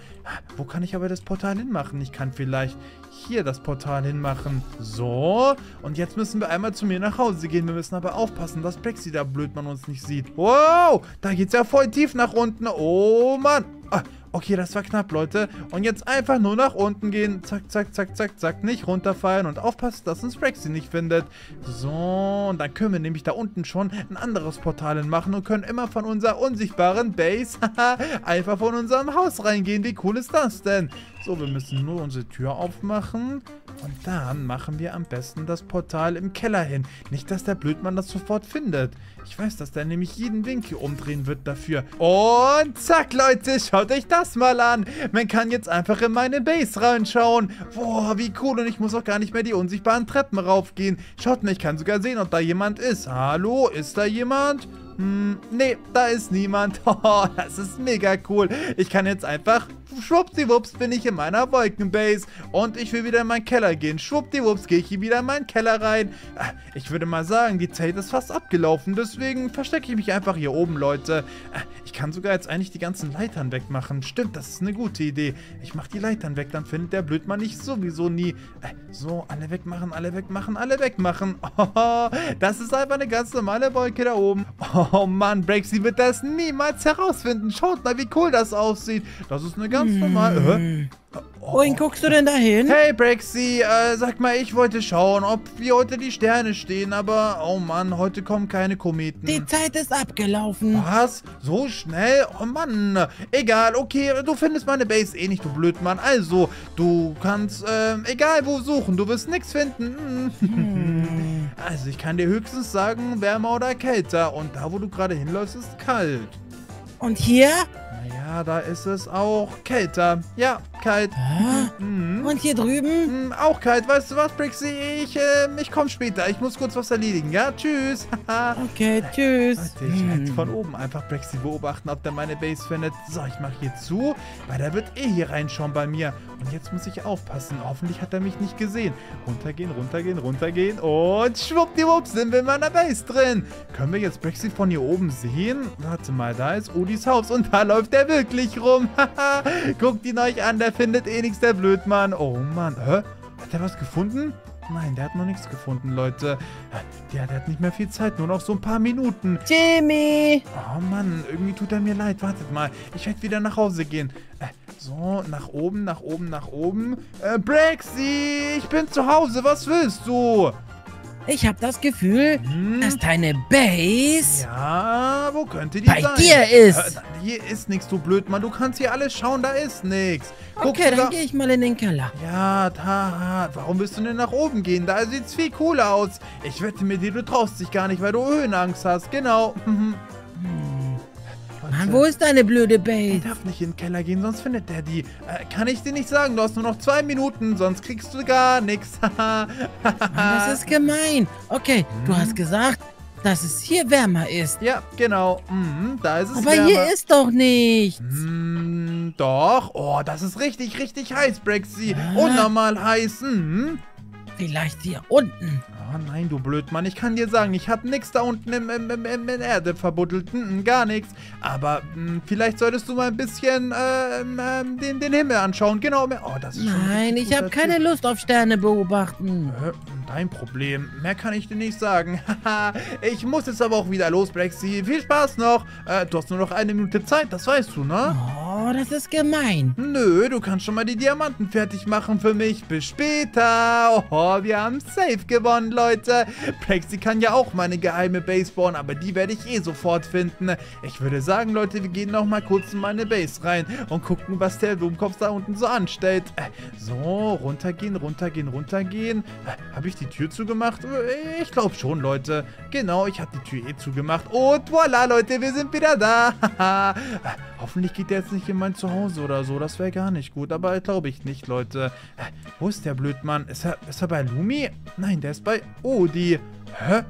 Speaker 1: Wo kann ich aber das Portal hinmachen? Ich kann vielleicht hier das Portal hinmachen. So. Und jetzt müssen wir einmal zu mir nach Hause gehen. Wir müssen aber aufpassen, dass Brexy da blöd man uns nicht sieht. Wow. Da geht's ja voll tief nach unten. Oh, Mann. Ah, Okay, das war knapp, Leute. Und jetzt einfach nur nach unten gehen. Zack, zack, zack, zack, zack. Nicht runterfallen und aufpassen, dass uns Rexy nicht findet. So, und dann können wir nämlich da unten schon ein anderes Portal machen und können immer von unserer unsichtbaren Base einfach von unserem Haus reingehen. Wie cool ist das denn? So, wir müssen nur unsere Tür aufmachen. Und dann machen wir am besten das Portal im Keller hin. Nicht, dass der Blödmann das sofort findet. Ich weiß, dass der nämlich jeden Winkel umdrehen wird dafür. Und zack, Leute, schaut euch das mal an. Man kann jetzt einfach in meine Base reinschauen. Boah, wie cool. Und ich muss auch gar nicht mehr die unsichtbaren Treppen raufgehen. Schaut mal, ich kann sogar sehen, ob da jemand ist. Hallo, ist da jemand? Hm, nee, da ist niemand. Oh, das ist mega cool. Ich kann jetzt einfach, schwuppdiwupps, bin ich in meiner Wolkenbase. Und ich will wieder in meinen Keller gehen. Schwuppdiwupps, gehe ich hier wieder in meinen Keller rein. Ah, Ich würde mal sagen, die Zeit ist fast abgelaufen. Deswegen verstecke ich mich einfach hier oben, Leute. Ah, Ich kann sogar jetzt eigentlich die ganzen Leitern wegmachen. Stimmt, das ist eine gute Idee. Ich mache die Leitern weg, dann findet der Blödmann nicht sowieso nie. Äh, So, alle wegmachen, alle wegmachen, alle wegmachen. Oh, das ist einfach eine ganz normale Wolke da oben. Oh Mann, Brexy wird das niemals herausfinden. Schaut mal, wie cool das aussieht. Das ist eine ganz normale... Hä?
Speaker 3: Wohin guckst du denn dahin?
Speaker 1: Hey Brexy, äh, sag mal, ich wollte schauen, ob wir heute die Sterne stehen, aber oh Mann, heute kommen keine Kometen.
Speaker 3: Die Zeit ist abgelaufen.
Speaker 1: Was? So schnell? Oh Mann. Egal, okay, du findest meine Base eh nicht, du Blödmann. Also, du kannst, ähm, egal wo suchen, du wirst nichts finden.
Speaker 3: Hm.
Speaker 1: Also, ich kann dir höchstens sagen, wärmer oder kälter. Und da, wo du gerade hinläufst, ist kalt.
Speaker 3: Und hier?
Speaker 1: Naja, da ist es auch kälter. Ja, kalt. Mhm.
Speaker 3: Und hier drüben?
Speaker 1: Hm, auch kalt. Weißt du was, Brixie? Ich, ähm, ich komme später. Ich muss kurz was erledigen, ja? Tschüss.
Speaker 3: Okay, tschüss.
Speaker 1: Warte, ich werde
Speaker 3: Hm.
Speaker 1: von oben einfach Brexy beobachten, ob der meine Base findet. So, ich mache hier zu, weil der wird eh hier reinschauen bei mir. Und jetzt muss ich aufpassen. Hoffentlich hat er mich nicht gesehen. Runtergehen, runtergehen, runtergehen. Und schwuppdiwupp sind wir in meiner Base drin. Können wir jetzt Brexy von hier oben sehen? Warte mal, da ist Odis Haus und da läuft er wirklich rum. Haha, Guckt ihn euch an, der findet eh nichts, der Blödmann. Oh Mann, hä? Hat er was gefunden? Nein, der hat noch nichts gefunden, Leute. Ja, der hat nicht mehr viel Zeit, nur noch so ein paar Minuten.
Speaker 3: Jimmy!
Speaker 1: Oh Mann, irgendwie tut er mir leid. Wartet mal, ich werde wieder nach Hause gehen. Äh, so, nach oben, nach oben, nach oben. Äh, Brexy, ich bin zu Hause. Was willst du?
Speaker 3: Ich habe das Gefühl,
Speaker 1: Hm?
Speaker 3: dass deine Base
Speaker 1: Ja, wo könnte die
Speaker 3: bei
Speaker 1: sein?
Speaker 3: dir ist.
Speaker 1: Äh, hier ist nichts, du Blödmann. Du kannst hier alles schauen, da ist nichts.
Speaker 3: okay, dann gehe ich mal in den Keller.
Speaker 1: Ja, da. Warum willst du denn nach oben gehen? Da sieht's viel cooler aus. Ich wette mit dir, du traust dich gar nicht, weil du Höhenangst hast. Genau. Mhm.
Speaker 3: Mann, wo ist deine blöde Base?
Speaker 1: darf nicht in den Keller gehen, sonst findet der die. Äh, kann ich dir nicht sagen, du hast nur noch zwei Minuten, sonst kriegst du gar nichts.
Speaker 3: Mann, das ist gemein. Okay, du
Speaker 1: Hm?
Speaker 3: hast gesagt, dass es hier wärmer ist.
Speaker 1: ja, genau. Mhm, da ist es
Speaker 3: Aber
Speaker 1: wärmer.
Speaker 3: hier ist doch nichts.
Speaker 1: Hm, doch. Oh, das ist richtig, richtig heiß, Brexy.
Speaker 3: Ah.
Speaker 1: Unnormal heiß. Mhm.
Speaker 3: Vielleicht hier unten.
Speaker 1: Oh nein, du Blödmann. Ich kann dir sagen, ich habe nichts da unten im, im, im, im, in Erde verbuddelt. Mm, mm, gar nichts. Aber mm, vielleicht solltest du mal ein bisschen ähm, ähm, den, den Himmel anschauen. Genau. Oh, das ist
Speaker 3: Nein, ich habe keine. Lust auf Sterne beobachten.
Speaker 1: Äh, Dein Problem. Mehr kann ich dir nicht sagen. Haha, ich muss jetzt aber auch wieder los, Brexy. Viel Spaß noch. Äh, du hast nur noch eine Minute Zeit, das weißt du, ne?
Speaker 3: Oh, das ist gemein.
Speaker 1: Nö, du kannst schon mal die Diamanten fertig machen für mich. Bis später. Oh, wir haben safe gewonnen, Leute. Prexy kann ja auch meine geheime Base bauen, aber die werde ich eh sofort finden. Ich würde sagen, Leute, wir gehen noch mal kurz in meine Base rein und gucken, was der Blumenkopf da unten so anstellt. Äh, So, runtergehen, runtergehen, runtergehen. Äh, Habe ich die Tür zugemacht? Äh, Ich glaube schon, Leute. Genau, ich habe die Tür eh zugemacht. Und voila, Leute, wir sind wieder da. Hoffentlich geht der jetzt nicht in mein Zuhause oder so. Das wäre gar nicht gut. Aber glaube ich nicht, Leute. Wo ist der Blödmann? Ist er, ist er bei Lumi? Nein, der ist bei Odi. Hä?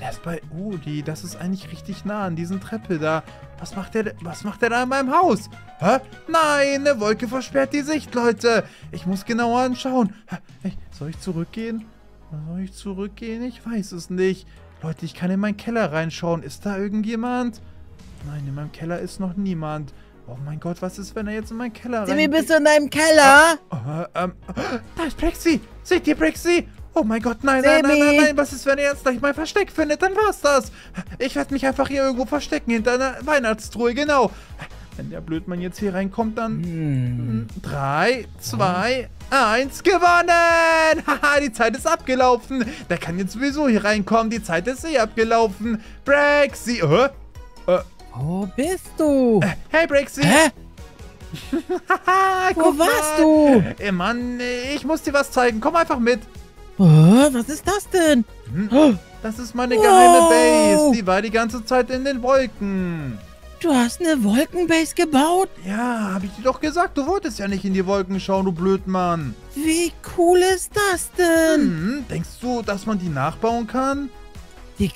Speaker 1: Der ist bei Odi. Das ist eigentlich richtig nah an diesen Treppe da. Was macht der, was macht der da in meinem Haus? Hä? Nein, eine Wolke versperrt die Sicht, Leute. Ich muss genauer anschauen. Hä? Soll ich zurückgehen? Soll ich zurückgehen? Ich weiß es nicht. Leute, ich kann in meinen Keller reinschauen. Ist da irgendjemand? Nein, in meinem Keller ist noch niemand. Oh mein Gott, was ist, wenn er jetzt in meinen Keller
Speaker 3: Timmy,
Speaker 1: rein...
Speaker 3: bist du in deinem Keller?
Speaker 1: Äh, ähm, da ist Brexy. Seht ihr Brexy? Oh mein Gott, nein, nein, nein, nein, nein. Was ist, wenn er jetzt gleich mein Versteck findet? Dann war's das. Ich werde mich einfach hier irgendwo verstecken, hinter einer Weihnachtstruhe, genau. Wenn der Blödmann jetzt hier reinkommt, dann...
Speaker 3: Hm.
Speaker 1: Drei, zwei, eins, gewonnen! Haha, die Zeit ist abgelaufen. Der kann jetzt sowieso hier reinkommen. Die Zeit ist eh abgelaufen. Brexy, hä?
Speaker 3: Wo bist du?
Speaker 1: Hey, Brexy.
Speaker 3: Hä?
Speaker 1: Haha,
Speaker 3: Wo warst
Speaker 1: mal.
Speaker 3: du?
Speaker 1: Ey, Mann, ich muss dir was zeigen. Komm einfach mit.
Speaker 3: Oh, was ist das denn?
Speaker 1: Das ist meine
Speaker 3: Wow.
Speaker 1: geheime Base. Die war die ganze Zeit in den Wolken.
Speaker 3: Du hast eine Wolkenbase gebaut?
Speaker 1: Ja, hab ich dir doch gesagt. Du wolltest ja nicht in die Wolken schauen, du Blödmann.
Speaker 3: Wie cool ist das denn?
Speaker 1: Hm, denkst du, dass man die nachbauen kann?
Speaker 3: Die,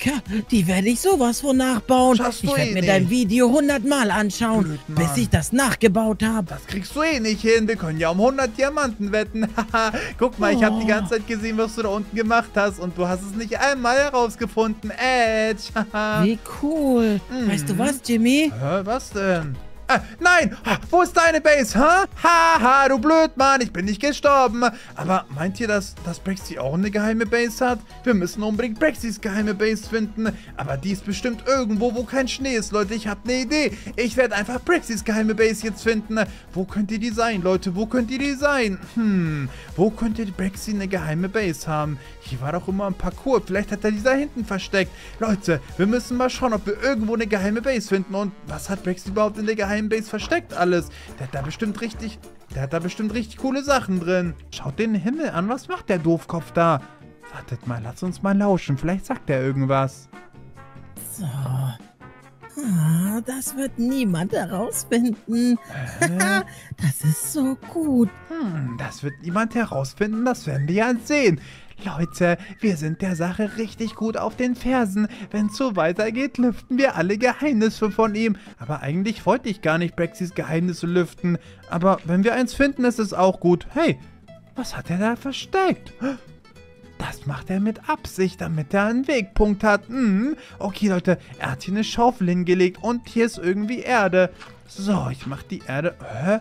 Speaker 3: die werde ich sowas von nachbauen.
Speaker 1: Schaffst du
Speaker 3: ich werde
Speaker 1: eh
Speaker 3: mir
Speaker 1: nicht.
Speaker 3: dein Video hundertmal anschauen,
Speaker 1: Blöd,
Speaker 3: bis ich das nachgebaut habe.
Speaker 1: Das kriegst du eh nicht hin. Wir können ja um 100 Diamanten wetten. Haha, Guck mal, ich habe die ganze Zeit gesehen, was du da unten gemacht hast. Und du hast es nicht einmal herausgefunden. Edge. Haha.
Speaker 3: Wie cool.
Speaker 1: Mhm.
Speaker 3: Weißt du was, Jimmy?
Speaker 1: Hä, was denn? Ah, nein! Ha, Wo ist deine Base, hä? Haha, du Blödmann, ich bin nicht gestorben. Aber meint ihr, dass, dass Brexy auch eine geheime Base hat? Wir müssen unbedingt Brexys geheime Base finden. Aber die ist bestimmt irgendwo, wo kein Schnee ist, Leute. Ich habe eine Idee. Ich werde einfach Brexys geheime Base jetzt finden. Wo könnte die sein, Leute? Wo könnte die sein? Hm, wo könnte Brexy eine geheime Base haben? Hier war doch immer ein Parcours. Vielleicht hat er die da hinten versteckt. Leute, wir müssen mal schauen, ob wir irgendwo eine geheime Base finden. Und was hat Brexy überhaupt in der geheimen Base versteckt alles? Der hat da bestimmt richtig... Der hat da bestimmt richtig coole Sachen drin. Schaut den Himmel an. Was macht der Doofkopf da? Wartet mal, lass uns mal lauschen. Vielleicht sagt er irgendwas.
Speaker 3: So. Ah, das wird niemand herausfinden. das ist so gut.
Speaker 1: Hm, das wird niemand herausfinden, das werden wir ja sehen. Leute, wir sind der Sache richtig gut auf den Fersen. Wenn es so weitergeht, lüften wir alle Geheimnisse von ihm. Aber eigentlich wollte ich gar nicht Brexys Geheimnisse lüften. Aber wenn wir eins finden, ist es auch gut. Hey, was hat er da versteckt? Das macht er mit Absicht, damit er einen Wegpunkt hat. Hm. Okay, Leute, er hat hier eine Schaufel hingelegt und hier ist irgendwie Erde. So, ich mach die Erde... Hä?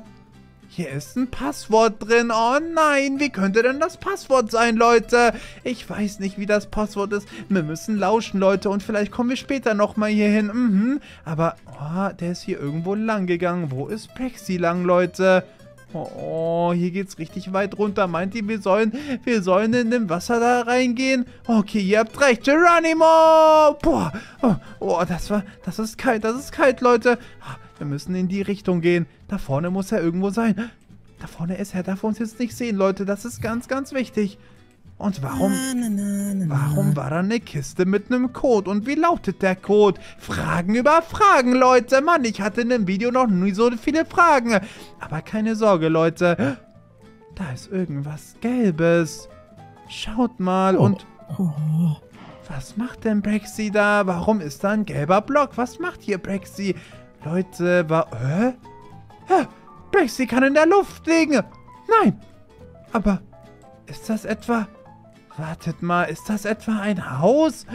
Speaker 1: Hier ist ein Passwort drin. Oh nein, wie könnte denn das Passwort sein, Leute? Ich weiß nicht, wie das Passwort ist. Wir müssen lauschen, Leute. Und vielleicht kommen wir später nochmal hier hin. Mhm. Aber, oh, der ist hier irgendwo lang gegangen. Wo ist Plexi lang, Leute? Oh, hier geht's richtig weit runter. Meint ihr, wir sollen, wir sollen in dem Wasser da reingehen? Okay, ihr habt recht. Geronimo! Boah, oh, oh, das war, das ist kalt, das ist kalt, Leute. Wir müssen in die Richtung gehen. Da vorne muss er irgendwo sein. Da vorne ist er, darf uns jetzt nicht sehen, Leute. Das ist ganz, ganz wichtig. Und warum,
Speaker 3: Na, na, na,
Speaker 1: warum war da eine Kiste mit einem Code? Und wie lautet der Code? Fragen über Fragen, Leute. Mann, ich hatte in dem Video noch nie so viele Fragen. Aber keine Sorge, Leute. Da ist irgendwas Gelbes. Schaut mal und...
Speaker 3: Oh,
Speaker 1: Was macht denn Brexy da? Warum ist da ein gelber Block? Was macht hier Brexy? Leute, war... Hä? Hä? Brexy kann in der Luft liegen. Nein. Aber ist das etwa... Wartet mal, ist das etwa ein Haus?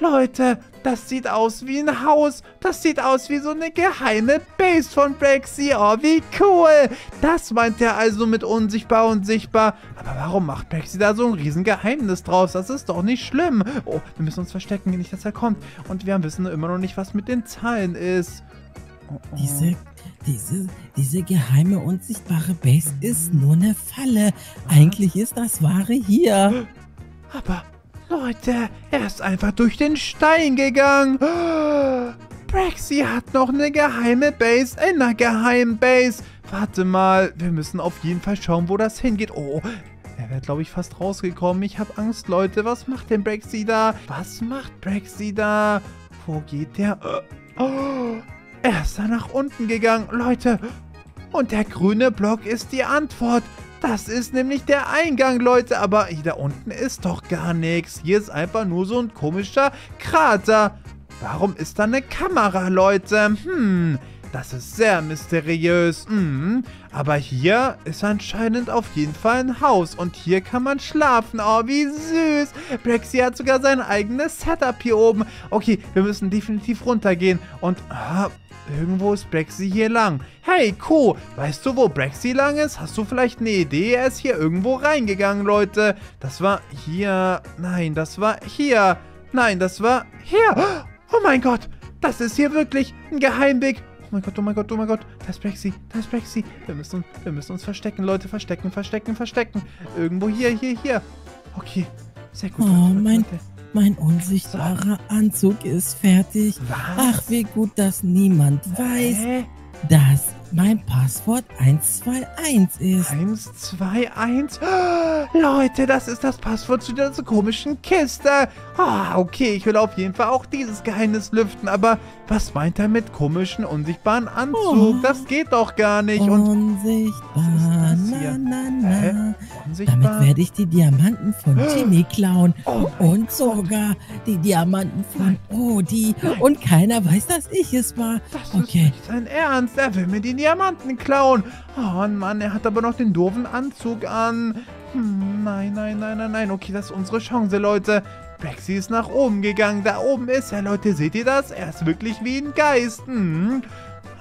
Speaker 1: Leute, das sieht aus wie ein Haus. Das sieht aus wie so eine geheime Base von Brexy. Oh, wie cool. Das meint er also mit unsichtbar und sichtbar. Aber warum macht Brexy da so ein riesen Geheimnis draus? Das ist doch nicht schlimm. Oh, wir müssen uns verstecken, nicht, dass er kommt. Und wir wissen immer noch nicht, was mit den Zahlen ist.
Speaker 3: Diese, diese, diese geheime, unsichtbare Base ist nur eine Falle. Eigentlich ist das Wahre hier.
Speaker 1: Aber, Leute, er ist einfach durch den Stein gegangen. Braxy hat noch eine geheime Base in einer geheimen Base. Warte mal, wir müssen auf jeden Fall schauen, wo das hingeht. Oh, er wäre, glaube ich, fast rausgekommen. Ich habe Angst, Leute. Was macht denn Braxy da? Was macht Braxy da? Wo geht der? Oh, er ist da nach unten gegangen, Leute. Und der grüne Block ist die Antwort. Das ist nämlich der Eingang, Leute. Aber hier da unten ist doch gar nichts. Hier ist einfach nur so ein komischer Krater. Warum ist da eine Kamera, Leute? Hm, das ist sehr mysteriös. Hm, aber hier ist anscheinend auf jeden Fall ein Haus. Und hier kann man schlafen. Oh, wie süß. Braxy hat sogar sein eigenes Setup hier oben. Okay, wir müssen definitiv runtergehen. Und ah, Irgendwo ist Braxy hier lang. Hey, Co, weißt du, wo Braxy lang ist? Hast du vielleicht eine Idee? Er ist hier irgendwo reingegangen, Leute. Das war hier. Nein, das war hier. Nein, das war hier. Oh mein Gott, das ist hier wirklich ein Geheimweg. Oh mein Gott, oh mein Gott, oh mein Gott. Da ist Braxy, da ist Braxy. Wir müssen, uns, wir müssen uns verstecken, Leute. Verstecken, verstecken, verstecken. Irgendwo hier, hier, hier. Okay, sehr gut.
Speaker 3: Oh,
Speaker 1: Leute,
Speaker 3: mein-
Speaker 1: Leute.
Speaker 3: Mein unsichtbarer Anzug ist fertig.
Speaker 1: Was?
Speaker 3: Ach, wie gut, dass niemand weiß,
Speaker 1: Hä?
Speaker 3: dass mein Passwort 121 ist.
Speaker 1: 1, 2, 1. Leute, das ist das Passwort zu dieser komischen Kiste. Ah, okay, ich will auf jeden Fall auch dieses Geheimnis lüften. Aber was meint er mit komischen, unsichtbaren Anzug?
Speaker 3: Oh.
Speaker 1: Das geht doch gar nicht. Und
Speaker 3: Unsichtbar,
Speaker 1: Was ist das hier?
Speaker 3: na, na, na.
Speaker 1: unsichtbar.
Speaker 3: Damit werde ich die Diamanten von Timmy klauen.
Speaker 1: Oh
Speaker 3: Und sogar die Diamanten von Odi. Und keiner weiß, dass ich es war.
Speaker 1: Das ist
Speaker 3: Okay.
Speaker 1: nicht sein Ernst. Er will mir die Diamanten klauen. Oh Mann, er hat aber noch den doofen Anzug an. Hm, nein, nein, nein, nein, nein. Okay, das ist unsere Chance, Leute. Braxy ist nach oben gegangen. Da oben ist er, Leute. Seht ihr das? Er ist wirklich wie ein Geist. Hm.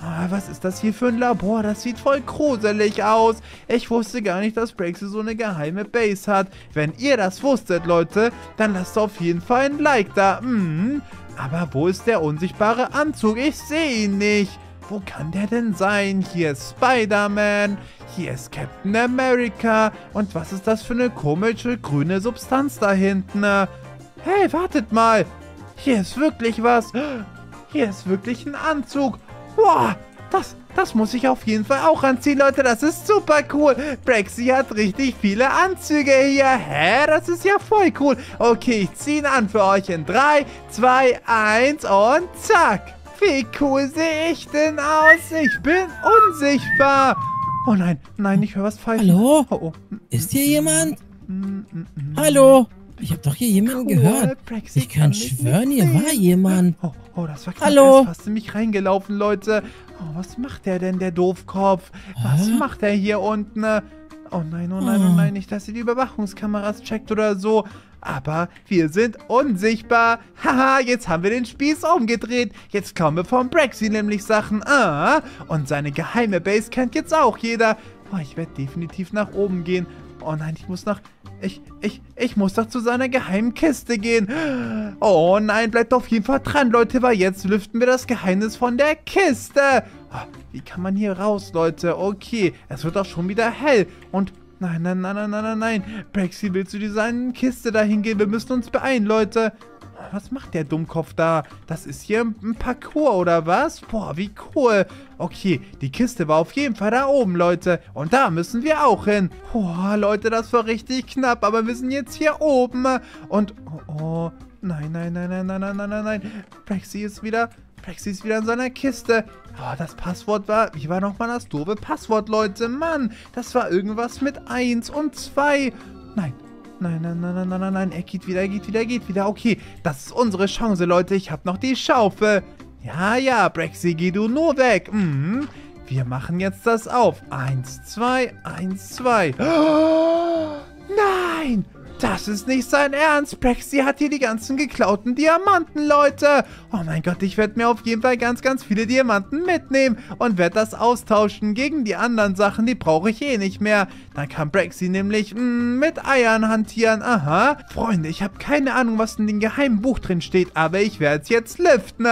Speaker 1: Ah, was ist das hier für ein Labor? Das sieht voll gruselig aus. Ich wusste gar nicht, dass Braxy so eine geheime Base hat. Wenn ihr das wusstet, Leute, dann lasst auf jeden Fall ein Like da. Hm. Aber wo ist der unsichtbare Anzug? Ich sehe ihn nicht. Wo kann der denn sein? Hier ist Spider-Man. Hier ist Captain America. Und was ist das für eine komische grüne Substanz da hinten? Hey, wartet mal. Hier ist wirklich was. Hier ist wirklich ein Anzug. Boah, das, das muss ich auf jeden Fall auch anziehen, Leute. Das ist super cool. Braxy hat richtig viele Anzüge hier. Hä? Das ist ja voll cool. Okay, ich ziehe ihn an für euch in 3, 2, 1 und zack. Wie cool sehe ich denn aus? Ich bin unsichtbar. Oh nein, nein, ich höre was falsch.
Speaker 3: Hallo?
Speaker 1: Oh, oh.
Speaker 3: Ist hier jemand?
Speaker 1: Mm, mm, mm.
Speaker 3: Hallo? Ich habe doch hier jemanden
Speaker 1: Cool,
Speaker 3: gehört.
Speaker 1: Braxy
Speaker 3: Ich kann
Speaker 1: mich
Speaker 3: schwören, hier war jemand.
Speaker 1: Oh, oh, das war knapp.
Speaker 3: Hallo?
Speaker 1: Er ist fast in mich reingelaufen, Leute. Oh, was macht der denn, der Doofkopf? Was
Speaker 3: Hä?
Speaker 1: macht er hier unten? Oh nein, oh nein, oh
Speaker 3: Oh.
Speaker 1: nein, nicht, dass ihr die Überwachungskameras checkt oder so. Aber wir sind unsichtbar. Haha, jetzt haben wir den Spieß umgedreht. Jetzt klauen wir vom Braxy nämlich Sachen. Ah, und seine geheime Base kennt jetzt auch jeder. Oh, ich werde definitiv nach oben gehen. Oh nein, ich muss nach... Ich, ich, ich muss doch zu seiner geheimen Kiste gehen. Oh nein, bleibt auf jeden Fall dran, Leute, weil jetzt lüften wir das Geheimnis von der Kiste. Ah, Wie kann man hier raus, Leute? Okay, es wird auch schon wieder hell. Und nein, nein, nein, nein, nein, nein, nein. Braxy will zu dieser Kiste dahin gehen. Wir müssen uns beeilen, Leute. Was macht der Dummkopf da? Das ist hier ein Parcours, oder was? Boah, wie cool. Okay, die Kiste war auf jeden Fall da oben, Leute. Und da müssen wir auch hin. Boah, Leute, das war richtig knapp. Aber wir sind jetzt hier oben. Und, oh, oh. Nein, nein, nein, nein, nein, nein, nein, nein, nein. Braxy ist wieder... Braxy ist wieder in seiner Kiste. Oh, das Passwort war... Wie war nochmal das doofe Passwort, Leute? Mann, das war irgendwas mit 1 und 2. Nein, Nein, nein, nein, nein, nein, nein, nein. Er geht wieder, er geht wieder, er geht wieder. Okay, das ist unsere Chance, Leute. Ich habe noch die Schaufel. Ja, ja, Braxy, geh du nur weg. Mhm. Wir machen jetzt das auf. Eins, zwei, eins, zwei. Oh, nein! Das ist nicht sein Ernst. Braxy hat hier die ganzen geklauten Diamanten, Leute. Oh mein Gott, ich werde mir auf jeden Fall ganz, ganz viele Diamanten mitnehmen und werde das austauschen gegen die anderen Sachen. Die brauche ich eh nicht mehr. Dann kann Braxy nämlich mm, mit Eiern hantieren. Aha. Freunde, ich habe keine Ahnung, was in dem geheimen Buch drin steht, aber ich werde es jetzt lüften.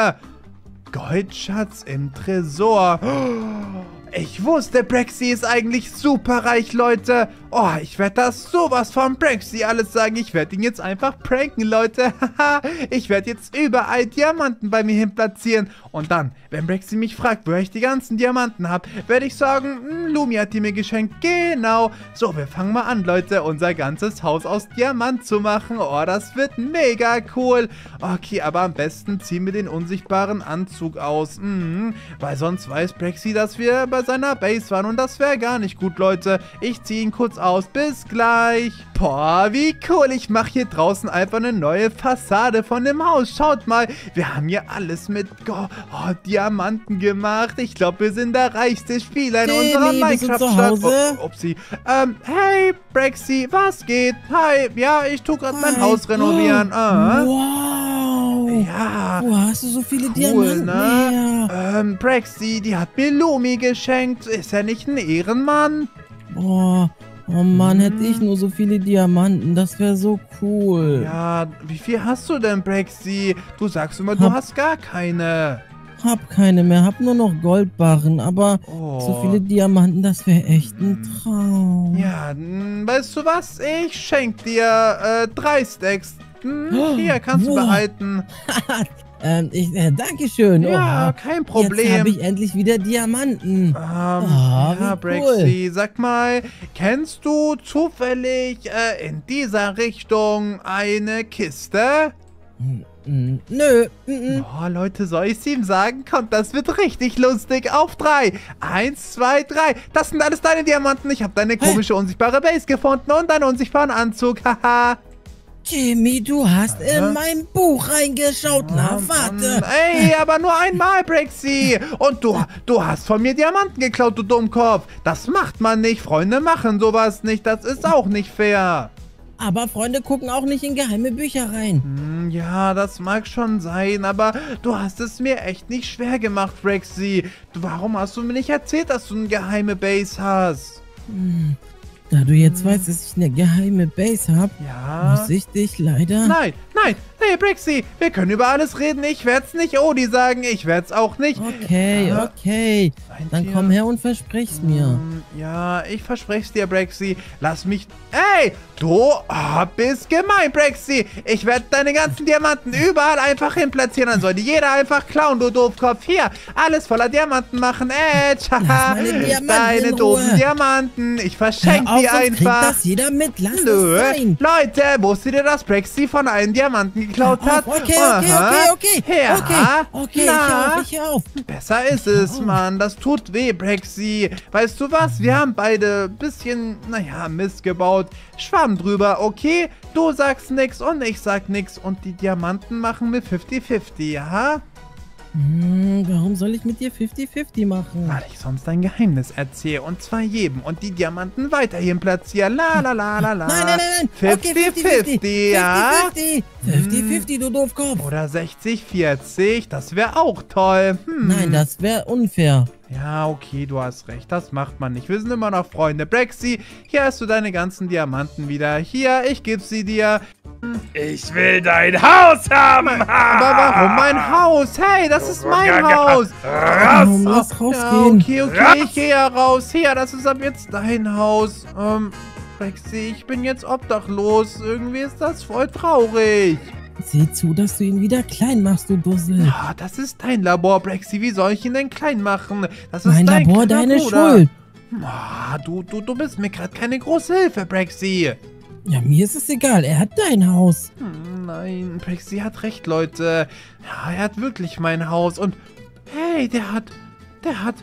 Speaker 1: Goldschatz im Tresor. Ich wusste, Brexy ist eigentlich super reich, Leute. Oh, ich werde das sowas von Brexy alles sagen. Ich werde ihn jetzt einfach pranken, Leute. Haha, ich werde jetzt überall Diamanten bei mir hin platzieren. Und dann, wenn Brexy mich fragt, woher ich die ganzen Diamanten habe, werde ich sagen, "Hm, Lumi hat die mir geschenkt. Genau. So, wir fangen mal an, Leute, unser ganzes Haus aus Diamant zu machen. Oh, das wird mega cool. Okay, aber am besten ziehen wir den unsichtbaren Anzug aus. Mhm, weil sonst weiß Brexy, dass wir bei seiner Base waren. Und das wäre gar nicht gut, Leute. Ich ziehe ihn kurz aus. Bis gleich. Boah, wie cool. Ich mache hier draußen einfach eine neue Fassade von dem Haus. Schaut mal, wir haben hier alles mit oh, oh, Diamanten gemacht. Ich glaube, wir sind der reichste Spieler in unserer
Speaker 3: zu
Speaker 1: Minecraft-Stadt. Oh, upsi. Ähm, hey, Brexy, was geht? Hi, ja, ich tu gerade mein. Haus renovieren. Ah.
Speaker 3: Wow.
Speaker 1: Ja.
Speaker 3: Wo hast du so viele
Speaker 1: Cool,
Speaker 3: Diamanten
Speaker 1: ne?
Speaker 3: her?
Speaker 1: Ähm, Brexy, die hat mir Lumi geschenkt. Ist er nicht ein Ehrenmann?
Speaker 3: Boah. Oh Mann, hätte ich nur so viele Diamanten. Das wäre so cool.
Speaker 1: Ja, wie viel hast du denn, Brexy? Du sagst immer, du
Speaker 3: Hab-
Speaker 1: hast gar keine.
Speaker 3: Hab keine mehr, hab nur noch Goldbarren, aber
Speaker 1: Oh.
Speaker 3: so viele Diamanten, das wäre echt ein Traum.
Speaker 1: Ja, weißt du was? Ich schenk dir äh, drei Stacks. Hm, hier, kannst du
Speaker 3: Wow.
Speaker 1: behalten.
Speaker 3: Ähm, ich, äh, Dankeschön.
Speaker 1: Ja,
Speaker 3: Oha.
Speaker 1: kein
Speaker 3: Jetzt
Speaker 1: Problem.
Speaker 3: habe ich endlich wieder Diamanten.
Speaker 1: Ähm,
Speaker 3: Ah,
Speaker 1: ja,
Speaker 3: wie
Speaker 1: Brexy, sag mal, kennst du zufällig äh, in dieser Richtung eine Kiste?
Speaker 3: Hm, Nö. mm.
Speaker 1: Oh, Leute, soll ich es ihm sagen? Kommt, das wird richtig lustig. Auf drei. Eins, zwei, drei. Das sind alles deine Diamanten. Ich habe deine komische, unsichtbare Base gefunden und deinen unsichtbaren Anzug. Haha.
Speaker 3: Jimmy, du hast
Speaker 1: Aha.
Speaker 3: in mein Buch reingeschaut. Na, warte.
Speaker 1: Ey, aber nur einmal, Brexy. Und du, du hast von mir Diamanten geklaut, du Dummkopf. Das macht man nicht. Freunde machen sowas nicht. Das ist auch nicht fair.
Speaker 3: Aber Freunde gucken auch nicht in geheime Bücher rein.
Speaker 1: Hm, Ja, das mag schon sein, aber du hast es mir echt nicht schwer gemacht, Brexy. Warum hast du mir nicht erzählt, dass du eine geheime Base hast?
Speaker 3: Hm. Da du jetzt weißt, dass ich eine geheime Base habe,
Speaker 1: Ja.
Speaker 3: muss ich dich leider...
Speaker 1: Nein, nein, nee, Brexy, wir können über alles reden. Ich werd's nicht Odi sagen, ich werd's auch nicht.
Speaker 3: Okay,
Speaker 1: Ja.
Speaker 3: okay. Dann komm her und versprich's mir.
Speaker 1: Hm, Ja, ich verspreche dir, Brexy. Lass mich. Ey, du ah, bist gemein, Brexy. Ich werde deine ganzen Diamanten überall einfach hinplatzieren. Dann soll die jeder einfach klauen, du Doofkopf. Hier, alles voller Diamanten machen. Ey,
Speaker 3: meine Diamanten
Speaker 1: Deine
Speaker 3: in
Speaker 1: doofen. Diamanten. Ich verschenke die
Speaker 3: sonst kriegt
Speaker 1: einfach.
Speaker 3: das jeder mit. Lass
Speaker 1: Nö.
Speaker 3: das sein.
Speaker 1: Leute, wusstet ihr, dass Brexy von allen Diamanten geklaut
Speaker 3: Hör
Speaker 1: hat?
Speaker 3: Okay, okay, okay, okay.
Speaker 1: Ja.
Speaker 3: Okay, okay, ich
Speaker 1: Na?
Speaker 3: hör auf, ich hör auf.
Speaker 1: Besser ist es, Mann. Das tut weh, Brexy. Weißt du was? Wir haben beide bisschen, naja, Mist gebaut. Schwamm drüber, okay? Du sagst nix und ich sag nix. Und die Diamanten machen wir 50-50, ja?
Speaker 3: Hm, warum soll ich mit dir 50-50 machen?
Speaker 1: Weil ich sonst ein Geheimnis erzähle. Und zwar jedem. Und die Diamanten weiterhin platzieren. La la la la la.
Speaker 3: Nein, nein, nein, nein. Okay,
Speaker 1: 50-50, ja?
Speaker 3: 50-50. 50-50, du Doofkopf.
Speaker 1: Oder 60-40. Das wäre auch toll. Hm.
Speaker 3: Nein, das wäre unfair.
Speaker 1: Ja, okay, du hast recht. Das macht man nicht. Wir sind immer noch Freunde. Brexy, hier hast du deine ganzen Diamanten wieder. Hier, ich gebe sie dir.
Speaker 5: Ich will dein Haus haben!
Speaker 1: Aber warum mein Haus? Hey, das ist mein
Speaker 5: Ja, ja.
Speaker 1: Haus.
Speaker 5: Raus!
Speaker 3: Warum lass
Speaker 1: Ja,
Speaker 3: rausgehen?
Speaker 1: okay, okay, ich gehe ja raus. Hier, das ist ab jetzt dein Haus. Ähm, Brexy, ich bin jetzt obdachlos. Irgendwie ist das voll traurig.
Speaker 3: Sieh zu, dass du ihn wieder klein machst, du Dussel.
Speaker 1: Ah, das ist dein Labor, Brexy. Wie soll ich ihn denn klein machen? Das ist
Speaker 3: Mein
Speaker 1: dein
Speaker 3: Labor, deine
Speaker 1: Bruder.
Speaker 3: Schuld.
Speaker 1: Ah, du, du, du bist mir gerade keine große Hilfe, Brexy.
Speaker 3: Ja, mir ist es egal. Er hat dein Haus.
Speaker 1: Hm, nein, Brexy hat recht, Leute. Ja, er hat wirklich mein Haus. Und hey, der hat, der hat,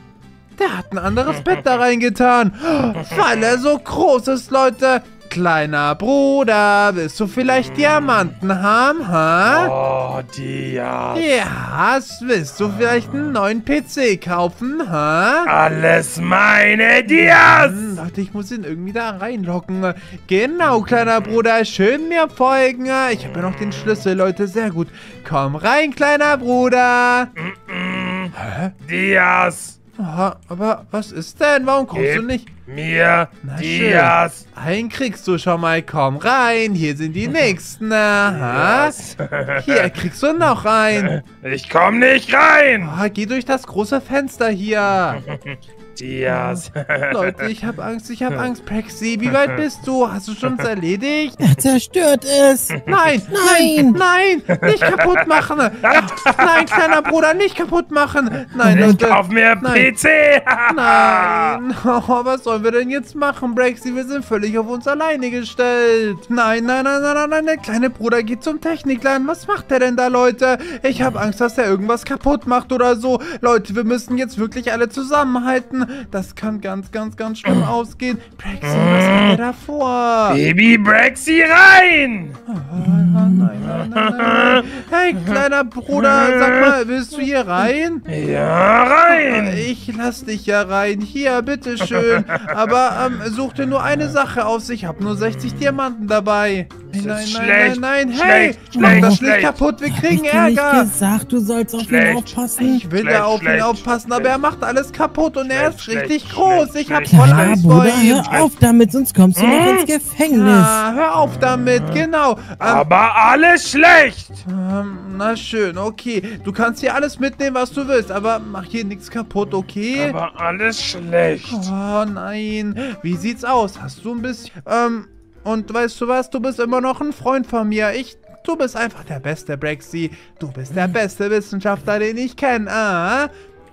Speaker 1: der hat ein anderes Bett da reingetan. Weil er so groß ist, Leute. Kleiner Bruder, willst du vielleicht Diamanten haben, ha?
Speaker 5: Oh, Dias.
Speaker 1: Ja, willst du vielleicht einen neuen PC kaufen, ha?
Speaker 5: Alles meine Dias!
Speaker 1: Hm, Leute, ich muss ihn irgendwie da reinlocken. Genau, kleiner Bruder, schön mir folgen. Ich habe ja noch den Schlüssel, Leute, sehr gut. Komm rein, kleiner Bruder.
Speaker 5: Mm,
Speaker 1: Hä?
Speaker 5: Dias!
Speaker 1: Aha, aber was ist denn? Warum kommst du
Speaker 5: Gib
Speaker 1: nicht?
Speaker 5: mir
Speaker 1: Na
Speaker 5: Dias.
Speaker 1: Einen kriegst du schon mal. Komm rein. Hier sind die nächsten. Aha.
Speaker 5: Dias.
Speaker 1: Hier kriegst du noch einen.
Speaker 5: Ich komm nicht rein.
Speaker 1: Oh, geh durch das große Fenster hier.
Speaker 5: Dias.
Speaker 1: Leute, ich hab Angst, ich hab Angst. Prexy, wie weit bist du? Hast du schon erledigt?
Speaker 3: Er zerstört es.
Speaker 1: Nein, nein, nein, nicht kaputt machen. Nein, kleiner Bruder, nicht kaputt machen. Nein,
Speaker 5: Ich
Speaker 1: Leute.
Speaker 5: kauf mir
Speaker 1: Nein.
Speaker 5: PC.
Speaker 1: Nein, oh, was sollen wir denn jetzt machen, Brexy? Wir sind völlig auf uns alleine gestellt. Nein, nein, nein, nein, nein, nein, der kleine Bruder geht zum Technikladen. Was macht der denn da, Leute? Ich habe Angst, dass er irgendwas kaputt macht oder so. Leute, wir müssen jetzt wirklich alle zusammenhalten. Das kann ganz, ganz, ganz schlimm ausgehen. Brexy, was hat der da vor?
Speaker 5: Baby Brexy rein.
Speaker 1: Oh, nein, nein, nein, nein, nein. Hey, kleiner Bruder, sag mal, willst du hier rein?
Speaker 5: Ja, rein.
Speaker 1: Ich lass dich ja rein. Hier, bitteschön. Aber ähm, such dir nur eine Sache aus. Ich habe nur 60 Diamanten dabei. Nein, nein, nein,
Speaker 5: schlecht.
Speaker 1: nein, nein. Hey,
Speaker 5: Schlecht,
Speaker 1: mach
Speaker 5: schlecht,
Speaker 1: das nicht
Speaker 5: schlecht.
Speaker 1: kaputt. Wir
Speaker 3: Hab
Speaker 1: kriegen
Speaker 3: ich dir nicht
Speaker 1: Ärger.
Speaker 3: gesagt, du sollst auf ihn aufpassen?
Speaker 1: Ich will
Speaker 5: Schlecht,
Speaker 1: da auf ihn
Speaker 5: schlecht,
Speaker 1: aufpassen, aber er macht alles kaputt und er ist richtig
Speaker 5: schlecht,
Speaker 1: groß.
Speaker 5: schlecht,
Speaker 1: Ich hab voll
Speaker 3: Ja,
Speaker 1: Angst vor
Speaker 3: Bruder,
Speaker 1: ihm.
Speaker 3: hör auf damit, sonst kommst du noch ins Gefängnis.
Speaker 1: Ja, hör auf damit, genau. Ähm,
Speaker 5: Aber alles schlecht.
Speaker 1: ähm, na schön, okay. Du kannst hier alles mitnehmen, was du willst, aber mach hier nichts kaputt, okay?
Speaker 5: Aber alles schlecht.
Speaker 1: Oh nein. Wie sieht's aus? Hast du ein bisschen. Ähm, und weißt du was? Du bist immer noch ein Freund von mir. Ich. Du bist einfach der beste, Brexy. Du bist der beste Wissenschaftler, den ich kenne. Ah.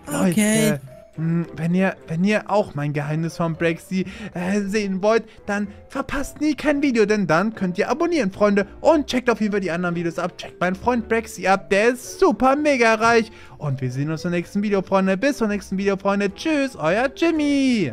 Speaker 3: Okay.
Speaker 1: Leute, mh, wenn ihr, wenn ihr auch mein Geheimnis von Brexy äh, sehen wollt, dann verpasst nie kein Video, denn dann könnt ihr abonnieren, Freunde. Und checkt auf jeden Fall die anderen Videos ab. Checkt meinen Freund Brexy ab, der ist super mega reich. Und wir sehen uns im nächsten Video, Freunde. Bis zum nächsten Video, Freunde. Tschüss, euer Jimmy.